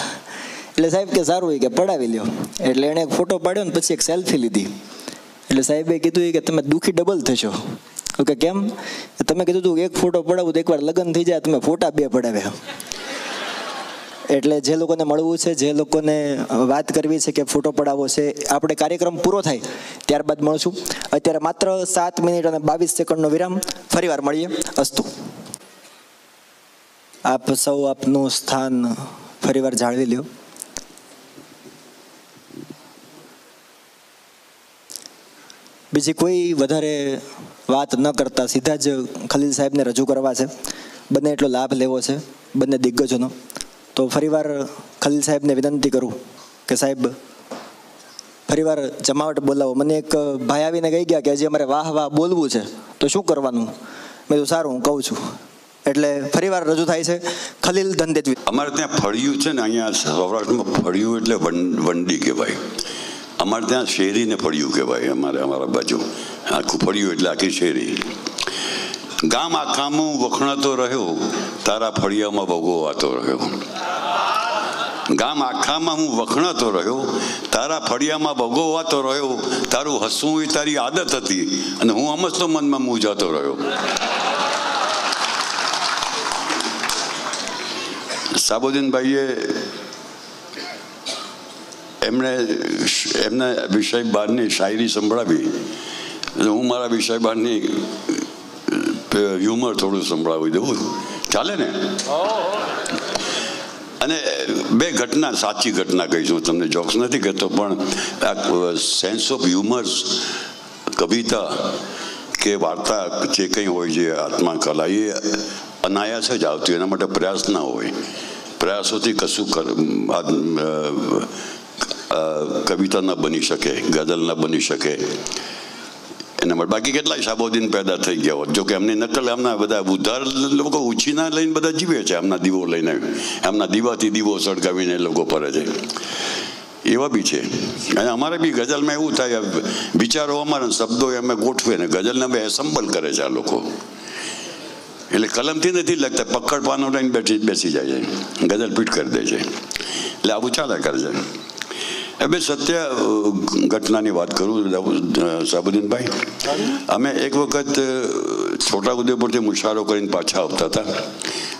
એટલે સાહેબ કે સારું કે પડાવી લ્યો. એટલે એણે એક ફોટો પાડ્યો ને પછી એક સેલ્ફી લીધી. એટલે સાહેબે કીધું એ કે તમે દુઃખી ડબલ થશો. ઓકે કેમ? તમે કીધું હતું એક ફોટો પડાવું તો એકવાર લગ્ન થઈ જાય, તમે ફોટા બે પડાવ્યા. એટલે જે લોકોને મળવું છે, જે લોકોને વાત કરવી છે કે ફોટો પડાવવો છે, આપણે કાર્યક્રમ પૂરો થાય ત્યારબાદ મળશું. અત્યારે માત્ર સાત મિનિટ અને બાવીસ સેકન્ડનો વિરામ. ફરીવાર મળીએ. અસ્તુ. આપ સૌ આપનું સ્થાન ફરીવાર જાળવી લ્યો. બીજી કોઈ વધારે વાત ન કરતા સીધા જ ખલીલ સાહેબને રજૂ કરવા છે. બંને એટલો લાભ લેવો છે, બંને દિગ્ગજોનો. તો ફરીવાર ખલીલ સાહેબને વિનંતી કરું કે સાહેબ, ફરીવાર જમાવટ બોલાવો. મને એક ભાઈ આવીને કહી ગયા કે હજી અમારે વાહ વાહ બોલવું છે, તો શું કરવાનું? મેં તો સારું, હું કહું છું. એટલે ફરીવાર રજૂ થાય છે ખલીલ ધંધેજવી અમારે ત્યાં ફળિયું છે ને અહીંયા સૌરાષ્ટ્રમાં ફળિયું એટલે વંડી કહેવાય. અમારે ત્યાં શેરીને ફળિયું કહેવાય, અમારે, અમારા બાજુ. આખું ફળ્યું એટલે આખી શેરી. ગામ આખામાં વખણાતો રહ્યો, તારા ફળિયામાં ભોગવાતો રહ્યો. ગામ આખામાં હું વખણાતો રહ્યો, તારા ફળિયામાં ભોગવવાતો રહ્યો, તારું હસવું એ તારી આદત હતી અને હું અમસ્તો મનમાં મૂંઝાતો રહ્યો. સાબુદ્દીનભાઈએ એમણે એમને વિષય બારની શાયરી સંભળાવી. અને હું મારા વિષય બારની હ્યુમર થોડું સંભળાવી દઉં. ચાલે ને? અને બે ઘટના, સાચી ઘટના કહીશ તમને જોક્સ નથી કહેતો, પણ આ સેન્સ ઓફ હ્યુમર્સ કવિતા કે વાર્તા જે કંઈ હોય છે આત્મા કલા એ અનાયાસ જ આવતી એના માટે પ્રયાસ ના હોય. પ્રયાસોથી કશું કવિતા ન બની શકે ગઝલ ન બની શકે એના માટે બાકી કેટલાય સાબોદીન પેદા થઈ ગયા હોત જોકે એમની નકલ એમના બધા ઉધાર લોકો ઉછીના લઈને બધા જીવે છે એમના દીવો લઈને એમના દીવાથી દીવો સળગાવીને લોકો ફરે છે એવા બી છે અને અમારે બી ગઝલમાં એવું થાય વિચારો અમારા શબ્દો અમે ગોઠવે ને ગઝલને અમે એસેમ્બલ કરે છે આ લોકો એટલે કલમથી નથી લખતા પકડ પાનો લઈને બેઠી બેસી જાય છે ગઝલ પીટ કરી દે છે એટલે આવું ચાલ્યા કરે છે હવે સત્ય ઘટનાની વાત કરું સાબુદ્દીનભાઈ. અમે એક વખત છોટા છોટાઉદેપુરથી મુશારો કરીને પાછા આવતા હતા.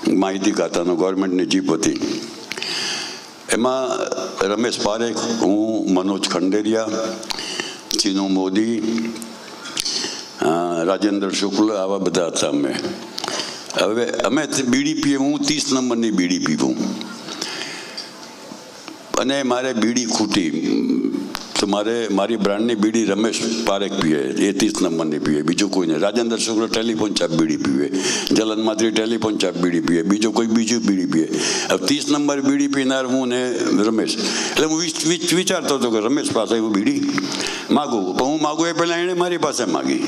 માહિતી ખાતાનો, ગવર્મેન્ટની જીપ હતી. એમાં રમેશ પારેખ, હું, મનોજ ખંડેરિયા, ચીનુ મોદી રાજેન્દ્ર શુક્લ, આવા બધા હતા અમે. હવે અમે બીડીપી હું ત્રીસ નંબરની બીડી પીવું. અને મારે બીડી ખૂટી. તો મારે, મારી બ્રાન્ડની બીડી રમેશ પારેખ પીએ એ ત્રીસ નંબરની પીએ બીજું કોઈ નહીં રાજેન્દ્ર શુક્લ ટેલિફોન ચાપ બીડી પીવે, જલન માત્રી ટેલિફોન ચાપ બીડી પીએ બીજો કોઈ બીજું બીડી પીએ હવે ત્રીસ નંબર બીડી પીનાર હું ને રમેશ. એટલે હું વિચ- વિચ- વિચારતો હતો કે રમેશ પાસે એવું બીડી? માગું. પણ હું માગું એ પહેલાં એણે મારી પાસે માગી.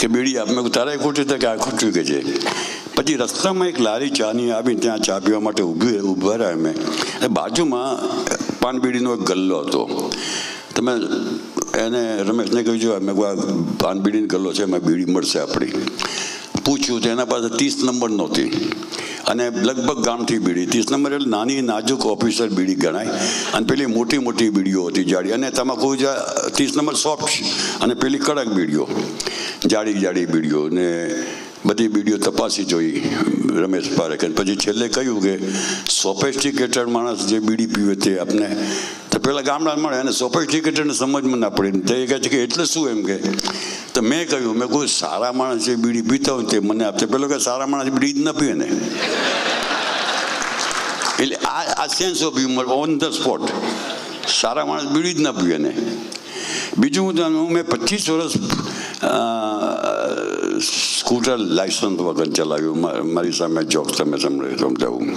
કે બીડી આપ, મેં તારે ખોટી કે આ ખોટું કે છે? પછી રસ્તામાં એક લારી ચાની આવી ત્યાં ચા પીવા માટે ઊભી ઊભા રહ્યા અમે. બાજુમાં પાનબીડીનો એક ગલ્લો હતો. તમે એને રમેશને કહ્યું છે મેં કહ્યું, આ પાન બીડીનો ગલ્લો છે એમાં બીડી મળશે આપણી. પૂછ્યું તો એના પાસે ત્રીસ નંબર નહોતી. અને લગભગ ગામથી બીડી. ત્રીસ નંબર એટલે નાની નાજુક ઓફિસર બીડી ગણાય. અને પેલી મોટી મોટી બીડીઓ હતી જાડી અને તમાકુ ત્રીસ નંબર સોફ્ટ અને પેલી કડક બીડીઓ. જાડી જાડી બીડીઓ. ને બધી બીડીઓ તપાસી જોઈ રમેશ પારેખ અને પછી છેલ્લે કહ્યું કે સોફેસ્ટિકેટેડ માણસ જે બીડી પીવે તે આપને તો પેલા ગામડા મળે અને સોફેસ્ટિકેટેડને સમજમાં ના પડે. તે કહે છે કે એટલે શું એમ કે? તો મેં કહ્યું, મેં કોઈ સારા માણસ જે બીડી પીતા હોય તે મને આપશે પેલો કે સારા માણસ બીડી જ ન પીએ ને. એટલે આ આ sense of humour on the spot સારા માણસ બીડી જ ન પીવે ને. બીજું હું મેં પચીસ વર્ષ સ્કૂટર લાયસન્સ વગર ચલાવ્યું. મારી સામે જોબ તમે તમને સમજાવું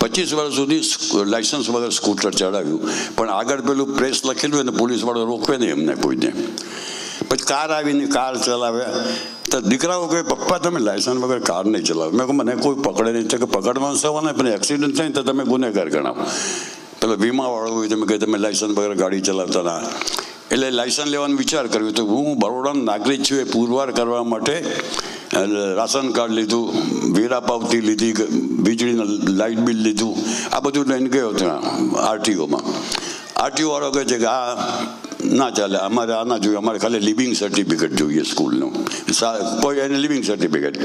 પચીસ વર્ષ સુધી લાઇસન્સ વગર સ્કૂટર ચડાવ્યું. પણ આગળ પેલું પ્રેસ લખેલું અને પોલીસવાળો રોકવે નહીં એમને કોઈને. પછી કાર આવીને કાર ચલાવે. તો દીકરાઓ કહે, પપ્પા, તમે લાયસન્સ વગર કાર નહીં ચલાવો. મેં કહું, મને કોઈ પકડે નહીં. કે, પકડવાનું સવાને પણ એક્સિડન્ટ થાય તો તમે ગુનેગાર ગણાવો. પેલો વીમાવાળો હોય, તમે કહે, તમે લાયસન્સ વગર ગાડી ચલાવતા ના. એટલે લાયસન્સ લેવાનો વિચાર કર્યો તો હું બરોડાનો નાગરિક છું એ પુરવાર કરવા માટે રાશન કાર્ડ લીધું, વેરા પાવતી લીધી વીજળીનું લાઇટ બિલ લીધું, આ બધું લઈને ગયો ત્યાં આરટીઓમાં. આરટીઓ વાળો કહે છે કે આ ના ચાલે, અમારે આ ના જોઈએ, અમારે ખાલી લિવિંગ સર્ટિફિકેટ જોઈએ સ્કૂલનું. કોઈ એને લિવિંગ સર્ટિફિકેટ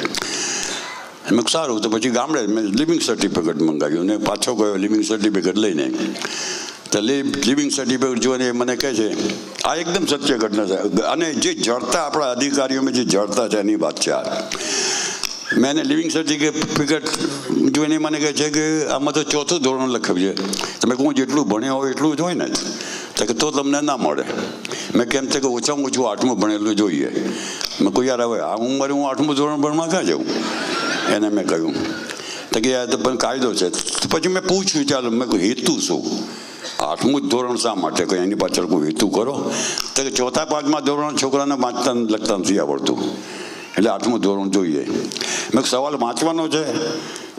મેં સારું, તો પછી ગામડે મેં લિવિંગ સર્ટિફિકેટ મંગાવ્યું ને પાછો ગયો લિવિંગ સર્ટિફિકેટ લઈને. તો લિવિંગ સર્ટિફિકેટ જોઈને મને કહે છે, આ એકદમ સત્ય ઘટના છે. અને જે જડતા આપણા અધિકારીઓમાં જે જડતા છે એની વાત છે આ. મેં એને લિવિંગ સર્ટિફિકેટ જોઈને મને કહે છે કે આમાં તો ચોથું ધોરણ લખાવ્યું છે. તમે કહું જેટલું ભણ્યા હોય એટલું જ હોય ને. તો કે તો તમને ના મળે. મેં કેમ છે કે ઓછામાં ઓછું આઠમું ભણેલું જોઈએ. મેં કોઈ યાર, હવે આ ઉંમરે હું આઠમું ધોરણ ભણવા ક્યાં જાઉં? એને મેં કહ્યું. તો કે, યાર, તો પણ કાયદો છે. પછી મેં પૂછ્યું, ચાલો, મેં હેતુ શું? આઠમું જ ધોરણ શા માટે? કંઈ એની પાછળ કોઈ હેતુ કરો તો ચોથા પાંચમા ધોરણ છોકરાને વાંચતા લખતા નથી આવડતું. એટલે આઠમું ધોરણ જોઈએ. મેં સવાલ વાંચવાનો છે.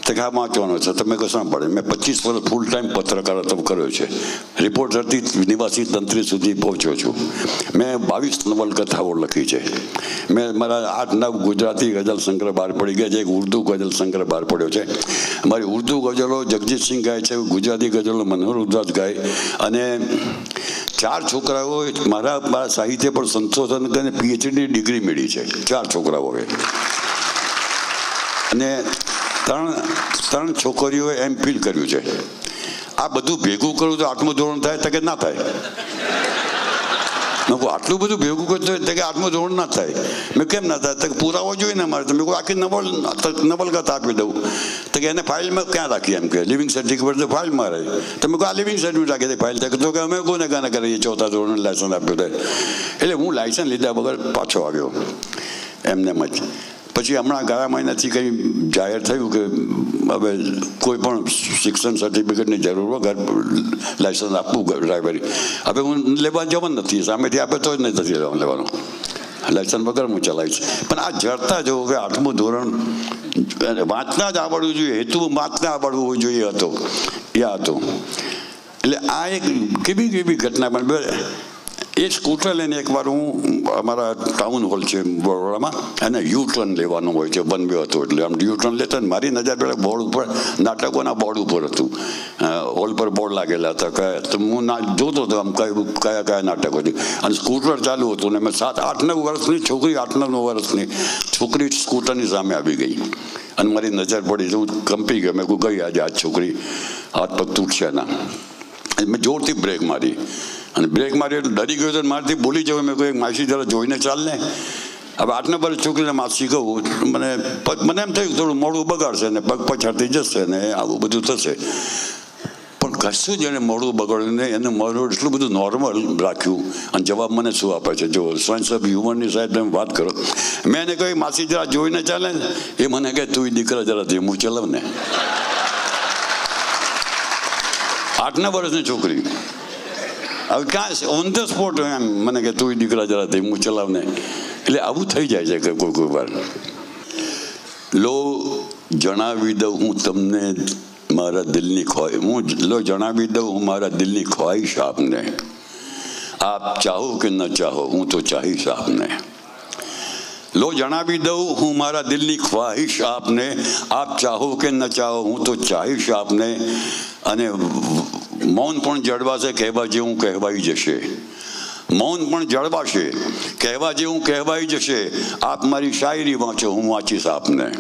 તો હા વાંચવાનો છે? તમે કહો સાંભળે મેં પચીસ વર્ષ ફૂલ ટાઈમ પત્રકારત્વ કર્યો છે. રિપોર્ટરથી નિવાસી તંત્રી સુધી પહોંચ્યો છું. મેં બાવીસ નવલકથાઓ લખી છે. મેં મારા આઠ નવ ગુજરાતી ગઝલ સંગ્રહ બહાર પડી ગયા છે. એક ઉર્દુ ગઝલ સંગ્રહ બહાર પડ્યો છે. મારી ઉર્દુ ગઝલો જગજીતસિંહ ગાય છે, ગુજરાતી ગઝલો મનોહર ઉદાસ ગાય અને ચાર છોકરાઓ મારા મારા સાહિત્ય પર સંશોધન કરીને પીએચડીની ડિગ્રી મેળવી છે. ચાર છોકરાઓએ અને ત્રણ ત્રણ છોકરીઓએ એમ ફીલ કર્યું છે. આ બધું ભેગું કરું તો આઠમું ધોરણ થાય તો કે ના થાય? મેં આટલું બધું ભેગું કરતો કે આઠમું ધોરણ ના થાય. મેં કેમ ના થાય? તો પુરાવો જોઈએ ને મારે તો મેં આખી નવલ, નવલકથા આપી દઉં. તો કે એને ફાઇલમાં ક્યાં રાખી એમ કે? લિવિંગ સર્ટિફિકેટ તો ફાઇલમાં રહે. તો મેં આ લિવિંગ સર્ટિફિકેટ રાખી દે ફાઇલ તો કે અમે કોને કાને કરીએ? ચોથા ધોરણ લાયસન્સ આપ્યું એટલે હું લાયસન્સ લીધા વગર પાછો આવ્યો. એમને જ પછી હમણાં ગયા મહિનાથી કંઈ જાહેર થયું કે હવે કોઈ પણ શિક્ષણ સર્ટિફિકેટની જરૂર વગર લાયસન્સ આપવું ડ્રાઈવરી હવે હું લેવા જવાનું નથી, સામેથી આપે તો જ નથી લેવાનું. લાયસન્સ વગર હું ચલાવીશ. પણ આ જડતા જો કે આઠમું ધોરણ વાંચના જ આવડવું જોઈએ, હેતુ વાંચના આવડવું જોઈએ હતો, એ હતો. એટલે આ એક કેવી કેવી ઘટના પણ એ સ્કૂટર લઈને એકવાર હું અમારા ટાઉન હોલ છે બરોડામાં એને યુ ટર્ન લેવાનું હોય છે વન વે હતો એટલે. આમ યુ લેતા ને મારી નજર પેલા બોર્ડ ઉપર, નાટકોના બોર્ડ ઉપર હતું. હોલ પર બોર્ડ લાગેલા હતા. કયા તો હું ના, જોતો હતો આમ કયું કયા કયા નાટકો છે. અને સ્કૂટર ચાલુ હતું ને મેં સાત આઠ નવ વર્ષની છોકરી આઠ નવ વર્ષની છોકરી સ્કૂટરની સામે આવી ગઈ. અને મારી નજર પડી હું કંપી ગયો. મેં કહું ગઈ આજે આ છોકરી, હાથ પગ તૂટશે ના. મેં જોરથી બ્રેક મારી. અને બ્રેક મારી એટલે ડરી ગયો તો મારથી બોલી જવું મેં કહ્યું માસી જરા જોઈને ચાલને હવે આટલા બધા છોકરીને માસી કહું મને મને એમ થયું થોડું મોડું બગાડશે ને પગ પછાડતી જશે ને આવું બધું થશે. પણ કશું જ એને મોડું બગાડ્યું ને એને મોડું એટલું બધું નોર્મલ રાખ્યું. અને જવાબ મને શું આપે છે? જો સાયન્સ ઓફ હ્યુમનની સાહેબ, તમે વાત કરો. મેં એને કહ્યું, માસી જરા જોઈને ચાલે ને. એ મને કહે, તું દીકરા જરા ધીમું ચલાવ ને. આઠના વર્ષની છોકરી. હવે ક્યાં ઓન ધ સ્પોટ એમ. મને કે તું દીકરા જરા હું ચલાવને. એટલે આવું થઈ જાય છે કોઈ કોઈ વાર. લો, જણાવી દઉં હું તમને મારા દિલની ખ્વાહિશ. હું લો, જણાવી દઉં હું મારા દિલની ખ્વાહિશ આપને. આપ ચાહો કે ન ચાહો, હું તો ચાહીશ આપને. લો, જણાવી દઉં હું મારા દિલની ખ્વાહિશ આપને. આપ ચાહો કે ન ચાહો, હું તો ચાહીશ આપને. અને મૌન પણ જળવાશે કહેવા જેવું કહેવાઈ જશે. મૌન પણ જળવાશે કહેવા જેવું કહેવાઈ જશે. આપ મારી શાયરી વાંચો, હું વાંચીશ આપને.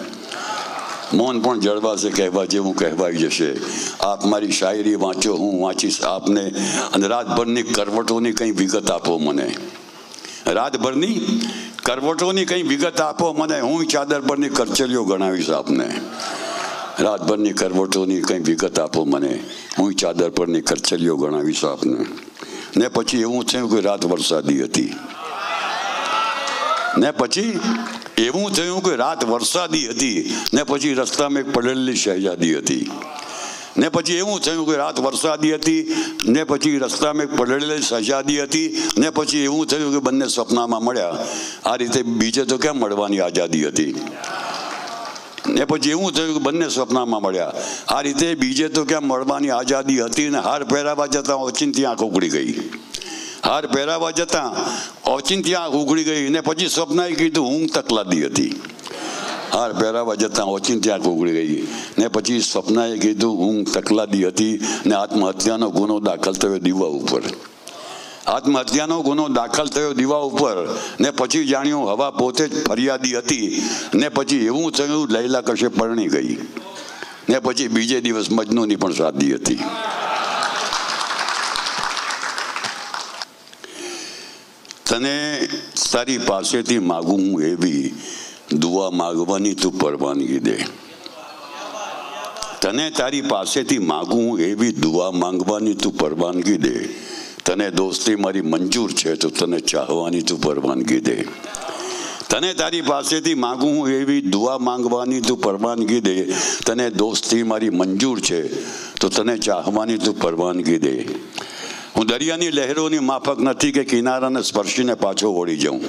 મૌન પણ જળવાશે કહેવા જેવું કહેવાઈ જશે. આપ મારી શાયરી વાંચો, હું વાંચીશ આપને. અને રાતભરની કરવટોની કંઈ વિગત આપો મને. રાતભરની કરવટોની કંઈ વિગત આપો મને. હું ચાદર પરની કરચલીઓ ગણાવીશ આપને. રાતભરની કરવટોની કંઈ વિગત આપો મને. હું ચાદર પરની કરચલીઓ ગણાવીશ આપને. ને પછી એવું થયું કે રાત વરસાદી હતી. ને પછી એવું થયું કે રાત વરસાદી હતી. ને પછી રસ્તામાં એક પડેલી શહેજાદી હતી. ને પછી એવું થયું કે રાત વરસાદી હતી. ને પછી રસ્તામાં પડેલી શહેજાદી હતી. ને પછી એવું થયું કે બંને સપનામાં મળ્યા. આ રીતે બીજે તો ક્યાં મળવાની આઝાદી હતી? ને પછી એવું થયું કે બંને સપનામાં મળ્યા. આ રીતે બીજે તો ક્યાં મળવાની આઝાદી હતી ને હાર પહેરાવા જતાં ઓચિંતી આંખ ઉગડી ગઈ. હાર પહેરાવા જતાં ઓચિંતી આંખ ઉગડી ગઈ ને પછી સ્વપ્નાએ કીધું, ઊંઘ તકલાદી હતી. હાર પહેરાવા જતાં ઓચિંતી આંખ ઉગડી ગઈ ને પછી સ્વપ્નાએ કીધું, ઊંઘ તકલાદી હતી ને આત્મહત્યાનો ગુનો દાખલ થયો દીવા ઉપર. આત્મહત્યાનો ગુનો દાખલ થયો દીવા ઉપર. ને પછી જાણ્યું હવા પોતે જ ફરિયાદી હતી. ને પછી એવું થયું, લૈલા કશે પરણી ગઈ. ને પછી બીજે દિવસ મજનૂની પણ શાદી હતી. તને તારી પાસેથી માગું હું એવી દુઆ માગવાની તું પરવાનગી દે. તને તારી પાસેથી માગું એવી દુઆ માંગવાની તું પરવાનગી દે. તને દોસ્તી મારી મંજૂર છે તો તને ચાહવાની તું પરવાનગી દે. તને તારી પાસેથી માગું હું એવી દુઆ માંગવાની તું પરવાનગી દે. તને દોસ્તી મારી મંજૂર છે તો તને ચાહવાની તું પરવાનગી દે. હું દરિયાની લહેરોની માફક નથી કે કિનારાને સ્પર્શીને પાછો વળી જાઉં.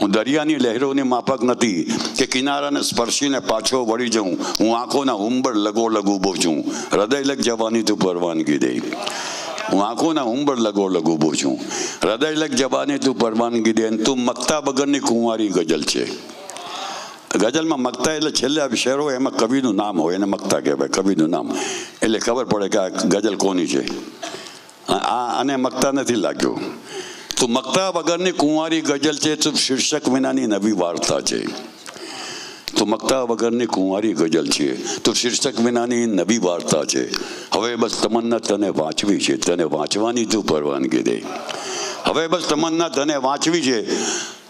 હું દરિયાની લહેરોની માફક નથી કે કિનારાને સ્પર્શીને પાછો વળી જાઉં. હું આંખોના ઉંબર લગો લગ ઊભો છું. હૃદય લગ જવાની તું પરવાનગી દે. હું આંખોના ઉંબર લગો લગ ઊભો છું. હૃદય લગ જવાની તું પરવાનગી દે તું મકતા વગરની કુંવારી ગઝલ છે. ગઝલમાં મકતા એટલે છેલ્લે શેરો એમાં કવિનું નામ હોય, એને મકતા કહેવાય, કવિનું નામ. એટલે ખબર પડે કે આ ગઝલ કોની છે. આ આને મકતા નથી લાગ્યો. તો મકતા વગરની કુંવારી ગઝલ છે શીર્ષક વિનાની નવી વાર્તા છે. તો મગતા વગરની કુંવારી ગઝલ છે. તો શીર્ષક વિનાની નવી વાર્તા છે. હવે બસ તમન્ના તને વાંચવી છે. તને વાંચવાની તું પરવાનગી દે. હવે બસ તમન્ના તને વાંચવી છે.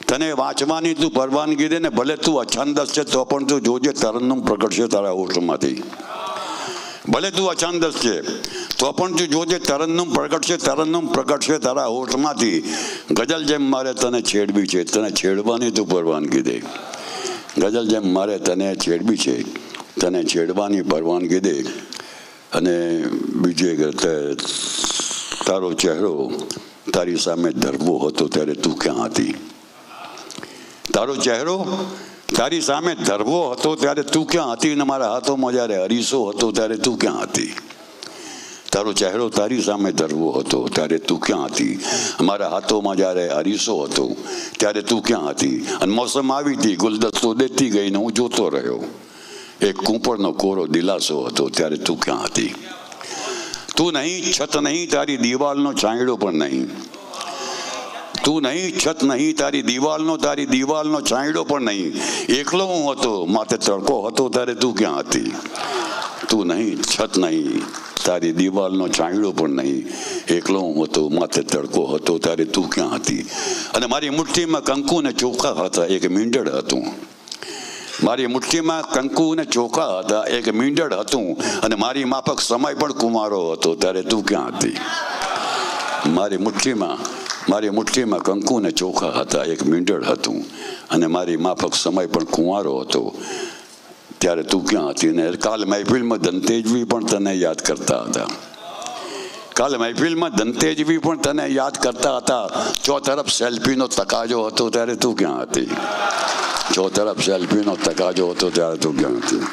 તને વાંચવાની તું પરવાનગી દે ને ભલે તું અછાંદસ છે તો પણ તું જોજે તરન્નુમ પ્રગટશે તારા હોઠમાંથી. ભલે તું અછાંદસ છે તો પણ તું જોજે તરન્નુમ પ્રગટશે તરન્નુમ પ્રગટશે તારા હોઠમાંથી. ગઝલ જેમ મારે તને છેડવી છે. તને છેડવાની તું પરવાનગી દે. ગઝલ જેમ, મારે તને છેડવી છે, તને છેડવાની પરવાનગી દે અને બીજે તારો ચહેરો તારી સામે ધરવો હતો ત્યારે તું ક્યાં હતી? તારો ચહેરો તારી સામે ધરવો હતો ત્યારે તું ક્યાં હતી અને મારા હાથોમાં જ્યારે અરીસો હતો ત્યારે તું ક્યાં હતી? તારો ચહેરો તારી સામે ધરવો હતો. ત્યારે તું ક્યાં હતી? મારા હાથોમાં જ્યારે અરીસો હતો, ત્યારે તું ક્યાં હતી? અને મોસમ આવી હતી, ગુલદસ્તો દેતી ગઈ ને હું જોતો રહ્યો. એક કૂંપળનો કોરો દિલાસો હતો, ત્યારે તું ક્યાં હતી? તું નહીં, છત નહીં, તારી દિવાલનો છાંયડો પણ નહીં. તું નહીં, છત નહીં, તારી દિવાલનો તારી દિવાલનો છાંયડો પણ નહીં. એકલો હું હતો, માથે તડકો હતો, ત્યારે તું ક્યાં હતી? તું નહીં, છત નહીં. તારી દિવાલનો છાંયડો પણ નહીં. એકલો હું હતો, માથે તડકો હતો, ત્યારે તું ક્યાં હતી? અને મારી મુઠ્ઠીમાં કંકુ ને ચોખા હતા, એક મીંડળ હતું. મારી મુઠ્ઠીમાં કંકુ ને ચોખા હતા, એક મીંડળ હતું. અને મારી માફક સમય પણ કુમારો હતો, ત્યારે તું ક્યાં હતી? મારી મુઠ્ઠીમાં મારી મુઠ્ઠીમાં કંકુ ને ચોખા હતા, એક મીંડળ હતું. અને મારી માફક સમય પણ કુંવારો હતો. ત્યારે તું ક્યાં હતી? ને કાલ મહેફિલમાં ધનતેજવી પણ તને યાદ કરતા હતા. કાલ મહેફિલમાં ધનતેજવી પણ તને યાદ કરતા હતા. ચો તરફ સેલ્ફીનો તકાજો હતો ત્યારે તું ક્યાં હતી? ચો તરફ સેલ્ફીનો તકાજો હતો ત્યારે તું ક્યાં હતી?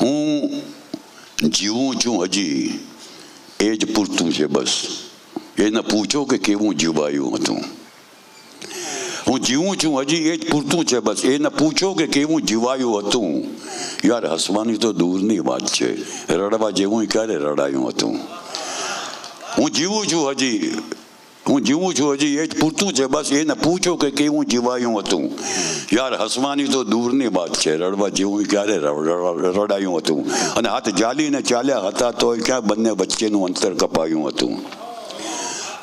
હું જીવું છું હજી. એ જ પૂરતું છે બસ. એને પૂછો કે કેવું જીવાયું હતું? હું જીવું છું, હજી એ જ પૂરતું છે બસ. એને પૂછો કે કેવું જીવાયું હતું. યાર, હસવાની તો દૂરની વાત છે. રડવા જેવું ક્યારે રડાયું હતું? હું જીવું છું હજી. હું જીવું છું હજી, એ જ પૂરતું છે બસ. એને પૂછો કે કેવું જીવાયું હતું. યાર, હસવાની તો દૂરની વાત છે. રડવા જેવું ક્યારે રડાયું હતું? અને હાથ જાલીને ચાલ્યા હતા તો ક્યાં બંને વચ્ચેનું અંતર કપાયું હતું?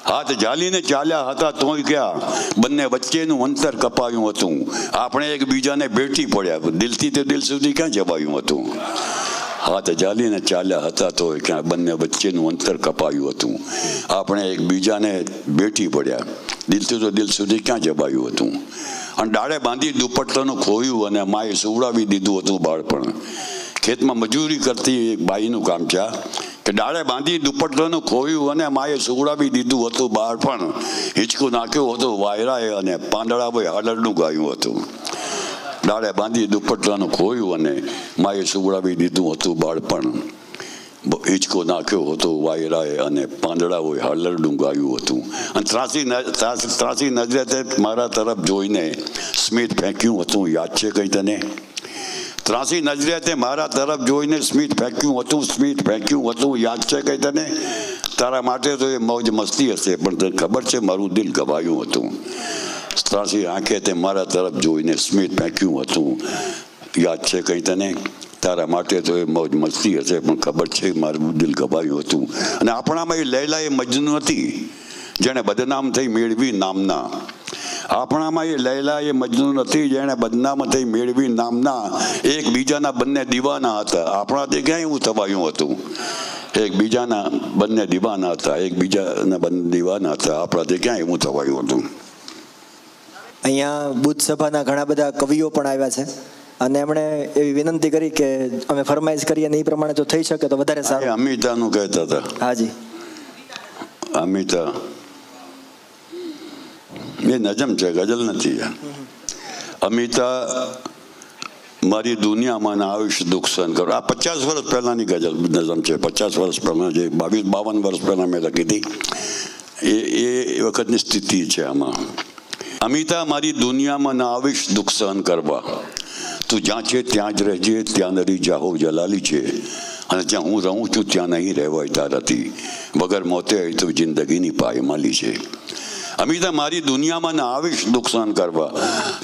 હાથ જાલીને ચાલ્યા હતા તોય ક્યાં? બંને વચ્ચેનું અંતર કપાયું હતું. આપણે એકબીજાને ભેટી પડ્યા. દિલથી તે દિલ સુધી ક્યાં જવાયું હતું? હાથ જાલીને ચાલ્યા હતા તો ક્યાં? બંને વચ્ચેનું અંતર કપાયું હતું. આપણે એકબીજાને બેઠી પડ્યા. દિલથી તો દિલ સુધી ક્યાં જવાયું હતું? અને ડાળે બાંધી દુપટ્ટાનું ખોયું અને માએ સુવડાવી દીધું હતું બાળપણ. ખેતમાં મજૂરી કરતી એક બાઈનું કામ છે કે ડાળે બાંધી દુપટ્ટાનું ખોયું અને માએ સુગડાવી દીધું હતું બાળપણ. હિંચકું નાખ્યું હતું, વાયરાએ અને પાંદડાએ હાડરનું ગાયું હતું. ડાળે બાંધી દુપટ્ટાનું ખોયું અને માએ સુગડાવી દીધું હતું બાળપણ. હિંચકો નાખ્યો હતો, વાયરાએ અને પાંદડાઓએ હલરડું ગાયું હતું. અને ત્રાસી ત્રાસ- નજરે મારા તરફ જોઈને સ્મિત ફેંક્યું હતું. યાદ છે કંઈ તને? ત્રાસી નજરે તે મારા તરફ જોઈને સ્મિત ફેંક્યું હતું, સ્મિત ફેંક્યું હતું. યાદ છે કંઈ તને? તારા માટે તો એ મોજ મસ્તી હશે, પણ તને ખબર છે મારું દિલ ગવાયું હતું. ત્રાસી આંખે તે મારા તરફ જોઈને સ્મિત ફેંક્યું હતું. યાદ છે કંઈ તને? તારા માટે તો એ મોજ મસ્તી હશે, પણ ખબર છે મારું દિલ ગવાયું હતું. અને આપણામાં એ લૈલા એ મજનુ હતી. જેણે બદનામ થઈ મેળવી નામના. આપણામાં એ લૈલા એ મજનુ નથી જેણે બદનામ થઈ મેળવી નામના. એકબીજાના બંને દીવાના હતા. આપણાથી ક્યાંય એવું થવાયું હતું? એકબીજાના બંને દીવાના હતા એકબીજાના બંને દીવાના હતા. આપણાથી ક્યાંય એવું થવાયું હતું? અહીંયા બુદ્ધ સભાના ઘણા બધા કવિઓ પણ આવ્યા છે. અને એમણે એવી વિનંતી કરી કે અમે ફરમાઈશ કરીએ અને એ પ્રમાણે જો થઈ શકે તો વધારે સારું. અમિતાનું કહેતા હતા. હાજી અમિતા. એ નજમ છે ગઝલ નથી અમિતા મારી દુનિયામાં ના આયુષ્ય દુઃખ સહન કરો આ પચાસ વર્ષ પહેલાંની ગઝલ નજમ છે પચાસ વર્ષ પહેલાં જે બાવીસ બાવન વર્ષ પહેલાં મેં લખી હતી એ એ વખતની સ્થિતિ છે આમાં અમિતા મારી દુનિયામાં ના આવીશ દુઃખ સહન કરવા તું જ્યાં છે ત્યાં જ રહેજે ત્યાં નરી જાહો જલાલી છે અને જ્યાં હું રહું છું ત્યાં નહીં રહેવાય તારાથી વગર મોતે તો જિંદગીની પાયમાલી છે અમિતા મારી દુનિયામાં ના આવીશ નુકસાન કરવા.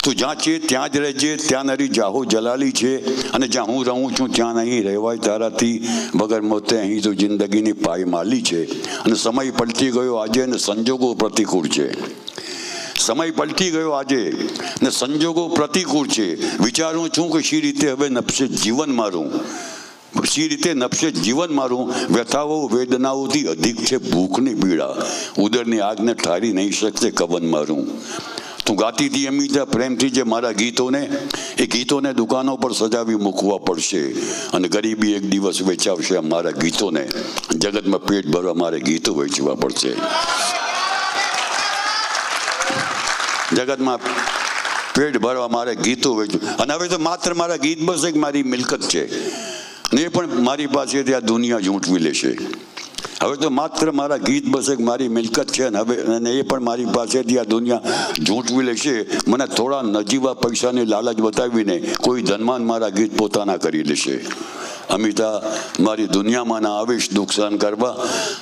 તું જ્યાં છે, ત્યાં જ રહેજે. ત્યાં નરી જાહો જલાલી છે. અને જ્યાં હું રહું છું, ત્યાં નહીં રહેવાય તારાથી. વગર મોતે અહીં તો જિંદગીની પાયમાલી છે. અને સમય પલટી ગયો આજે અને સંજોગો પ્રતિકૂળ છે. સમય પલટી ગયો આજે ને સંજોગો પ્રતિકૂળ છે. વિચારું છું કે શી રીતે હવે નપશે જીવન મારું. શી રીતે નપશે જીવન મારું, વ્યથાઓ વેદનાઓથી અધિક છે ભૂખની પીડા. ઉદરની આગને ઠારી નહીં શકશે કવન મારું. તું ગાતી હતી અમિતા પ્રેમથી જે મારા ગીતોને, એ ગીતોને દુકાનો પર સજાવી મૂકવા પડશે. અને ગરીબી એક દિવસ વેચાવશે મારા ગીતોને. જગતમાં પેટ ભરવા મારે ગીતો વેચવા પડશે. જગતમાં પેટ ભરવા મારે ગીતો વેચવું અને હવે તો માત્ર મારા ગીત બસ એક મારી મિલકત છે. ને એ પણ મારી પાસેથી આ દુનિયા ઝૂંટવી લેશે. હવે તો માત્ર મારા ગીત બસ એક મારી મિલકત છે અને હવે અને એ પણ મારી પાસેથી આ દુનિયા ઝૂંટવી લેશે. મને થોડા નજીવા પૈસાની લાલચ બતાવીને કોઈ ધનમાન મારા ગીત પોતાના કરી લેશે અમિતા, મારી દુનિયામાં ના આવીશ નુકસાન કરવા.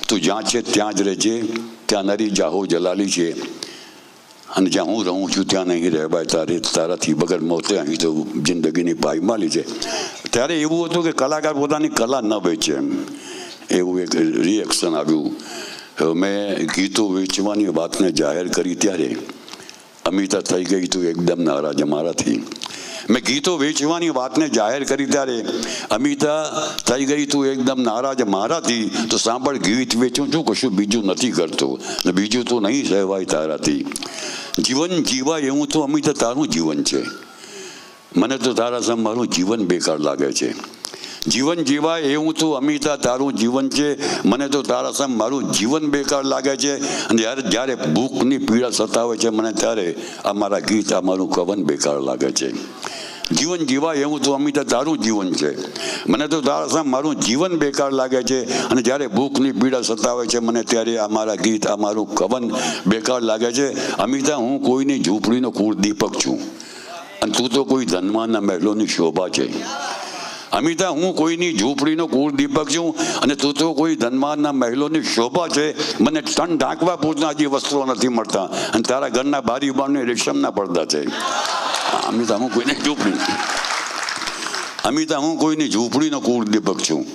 તું જ્યાં છે ત્યાં જ રહેજે. ત્યાં નરી જાહો જલાલી છે. અને જ્યાં હું રહું છું, ત્યાં નહીં રહેવાય તારે તારાથી વગર મોતે અહીં તો જિંદગીની પાયમાલી છે. ત્યારે એવું હતું કે કલાકાર પોતાની કલા ન વેચે એમ. એવું એક રિએક્શન આવ્યું. મેં ગીતો વેચવાની વાતને જાહેર કરી ત્યારે અમિતા થઈ ગઈ તું એકદમ નારાજ મારાથી મેં ગીતો વેચવાની વાતને જાહેર કરી ત્યારે અમિતા થઈ ગઈ તું એકદમ નારાજ મારાથી તો સાંભળ, ગીત વેચું છું, કશું બીજું નથી કરતો. ને બીજું તો નહીં સહેવાય તારાથી. જીવન જીવાય એવું તો અમિતા, તારું જીવન છે. મને તો તારા સામે મારું જીવન બેકાર લાગે છે. જીવન જીવાય એવું તો અમિતા, તારું જીવન છે. મને તો તારા સામે મારું જીવન બેકાર લાગે છે. અને જ્યારે જ્યારે ભૂખની પીડા સતાવે છે મને, ત્યારે આ મારા ગીત, આ મારું કવન બેકાર લાગે છે. જીવન જીવાય એવું તો અમિતા, તારું જીવન છે. મને તો તારા સામે મારું જીવન બેકાર લાગે છે. અને જ્યારે ભૂખની પીડા સતાવે છે મને, ત્યારે આ મારા ગીત, આ મારું કવન બેકાર લાગે છે. અમિતા, હું કોઈની ઝૂંપડીનો કુળ દીપક છું. અને તું તો કોઈ ધનવાનના મહેલોની શોભા છે. અમિતા, હું કોઈની ઝૂંપડીનો કુળ દીપક છું અને તું તો કોઈ ધનવાનના મહેલોની શોભા છે. મને તન ઢાંકવા પૂરતા હજી વસ્ત્રો નથી મળતા. અને તારા ઘરના બારી બારને રેશમના પડદા છે. અમિતા, હું કોઈને ઝૂંપડી અમિતા, હું કોઈની ઝૂંપડીનો કુળ દીપક છું.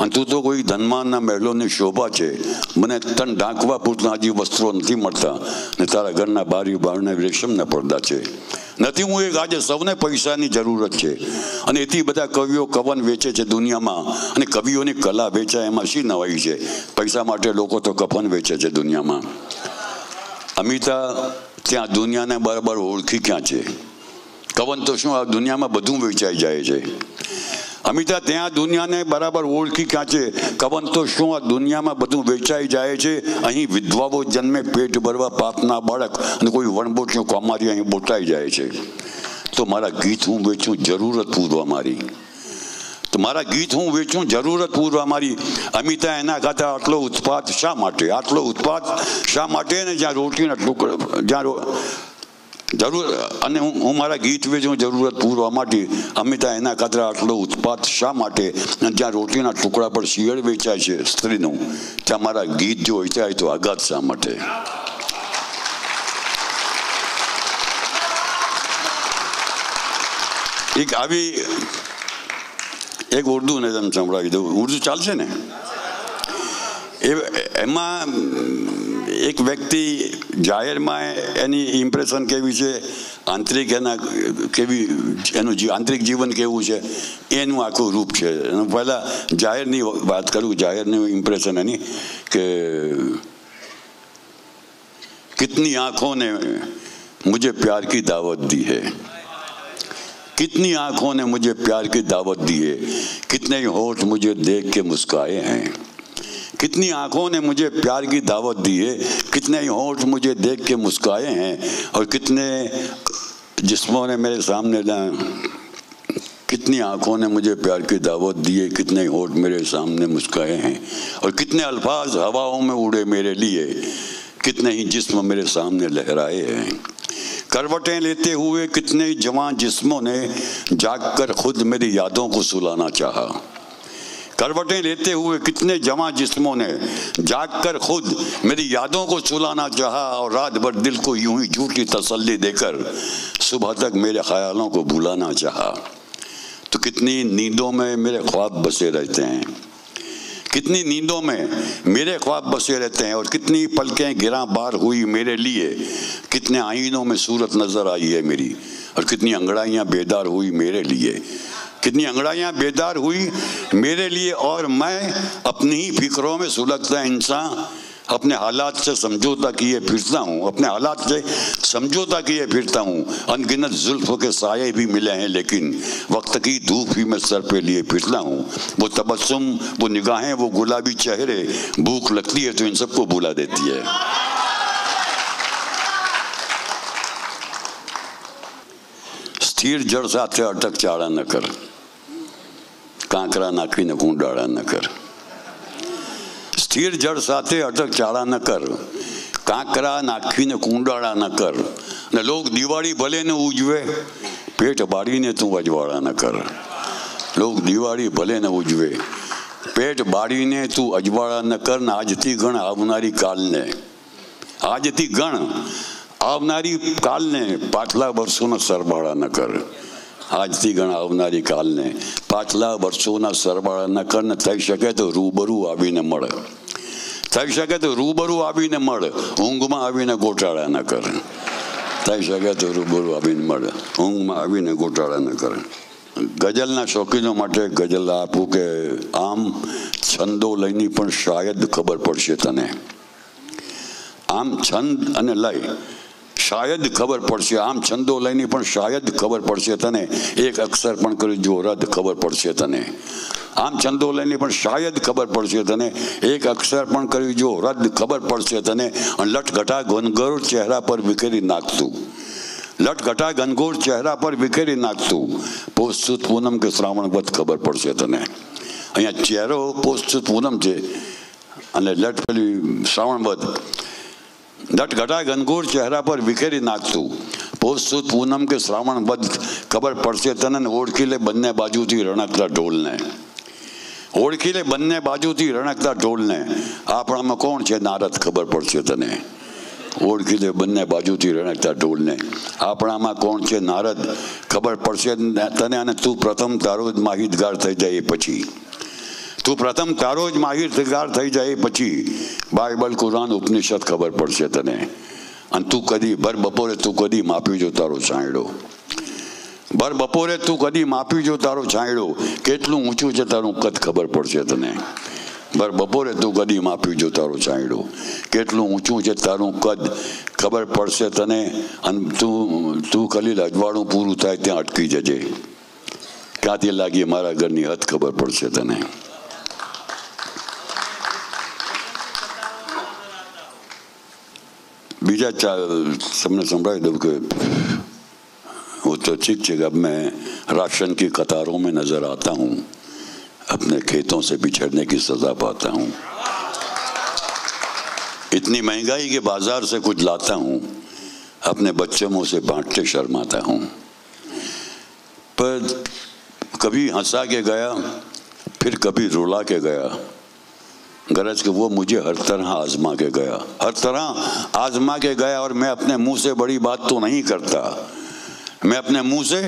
અને તું તો કોઈ ધનમાનના મહેલોની શોભા છે. મને તન ઢાંકવા પૂરતા હજી વસ્ત્રો નથી મળતા. ને તારા ઘરના બારી બારણે રેશમના પડદા છે. નથી હું એક આજે સૌને પૈસાની જરૂરત છે. અને એથી બધા કવિઓ કવન વેચે છે દુનિયામાં. અને કવિઓની કલા વેચાય એમાં શી નવાઈ છે? પૈસા માટે લોકો તો કફન વેચે છે દુનિયામાં. અમિતા, ત્યાં દુનિયાને બરાબર ઓળખી ક્યાં છે? કવન તો શું આ દુનિયામાં બધું વેચાઈ જાય છે? અમિતા ત્યાં દુનિયાને બરાબર ઓળખી કાંચે કવન તો શું આ દુનિયામાં બધું વેચાઈ જાય છે? અહીં વિધવાઓ જન્મે, પેટ ભરવા પાપના બાળક અને કોઈ વણબોટનું કોમારી અહીં બોટાઈ જાય છે. તો મારા ગીત હું વેચું, જરૂરત પૂરવા મારી. તો મારા ગીત હું વેચું, જરૂરત પૂરવા મારી. અમિતા એના ખાતા આટલો ઉત્પાદ શા માટે? આટલો ઉત્પાદ શા માટે? ને જ્યાં રોટીના ટુકડા, જ્યાં જરૂર, અને હું હું મારા ગીત વેચું જરૂરત પૂરવા માટે અમિતા એના ખાતર આટલો ઉત્પાદ શા માટે? જ્યાં રોટીના ટુકડા પર શિયળ વેચાય છે સ્ત્રીનું. ત્યાં મારા ગીત જો વેચાય તો આઘાત શા માટે? એક આવી એક ઉર્દુ ને તમે સંભળાવી દઉં. ઉર્દુ ચાલશે ને? એમાં એક વ્યક્તિ જાહેરમાં એની ઇમ્પ્રેશન કેવી છે આંતરિક એના કેવી એનું જી- આંતરિક જીવન કેવું છે એનું આખું રૂપ છે એનું પહેલાં જાહેરની વાત કરું જાહેરનું ઇમ્પ્રેશન એની કે कितनी आंखों ने मुझे प्यार की दावत दी है कितनी आंखों ने मुझे प्यार की दावत दी है कितने होठ मुझे देख के मुस्काए हैं कितनी आँखों ने मुझे प्यार की दावत दी है, कितने होठ मुझे देख के मुस्काए हैं, और कितने जिस्मों ने मेरे सामने कितनी आँखों ने मुझे प्यार की दावत दी है, कितने होठ मेरे सामने मुस्काए हैं, और कितने अल्फाज हवाओं में उड़े मेरे लिए, कितने ही जिस्म मेरे सामने लहराए हैं। करवटें लेते हुए कितने ही जवान जिस्मों ने जागकर खुद मेरी यादों को सुलाना चाहा। करवटें लेते हुए कितने जमा जिस्मों ने। जागकर खुद मेरी यादों को सुलाना चाहा और रात भर दिल को यूँ ही झूठी तसल्ली देकर सुबह तक मेरे ख्यालों को भुलाना चाहा। तो कितनी नींदों में मेरे ख्वाब बसे रहते हैं। कितनी नींदों में मेरे ख्वाब बसे रहते हैं और कितनी पलकें गिरा बार हुई मेरे लिए। कितने आईनों में सूरत नज़र आई है मेरी और कितनी अंगड़ाइयाँ बेदार हुई मेरे लिए। कितनी अंगड़ाइयाँ बेदार हुई। मेरे लिए और मैं अपनी ही फिक्रों में सुलगता इंसान अपने हालात से समझौता किए फिरता हूँ। अपने हालात से समझौता किए फिरता हूँ। अनगिनत जुल्फों के साये भी मिले हैं, लेकिन वक्त की धूप ही मैं सर पे लिए फिरता हूँ। वो तबस्सुम, वो निगाहें, वो गुलाबी चेहरे, भूख लगती है तो इन सबको बुला देती है। સ્થિર જળ સાથે અટક ચાળા ન કર. કાંકરા નાખીને કુંડાળા ન કર. સ્થિર જળ સાથે અટક ચાળા ન કર. કાંકરા નાખીને કુંડાળા ન કર. ને લોક દિવાળી ભલે ને ઉજવે, પેટ બાળીને તું અજવાળા ન કર. લોક દિવાળી ભલે ને ઉજવે, પેટ બાળીને તું અજવાળા ન કર ને આજથી ગણ આવનારી કાલને. આજથી ગણ આવનારી કાલને પાછલા વર્ષોના સરવાળા ન કર. આજથી ગણા આવનારી કાલને પાછલા વર્ષોના સરવાળા ન કર ને થઈ શકે તો રૂબરૂ આવીને મળે. થઈ શકે તો રૂબરૂ આવીને મળે. ઊંઘમાં આવીને ગોટાળા ન કર. થઈ શકે તો રૂબરૂ આવીને મળે. ઊંઘમાં આવીને ગોટાળા ન કર. ગઝલના શોખીનો માટે ગઝલ આપું કે આમ છંદો લઈને પણ શાયદ ખબર પડશે તને. આમ છંદ અને લય શાયદ ખબર પડશે. આમ છંદો લઈને પણ શાયદ ખબર પડશે તને. એક અક્ષર પણ કરી જો રદ ખબર પડશે તને. આમ છંદો લઈને પણ શાયદ ખબર પડશે તને. એક અક્ષર પણ કરી જો રદ ખબર પડશે તને. અને લટઘટા ઘનઘોર ચહેરા પર વિખેરી નાખતું. લટઘટા ઘનઘોર ચહેરા પર વિખેરી નાખતું. પોસ્તુત પૂનમ કે શ્રાવણ વધ ખબર પડશે તને. અહીંયા ચહેરો પોસ્તુત પૂનમ છે. અને લટ પેલી શ્રાવણ વધ નટઘટા ઘનઘોર ચહેરા પર વિખેરી નાખતું પોષ, સુદ, પૂનમ કે શ્રાવણ વધ ખબર પડશે તને ઓળખી લે બંને બાજુથી રણકતા ઢોલને. ઓળખી લે બંને બાજુથી રણકતા ઢોલને. આપણામાં કોણ છે નારદ ખબર પડશે તને. ઓળખી લે બંને બાજુથી રણકતા ઢોલને. આપણામાં કોણ છે નારદ ખબર પડશે તને અને તું પ્રથમ તારો જ માહિતગાર થઈ જાય એ પછી. તું પ્રથમ તારો જ માહિતગાર થઈ જાય પછી બાઇબલ, કુરાન, ઉપનિષદ ખબર પડશે તને. અને તું કદી ભર બપોરે તું કદી માપી જો તારો છાંયડો ભર બપોરે તું કદી માપી જો તારો છાંયડો કેટલું ઊંચું છે તારું કદ ખબર પડશે તને. ભર બપોરે તું કદી માપી જો તારો છાંયડો કેટલું ઊંચું છે તારું કદ ખબર પડશે તને. અને તું તું ખલીલ અજવાળું પૂરું થાય ત્યાં અટકી જજે. ક્યાંથી લાગી મારા ઘરની હદ ખબર પડશે તને. બીજા ચાર તમને સંભળાવી દઉં કે वो तो ठीक है अब मैं राशन की कतारों में नजर आता हूँ अपने खेतों से बिछड़ने की सजा पाता हूँ इतनी महंगाई के बाजार से कुछ लाता हूँ अपने बच्चों मुँह से बांटते शर्माता हूँ पर कभी हंसा के गया फिर कभी रुला के गया गरज के वो मुझे हर तरह आजमा के गया। हर तरह आजमा के गया और मैं अपने मुँह से बड़ी बात तो नहीं करता। मैं अपने मुँह से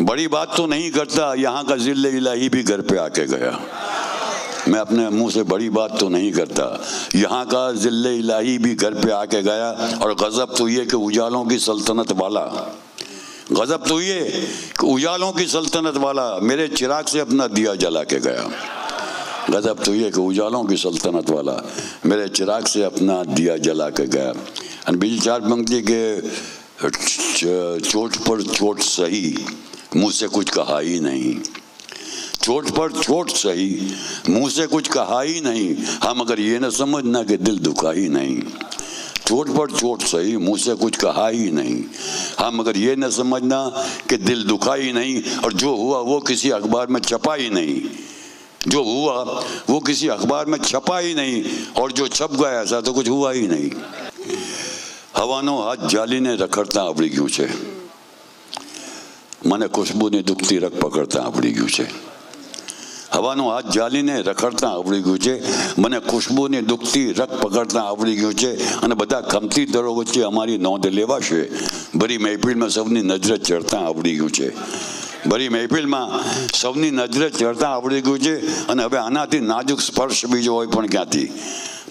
बड़ी बात तो नहीं करता, यहाँ का ज़िले इलाही भी घर पे आके गया। मैं अपने मुँह से बड़ी बात तो नहीं करता। यहाँ का ज़िले इलाही भी घर पे आके गया और गजब तो ये कि उजालों की सल्तनत वाला। गजब तो ये कि उजालों की सल्तनत वाला मेरे चिराग से अपना दिया जला के गया। गजब तो ये कि उजालों की सल्तनत वाला मेरे चिराग से अपना दिया जला के गया। बीजी चार पंक्ति के चोट पर चोट सही, मुँह से कुछ कहा ही नहीं। चोट पर चोट सही, मुँह से कुछ कहा ही नहीं। हम अगर ये न समझना कि दिल दुखा ही नहीं। चोट पर चोट सही, मुँह से कुछ कहा ही नहीं। हम अगर ये न समझना कि दिल दुखा ही नहीं, और जो हुआ वो किसी अखबार में छपा ही नहीं। जो हुआ वो किसी अखबार में छपा ही नहीं और जो छप गया ऐसा तो कुछ हुआ ही नहीं હવાનો હાથ જાલીને રખડતા આવડી ગયું છે મને ખુશ્બુની દુખતી રગ પકડતા આવડી ગયું છે હવાનો હાથ જાલીને રખડતા આવડી ગયું છે મને ખુશ્બુની દુખતી રગ પકડતા આવડી ગયું છે અને બધા ખમતી દરો વચ્ચે અમારી નોંધ લેવાશે ભરી મહેફિલમાં સૌની નજરે ચડતા આવડી ગયું છે ભરી મહેફિલમાં સૌની નજરે ચડતા આવડી ગયું છે અને હવે આનાથી નાજુક સ્પર્શ બીજો હોય પણ ક્યાંથી?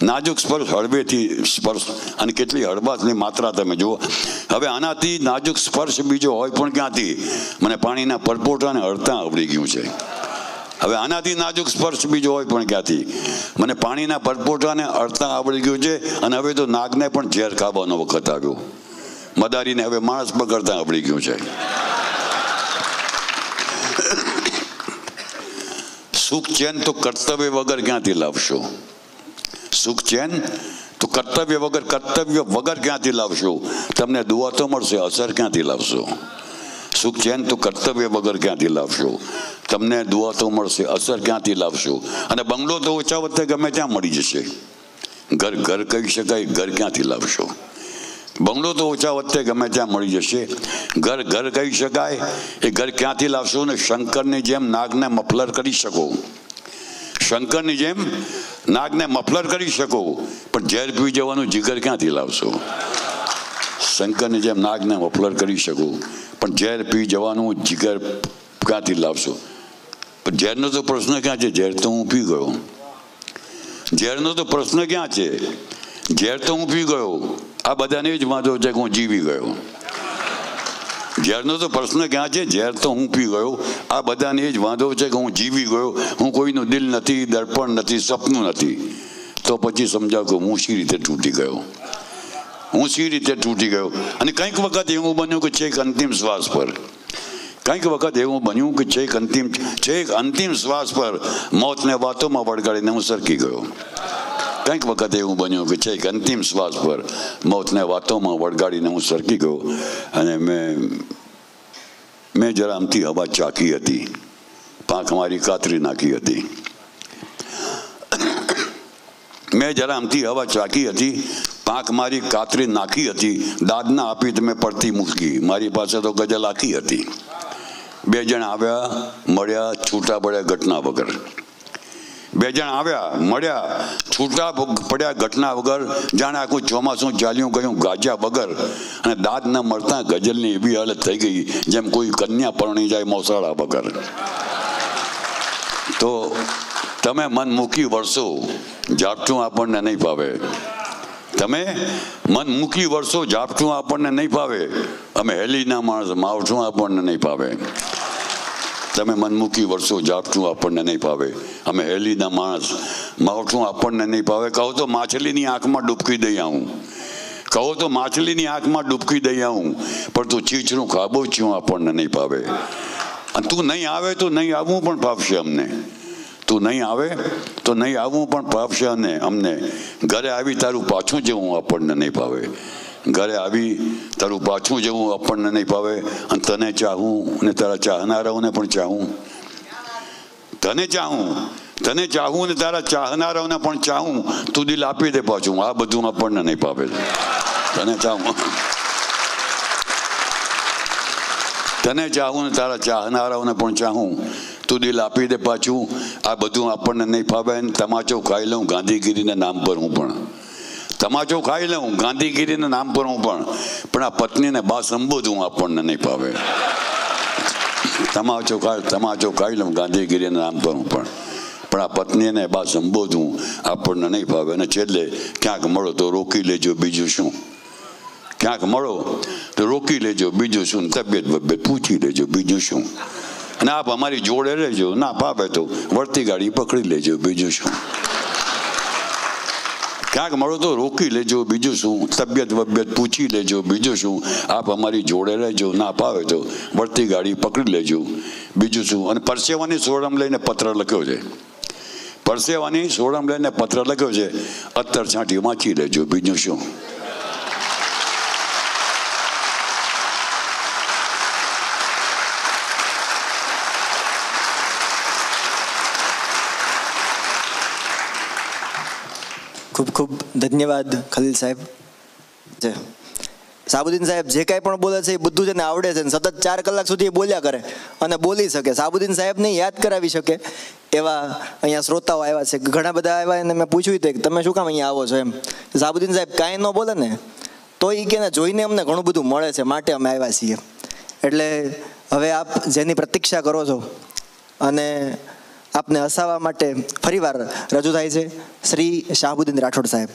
નાજુક સ્પર્શ હળવેથી સ્પર્શ અને કેટલી હળવાશની માત્રા તમે જુઓ. હવે આનાથી નાજુક સ્પર્શ બીજો હોય પણ ક્યાંથી? મને પાણીના પરપોટાને હળતા આવડી ગયું છે. હવે આનાથી નાજુક સ્પર્શ બીજો હોય પણ ક્યાંથી? મને પાણીના પરપોટાને અડતા આવડી ગયું છે અને હવે તો નાગને પણ ઝેર ખાવાનો વખત આવ્યો. મદારીને હવે માણસ પકડતા આવડી ગયું છે. સુખ ચેન તો કર્તવ્ય વગર ક્યાંથી લાવશો? સુખ ચેન તો કર્તવ્ય વગર કર્તવ્ય વગર ક્યાંથી લાવશો? તમને દુઆ તો મળશે, અસર ક્યાંથી લાવશો? સુખ ચેન તો કર્તવ્ય વગર ક્યાંથી લાવશો? તમને દુઆ તો મળશે, અસર ક્યાંથી લાવશો? અને બંગલો તો ઓછા વધતે ગમે ત્યાં મળી જશે. ઘર ઘર કહી શકાય, ઘર ક્યાંથી લાવશો? બંગલો તો ઓછા વખતે ગમે ત્યાં મળી જશે. ઘર ઘર કહી શકાય, એ ઘર ક્યાંથી લાવશો ને શંકરની જેમ નાગને મફલર કરી શકો. શંકરની જેમ નાગને મફલર કરી શકો, પણ ઝેર પી જવાનું જીગર ક્યાંથી લાવશો? શંકરની જેમ નાગને મફલર કરી શકો, પણ ઝેર પી જવાનું જીગર ક્યાંથી લાવશો? પણ ઝેરનો તો પ્રશ્ન ક્યાં છે? ઝેર તો હું પી ગયો. ઝેરનો તો પ્રશ્ન ક્યાં છે? ઝેર તો હું પી ગયો. આ બધાને જ વાંધો છે કે હું જીવી ગયો. ઝેરનો તો પ્રશ્ન ક્યાં છે? ઝેર તો હું પી ગયો. આ બધાને જ વાંધો છે કે હું જીવી ગયો. હું કોઈનું દિલ નથી, દર્પણ નથી, સપનું નથી. તો પછી સમજાવ કે હું શી રીતે તૂટી ગયો? હું શી રીતે તૂટી ગયો? અને કંઈક વખત એવું બન્યું કે છેક અંતિમ શ્વાસ પર. કંઈક વખત એવું બન્યું કે છેક અંતિમ છેક અંતિમ શ્વાસ પર મોતને વાતોમાં વળગાડીને હું સરકી ગયો. કંઈક વખત એવું બન્યું કે છેક અંતિમ શ્વાસ પર મોતને વાતોમાં વળગાડીને હું સરકી ગયો અને મેં મેં જરા આમથી હવા ચાકી હતી, પાંખ મારી કાતરી નાખી હતી. મેં જરા આમથી હવા ચાકી હતી, પાંખ મારી કાતરી નાખી હતી, દાદના આપી તો મેં પડતી મૂકી, મારી પાસે તો ગજલ આખી હતી. બે જણ આવ્યા, મળ્યા, છૂટા પડ્યા ઘટના વગર. બે જણ આવ્યા, મળ્યા. છૂટા પડ્યા ઘટના વગર. જાણે આખું ચોમાસું ચાલ્યું ગયું ગાજ્યા વગર. અને દાંત ન મળતા ગઝલની એવી હાલત થઈ ગઈ, જેમ કોઈ કન્યા પરણી જાય મોસાળા વગર. તો તમે મન મૂકી વળશો ઝાપટું આપણને નહીં ફાવે. તમે મન મૂકી વર્ષો ઝાપટું આપણને નહીં ફાવે. અમે હેલીના માણસ, માવઠું આપણને નહીં ભાવે તમે મનમુખી વર્ષો ઝાપટું આપણને નહીં ભાવે. અમે હેલીના માણસ. માવઠું આપણને નહીં ભાવે. કહો તો માછલીની આંખમાં ડૂબકી દઈ આવું. કહો તો માછલીની આંખમાં ડૂબકી દઈ આવું. પણ તું ચીચરું છું આપણને નહીં ભાવે. અને તું નહીં આવે તો નહીં આવવું પણ ભાવશે અમને. તું નહીં આવે તો નહીં આવવું પણ ભાવશે અને અમને. ઘરે આવી તારું પાછું જવું આપણને નહીં ભાવે. ઘરે આવી તારું પાછું જવું આપણને નહીં ભાવે અને તને ચાહું અને તારા ચાહનારાઓને પણ ચાહું. તને ચાહું તને ચાહું અને તારા ચાહનારાઓને પણ ચાહું. તું દિલ આપી દે પાછું. આ બધું આપણને નહીં પાવે તને ચાહું. તને ચાહું ને તારા ચાહનારાઓને પણ ચાહું. તું દિલ આપી દે પાછું. આ બધું આપણને નહીં ફાવે ને તમાચો ખાઈ લઉં ગાંધીગીરીના નામ પર હું પણ. તમાચો ખાઈ લઉં ગાંધીગીરીને નામ પર હું પણ પણ આ પત્નીને બા સંબોધું આપણને નહીં પાવે તમાચો ખાઈ તમાચો ખાઈ લઉં ગાંધીગીરીના નામ પર હું પણ પણ આ પત્નીને બા સંબોધું આપણને નહીં ફાવે અને છેલ્લે, ક્યાંક મળો તો રોકી લેજો બીજું શું? ક્યાંક મળો તો રોકી લેજો બીજું શું? તબિયત બબિયત પૂછી લેજો બીજું શું? અને આપ અમારી જોડે રહેજો. ના ભાવે તો વળતી ગાડી પકડી લેજો બીજું શું? ક્યાંક મળો તો રોકી લેજો, બીજું શું? તબિયત વબિયત પૂછી લેજો, બીજું શું? આપ અમારી જોડે રહેજો, ના ભાવે તો વળતી ગાડી પકડી લેજો. બીજું શું? અને પરસેવાની સોડમ લઈને પત્ર લખ્યો છે. પરસેવાની સોડમ લઈને પત્ર લખ્યો છે. અત્તર છાંટી વાંચી લેજો, બીજું શું? ખૂબ ખૂબ ધન્યવાદ ખલીલ સાહેબ. છે સાબુદ્દીન સાહેબ જે કાંઈ પણ બોલે છે એ બધું જ એને આવડે છે અને સતત ચાર કલાક સુધી એ બોલ્યા કરે અને બોલી શકે. સાબુદ્દીન સાહેબને યાદ કરાવી શકે એવા અહીંયા શ્રોતાઓ આવ્યા છે. ઘણા બધા આવ્યા એને મેં પૂછ્યું હતું કે તમે શું કામ અહીંયા આવો છો એમ. સાબુદ્દીન સાહેબ કાંઈ ન બોલે ને તો એ કે જોઈને અમને ઘણું બધું મળે છે માટે અમે આવ્યા છીએ. એટલે હવે આપ જેની પ્રતીક્ષા કરો છો અને આપને હસાવવા માટે ફરીવાર રજૂ થાય છે. શ્રી શાહબુદ્દીન રાઠોડ સાહેબ.